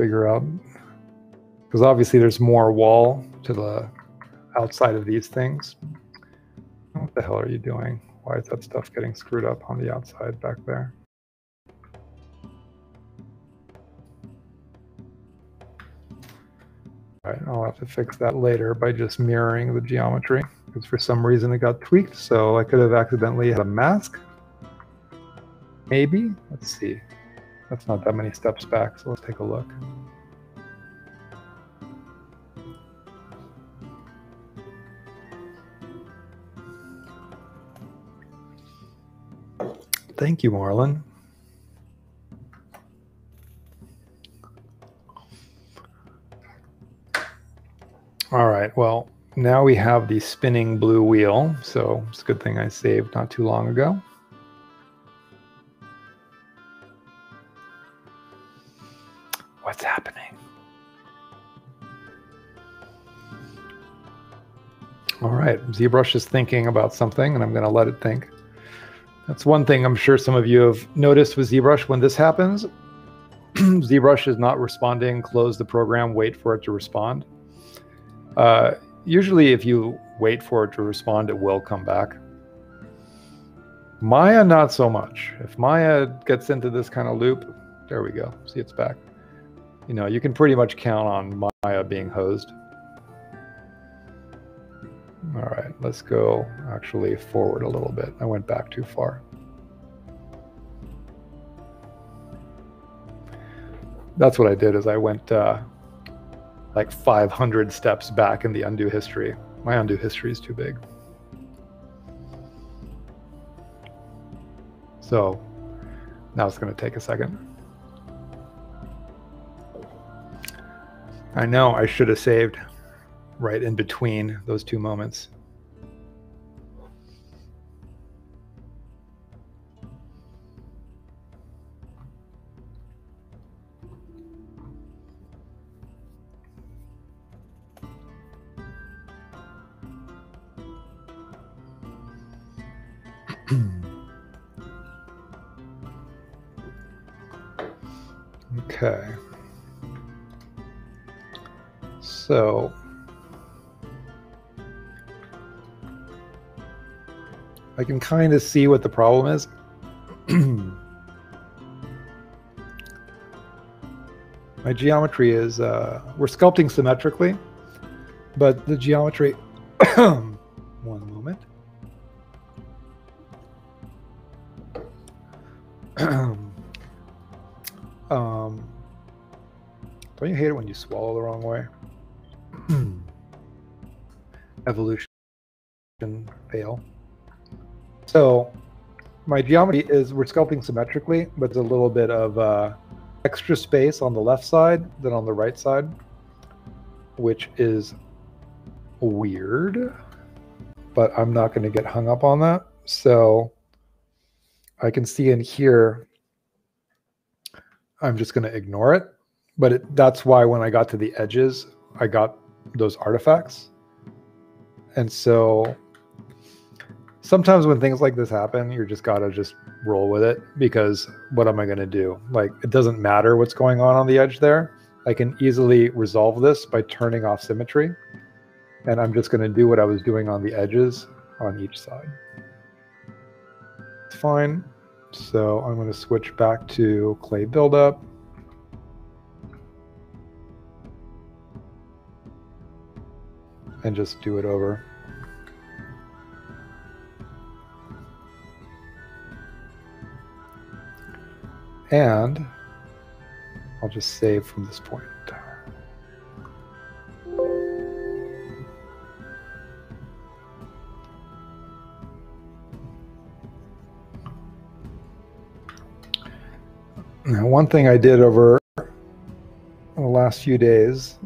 Figure out because obviously there's more wall to the outside of these things. What the hell are you doing? Why is that stuff getting screwed up on the outside back there? All right, I'll have to fix that later by just mirroring the geometry because for some reason it got tweaked. So I could have accidentally had a mask. Maybe. Let's see. That's not that many steps back, so let's take a look. Thank you, Marlon. All right, well, now we have the spinning blue wheel, so it's a good thing I saved not too long ago. ZBrush is thinking about something, and I'm going to let it think. That's one thing I'm sure some of you have noticed with ZBrush when this happens. ZBrush is not responding, close the program, wait for it to respond. Uh, usually, if you wait for it to respond, it will come back. Maya, not so much. If Maya gets into this kind of loop, there we go. See, it's back. You know, you can pretty much count on Maya being hosed. All right, let's go actually forward a little bit. I went back too far. That's what I did is I went uh, like 500 steps back in the undo history. My undo history is too big. So now it's going to take a second. I know I should have saved right in between those two moments. Kind of see what the problem is. My geometry is, uh, we're sculpting symmetrically, but the geometry, one moment. um, don't you hate it when you swallow the wrong way? Evolution fail. So my geometry is we're sculpting symmetrically, but there's a little bit of uh, extra space on the left side than on the right side, which is weird, but I'm not going to get hung up on that. So I can see in here, I'm just going to ignore it. But it, that's why when I got to the edges, I got those artifacts. And so sometimes when things like this happen, you're just gotta just roll with it because what am I gonna do? Like it doesn't matter what's going on on the edge there. I can easily resolve this by turning off symmetry. And I'm just gonna do what I was doing on the edges on each side. It's fine. So I'm gonna switch back to clay buildup. And just do it over. And I'll just save from this point. Now, one thing I did over the last few days,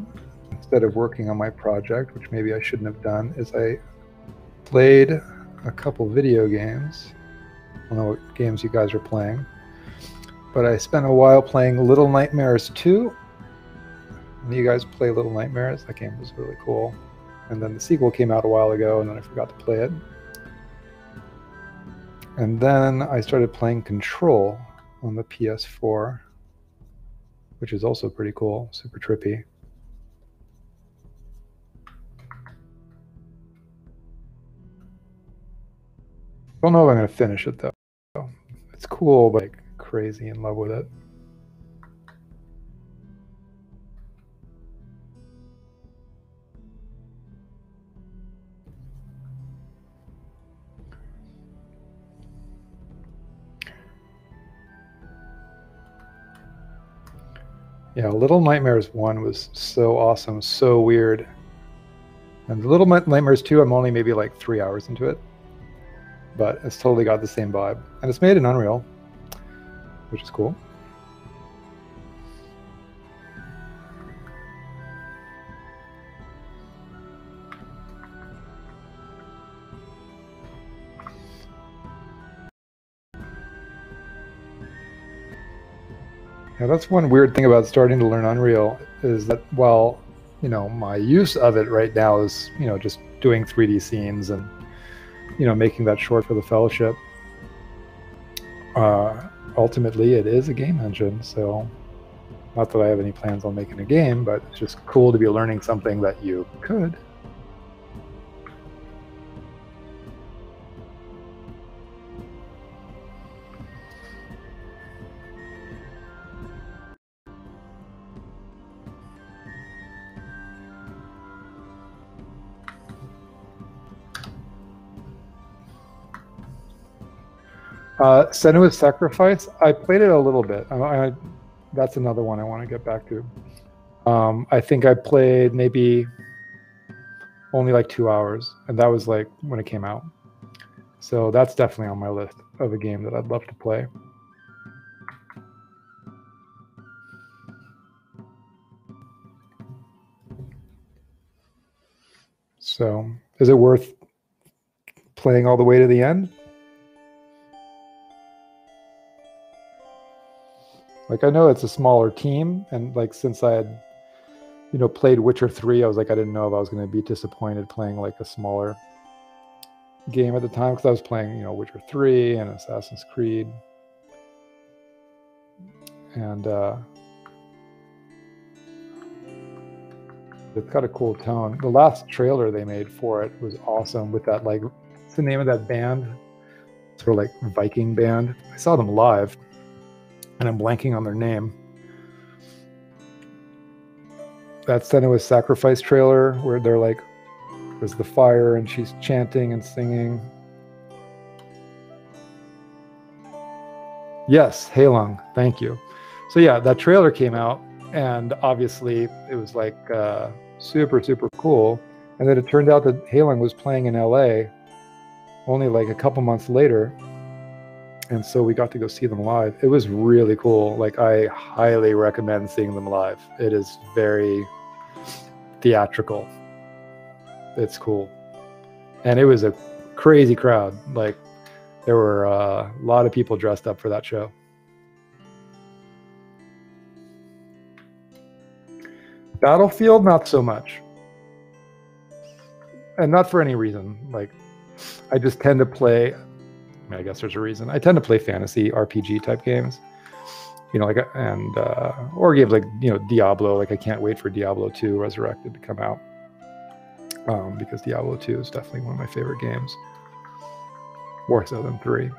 instead of working on my project, which maybe I shouldn't have done, is I played a couple video games. I don't know what games you guys are playing but I spent a while playing Little Nightmares 2. And you guys play Little Nightmares? That game was really cool. And then the sequel came out a while ago, and then I forgot to play it. And then I started playing Control on the PS4. which is also pretty cool, super trippy. Don't know if I'm going to finish it though. It's cool, but like crazy in love with it. Yeah, Little Nightmares 1 was so awesome, so weird. And Little Nightmares 2, I'm only maybe like three hours into it. But it's totally got the same vibe. And it's made in Unreal, which is cool. Yeah, that's one weird thing about starting to learn Unreal is that while, you know, my use of it right now is, you know, just doing 3D scenes and, you know, making that short for the fellowship. Uh, ultimately, it is a game engine. So, not that I have any plans on making a game, but it's just cool to be learning something that you could. Uh, Senua's Sacrifice. I played it a little bit. I, I, that's another one I want to get back to. Um, I think I played maybe only like two hours, and that was like when it came out. So that's definitely on my list of a game that I'd love to play. So, is it worth playing all the way to the end? Like I know it's a smaller team, and like since I had, you know, played Witcher three, I was like I didn't know if I was going to be disappointed playing like a smaller game at the time because I was playing you know Witcher three and Assassin's Creed, and uh, it's got a cool tone. The last trailer they made for it was awesome with that like, what's the name of that band? Sort of like Viking band. I saw them live and I'm blanking on their name. That Senua's Sacrifice trailer where they're like, there's the fire and she's chanting and singing. Yes, Heilung, thank you. So yeah, that trailer came out, and obviously it was like uh, super super cool. And then it turned out that Heilung was playing in L.A. only like a couple months later, and so we got to go see them live. It was really cool. Like I highly recommend seeing them live. It is very theatrical. It's cool. And it was a crazy crowd. Like there were uh, a lot of people dressed up for that show. Battlefield, not so much. And not for any reason. Like I just tend to play I, mean, I guess there's a reason. I tend to play fantasy RPG type games, you know, like and uh, or games like you know Diablo. Like I can't wait for Diablo 2 Resurrected to come out um, because Diablo 2 is definitely one of my favorite games, more so than three.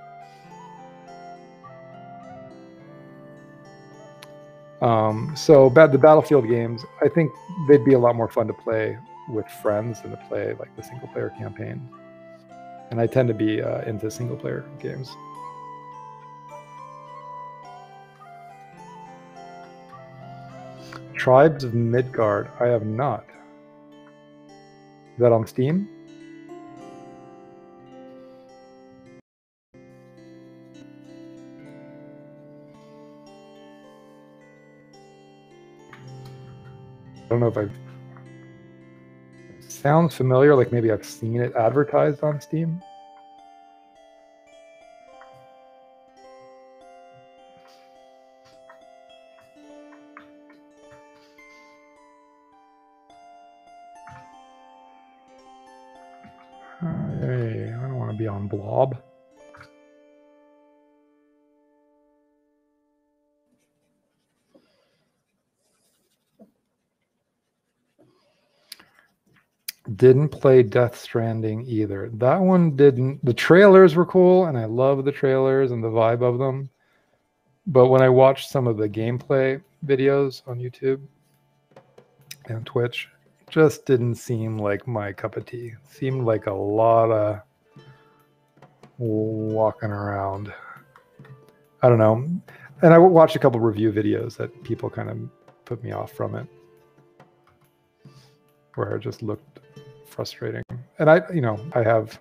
Um, so bad the Battlefield games, I think they'd be a lot more fun to play with friends than to play like the single player campaign and I tend to be uh, into single player games. Tribes of Midgard. I have not. Is that on Steam? I don't know if I've sounds familiar, like maybe I've seen it advertised on Steam. Hey, I don't want to be on Blob. Didn't play Death Stranding either. That one didn't. The trailers were cool, and I love the trailers and the vibe of them. But when I watched some of the gameplay videos on YouTube and Twitch, just didn't seem like my cup of tea. Seemed like a lot of walking around. I don't know. And I watched a couple review videos that people kind of put me off from it, where it just looked frustrating. And I, you know, I have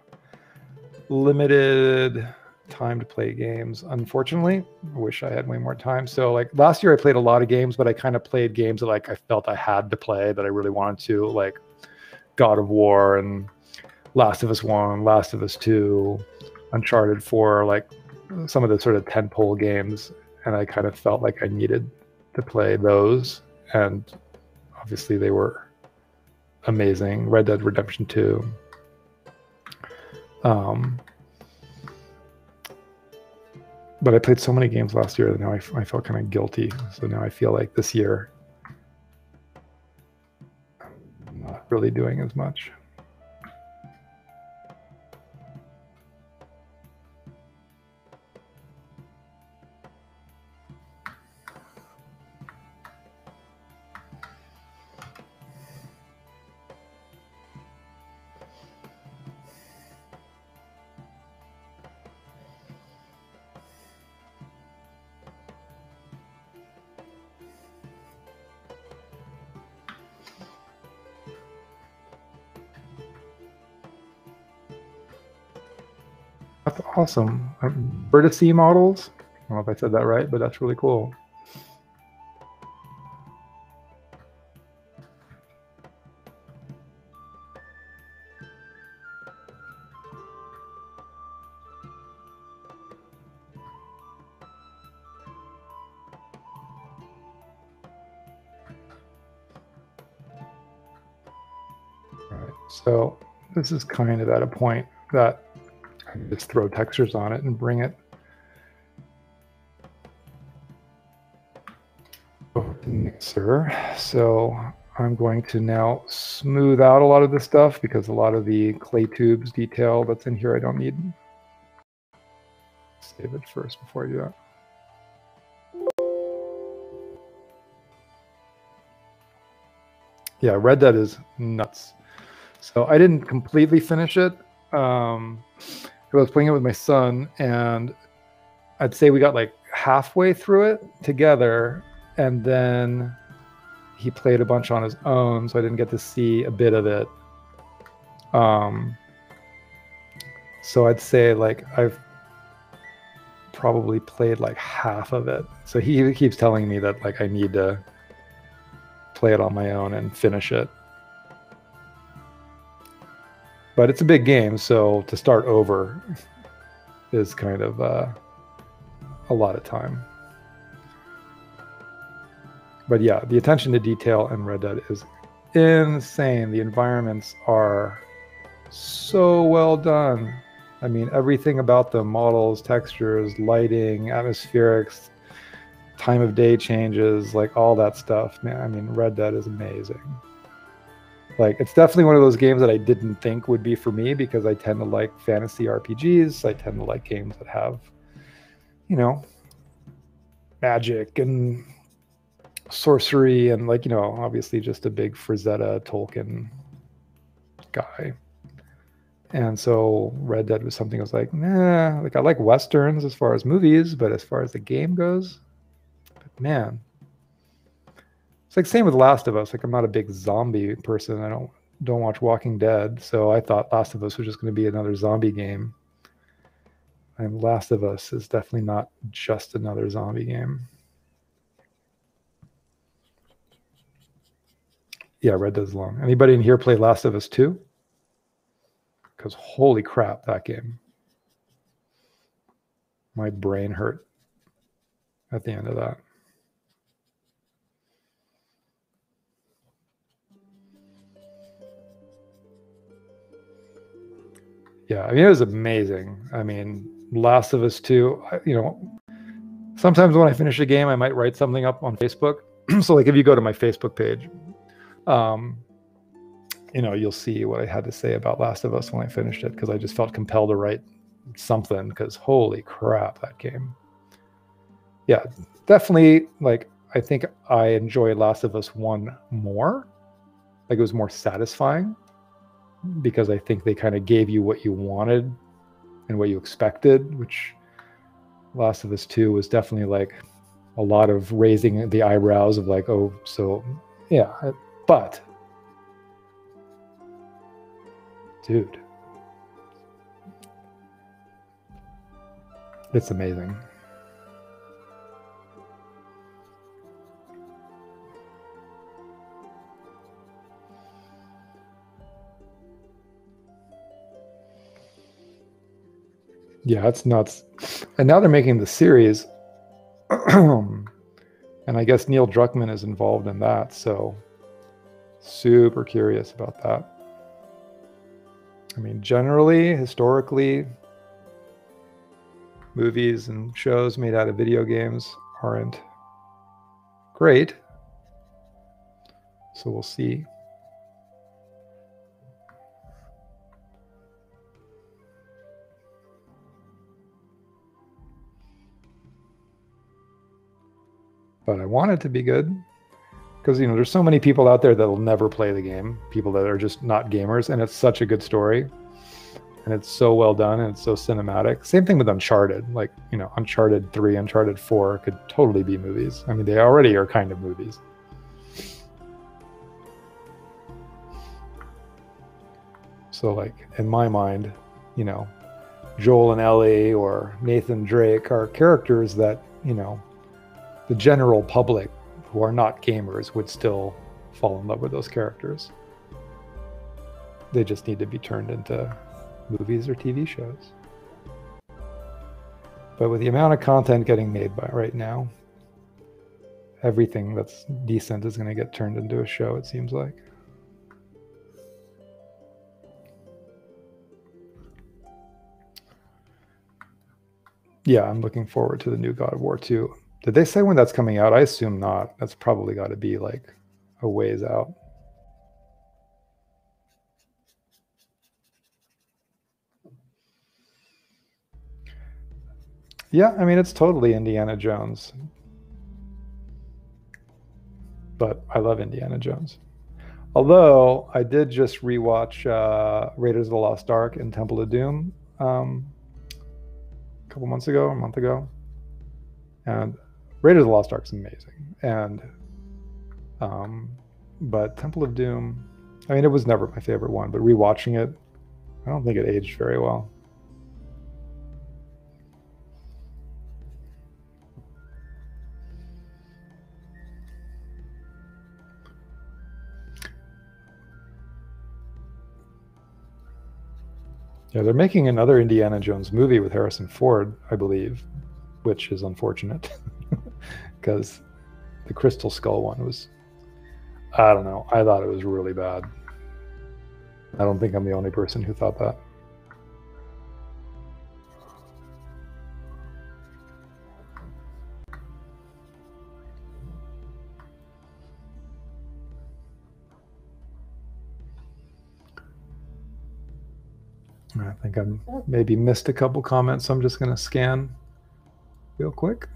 limited time to play games. Unfortunately, I wish I had way more time. So like last year I played a lot of games, but I kind of played games that like I felt I had to play that I really wanted to, like God of War and Last of Us 1, Last of Us 2, Uncharted 4, like some of the sort of tentpole games and I kind of felt like I needed to play those and obviously they were amazing. Red Dead Redemption 2. Um, but I played so many games last year that now I, I felt kind of guilty. So now I feel like this year I'm not really doing as much. Awesome. Vertice models. I don't know if I said that right, but that's really cool. So this is kind of at a point that just throw textures on it and bring it mixer. So I'm going to now smooth out a lot of this stuff because a lot of the clay tubes detail that's in here I don't need. Save it first before I do that. Yeah, Red Dead is nuts. So I didn't completely finish it. Um, I was playing it with my son, and I'd say we got like halfway through it together, and then he played a bunch on his own, so I didn't get to see a bit of it. Um, so I'd say like I've probably played like half of it. So he keeps telling me that like I need to play it on my own and finish it. But it's a big game, so to start over is kind of uh, a lot of time. But yeah, the attention to detail in Red Dead is insane. The environments are so well done. I mean, everything about the models, textures, lighting, atmospherics, time of day changes, like all that stuff. Man, I mean, Red Dead is amazing. Like, it's definitely one of those games that I didn't think would be for me because I tend to like fantasy RPGs. I tend to like games that have, you know, magic and sorcery and like you know obviously just a big Frazetta Tolkien guy. And so Red Dead was something I was like, nah, like I like westerns as far as movies, but as far as the game goes, but man, it's like same with Last of Us. Like I'm not a big zombie person. I don't don't watch Walking Dead, so I thought Last of Us was just going to be another zombie game. And Last of Us is definitely not just another zombie game. Yeah, Red Dead's long. Anybody in here play Last of Us 2? Because holy crap, that game. My brain hurt at the end of that. Yeah, I mean, it was amazing. I mean, Last of Us 2, you know, sometimes when I finish a game, I might write something up on Facebook. so, like, if you go to my Facebook page, um, you know, you'll see what I had to say about Last of Us when I finished it because I just felt compelled to write something because holy crap, that game. Yeah, definitely. Like, I think I enjoy Last of Us 1 more. Like, it was more satisfying because I think they kind of gave you what you wanted and what you expected, which Last of Us 2 was definitely like a lot of raising the eyebrows of like, oh, so yeah, uh, but dude, it's amazing. Yeah, it's nuts. And now they're making the series. and I guess Neil Druckmann is involved in that. So super curious about that. I mean, generally, historically, movies and shows made out of video games aren't great. So we'll see. But I want it to be good because you know there's so many people out there that will never play the game, people that are just not gamers, and it's such a good story, and it's so well done and it's so cinematic. Same thing with Uncharted, like you know Uncharted three, Uncharted four could totally be movies. I mean they already are kind of movies. So like in my mind, you know, Joel and Ellie or Nathan Drake are characters that you know the general public who are not gamers would still fall in love with those characters. They just need to be turned into movies or TV shows. But with the amount of content getting made by right now, everything that's decent is going to get turned into a show, it seems like. Yeah, I'm looking forward to the new God of War 2. Did they say when that's coming out? I assume not. That's probably got to be like a ways out. Yeah, I mean, it's totally Indiana Jones. But I love Indiana Jones. Although I did just rewatch uh, Raiders of the Lost Ark and Temple of Doom um, a couple months ago, a month ago. And Raiders of the Lost Ark is amazing, and um, but Temple of Doom, I mean, it was never my favorite one, but rewatching it, I don't think it aged very well. Yeah, they're making another Indiana Jones movie with Harrison Ford, I believe, which is unfortunate. because the Crystal Skull one was, I don't know, I thought it was really bad. I don't think I'm the only person who thought that. I think I maybe missed a couple comments. So I'm just going to scan real quick.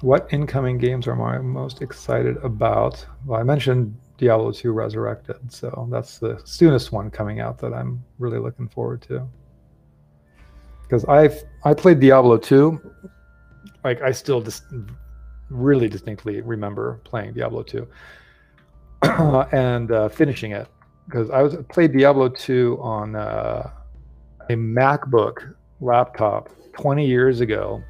What incoming games are I most excited about? Well, I mentioned Diablo 2 Resurrected, so that's the soonest one coming out that I'm really looking forward to. Because I've I played Diablo 2, like I still just really distinctly remember playing Diablo 2 and uh, finishing it because I was played Diablo 2 on uh, a MacBook laptop 20 years ago,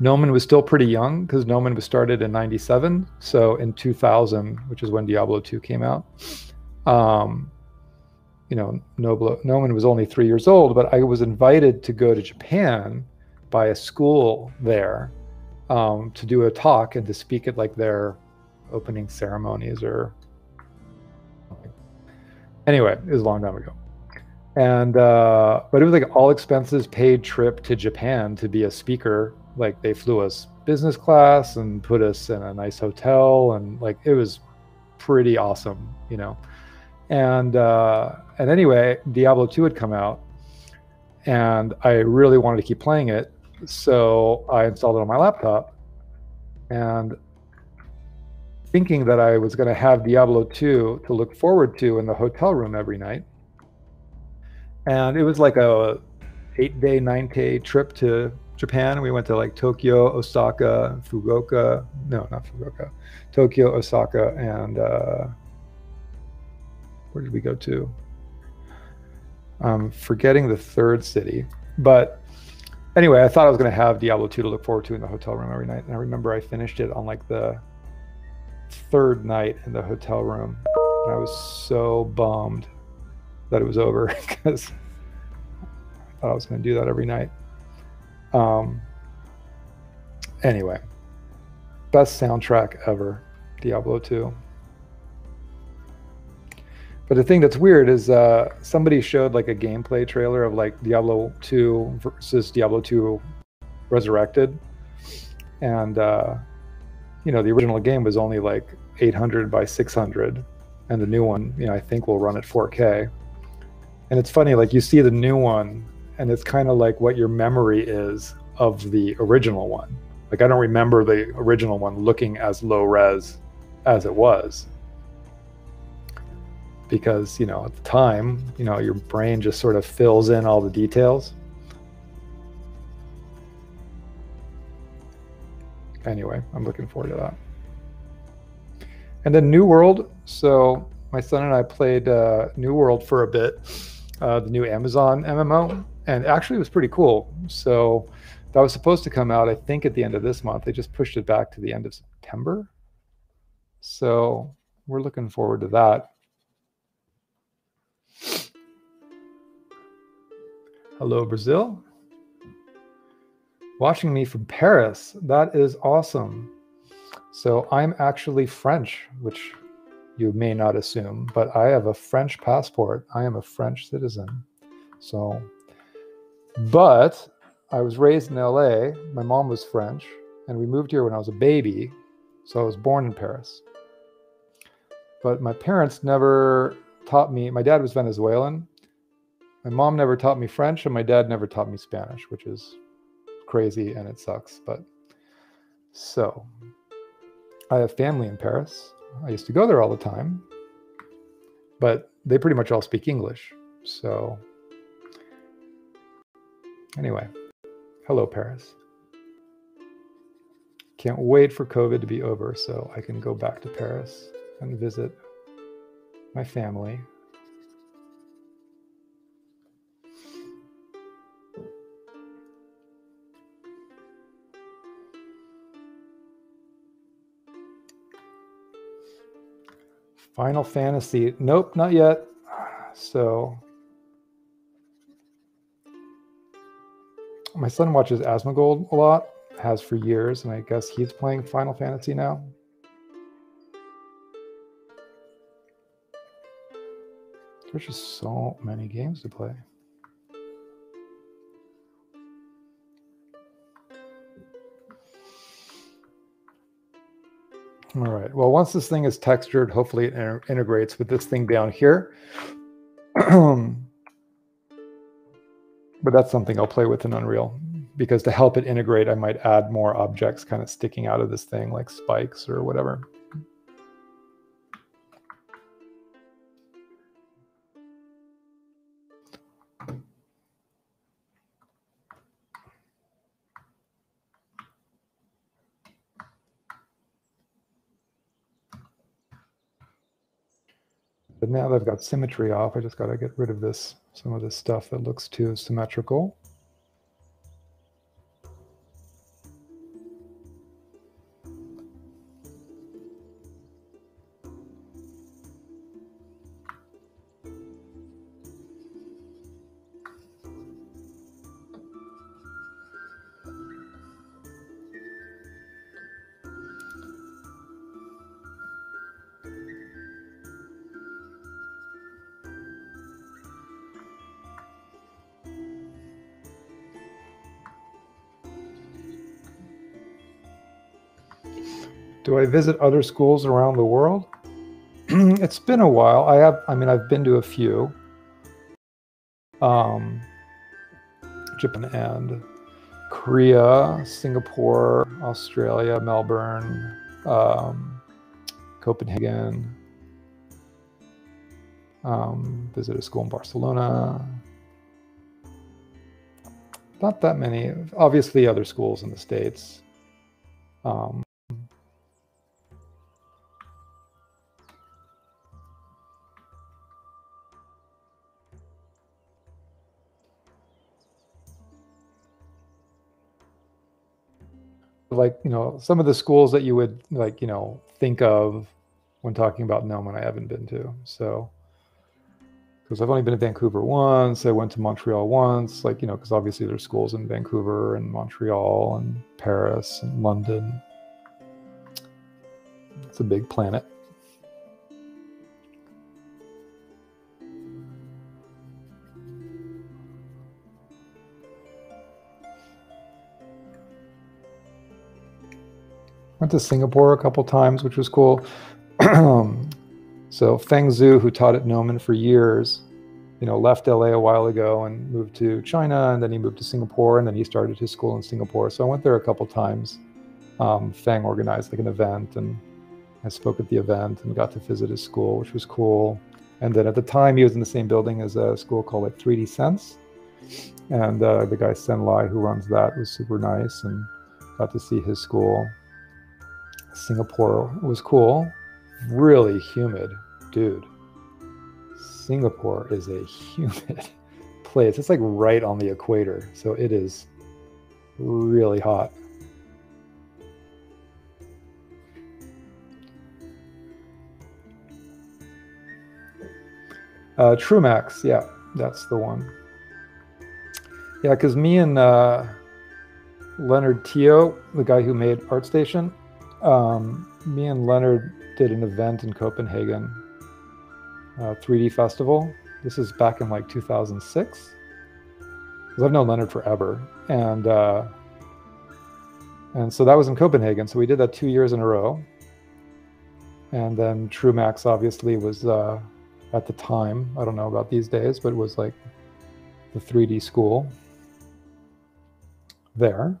Gnomon was still pretty young because Gnomon was started in 97. So in 2000, which is when Diablo 2 came out, um, you know, Noblo, Gnomon was only three years old, but I was invited to go to Japan by a school there um, to do a talk and to speak at like their opening ceremonies or. Anyway, it was a long time ago. And uh, but it was like all expenses paid trip to Japan to be a speaker. Like they flew us business class and put us in a nice hotel, and like it was pretty awesome, you know. And uh, and anyway, Diablo 2 had come out, and I really wanted to keep playing it, so I installed it on my laptop, and thinking that I was going to have Diablo 2 to look forward to in the hotel room every night and it was like a eight day, nine day trip to Japan. We went to like Tokyo, Osaka, Fukuoka. No, not Fukuoka. Tokyo, Osaka, and uh, where did we go to? I'm forgetting the third city, but anyway, I thought I was going to have Diablo 2 to look forward to in the hotel room every night. And I remember I finished it on like the third night in the hotel room. And I was so bummed that it was over because I thought I was going to do that every night. Um, anyway, best soundtrack ever, Diablo 2. But the thing that's weird is uh, somebody showed like a gameplay trailer of like Diablo 2 versus Diablo 2 Resurrected. And, uh, you know, the original game was only like 800 by 600. And the new one, you know, I think will run at 4K and it's funny like you see the new one and it's kind of like what your memory is of the original one. Like i don't remember the original one looking as low res as it was. Because you know at the time you know your brain just sort of fills in all the details. Anyway i'm looking forward to that. And then new world. So my son and i played uh, new world for a bit uh, the new Amazon MMO, and actually it was pretty cool. So that was supposed to come out, I think, at the end of this month. They just pushed it back to the end of September. So we're looking forward to that. Hello, Brazil. Watching me from Paris. That is awesome. So I'm actually French, which you may not assume, but I have a French passport. I am a French citizen. So, but I was raised in LA. My mom was French, and we moved here when I was a baby. So I was born in Paris. But my parents never taught me, my dad was Venezuelan. My mom never taught me French, and my dad never taught me Spanish, which is crazy and it sucks. But so I have family in Paris. I used to go there all the time, but they pretty much all speak English. So, anyway, hello, Paris. Can't wait for COVID to be over so I can go back to Paris and visit my family Final Fantasy. Nope, not yet. So my son watches Asmongold a lot, has for years, and I guess he's playing Final Fantasy now. There's just so many games to play. All right. Well, once this thing is textured, hopefully it inter integrates with this thing down here. but that's something I'll play with in Unreal because to help it integrate, I might add more objects kind of sticking out of this thing like spikes or whatever. But now that I've got symmetry off, I just got to get rid of this, some of this stuff that looks too symmetrical. Visit other schools around the world? it's been a while. I have. I mean, I've been to a few. Um, Japan and Korea, Singapore, Australia, Melbourne, um, Copenhagen. Um, visited a school in Barcelona. Not that many. Obviously, other schools in the states. Um, like you know some of the schools that you would like you know think of when talking about Gnomon I haven't been to. So because I've only been to Vancouver once, I went to Montreal once, like you know, because obviously there's schools in Vancouver and Montreal and Paris and London. It's a big planet. Went to Singapore a couple times, which was cool. so Feng Zhu, who taught at Gnomon for years, you know, left LA a while ago and moved to China, and then he moved to Singapore, and then he started his school in Singapore. So I went there a couple times. Um, Feng organized like an event, and I spoke at the event and got to visit his school, which was cool. And then at the time, he was in the same building as a school called like 3D Sense, and uh, the guy Sen Lai who runs that was super nice, and got to see his school. Singapore was cool. Really humid, dude. Singapore is a humid place. It's like right on the equator, so it is really hot. Uh, Truemax, yeah, that's the one. Yeah, because me and uh, Leonard Teo, the guy who made ArtStation, um, me and Leonard did an event in Copenhagen, uh, 3D festival. This is back in like 2006. Because I've known Leonard forever, and uh, and so that was in Copenhagen. So we did that two years in a row. And then Truemax obviously was uh, at the time. I don't know about these days, but it was like the 3D school there.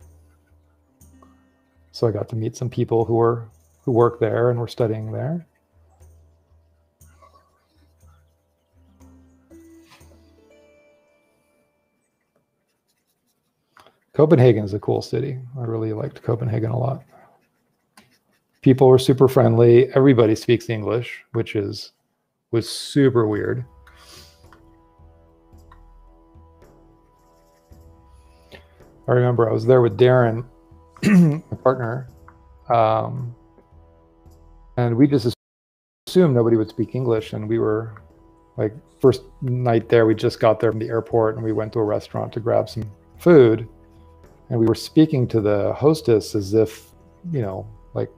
So I got to meet some people who were who work there and were studying there. Copenhagen is a cool city. I really liked Copenhagen a lot. People were super friendly. Everybody speaks English, which is was super weird. I remember I was there with Darren my partner, um, and we just assumed nobody would speak English. And we were like, first night there, we just got there from the airport, and we went to a restaurant to grab some food, and we were speaking to the hostess as if, you know, like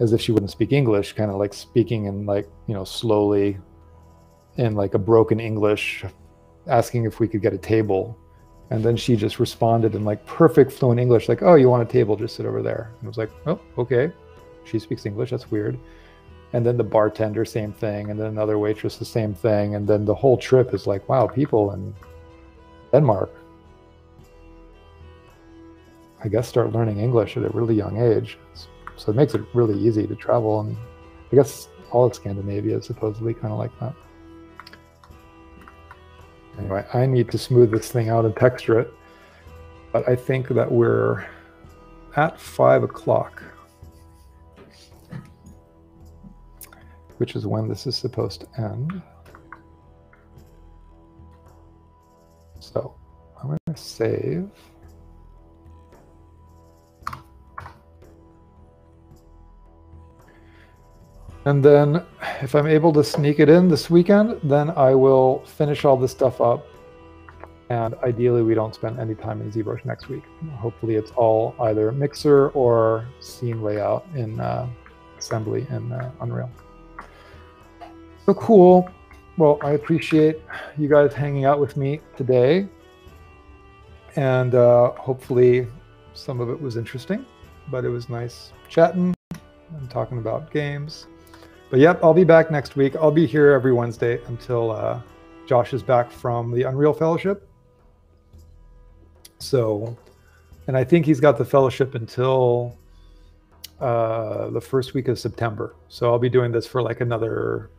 as if she wouldn't speak English, kind of like speaking in like, you know, slowly in like a broken English, asking if we could get a table. And then she just responded in like perfect fluent English, like, oh, you want a table, just sit over there. And I was like, oh, okay. She speaks English, that's weird. And then the bartender, same thing. And then another waitress, the same thing. And then the whole trip is like, wow, people in Denmark, I guess, start learning English at a really young age. So it makes it really easy to travel. And I guess all of Scandinavia is supposedly kind of like that. Anyway, I need to smooth this thing out and texture it. But I think that we're at five o'clock, which is when this is supposed to end. So I'm going to save. And then if I'm able to sneak it in this weekend, then I will finish all this stuff up. And ideally, we don't spend any time in ZBrush next week. Hopefully, it's all either mixer or scene layout in uh, assembly in uh, Unreal. So cool. Well, I appreciate you guys hanging out with me today. And uh, hopefully, some of it was interesting, but it was nice chatting and talking about games. But yep, I'll be back next week. I'll be here every Wednesday until uh, Josh is back from the Unreal Fellowship. So, and I think he's got the fellowship until uh, the first week of September. So I'll be doing this for like another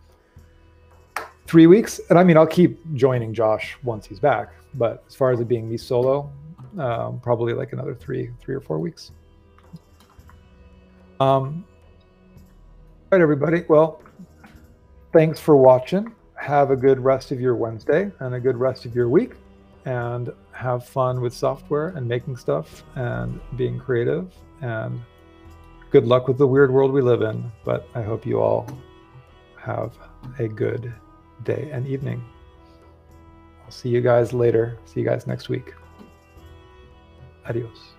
three weeks. And I mean, I'll keep joining Josh once he's back. But as far as it being me solo, um, probably like another three, three or four weeks. Um, all right, everybody. Well, thanks for watching. Have a good rest of your Wednesday and a good rest of your week. And have fun with software and making stuff and being creative. And good luck with the weird world we live in. But I hope you all have a good day and evening. I'll see you guys later. See you guys next week. Adios.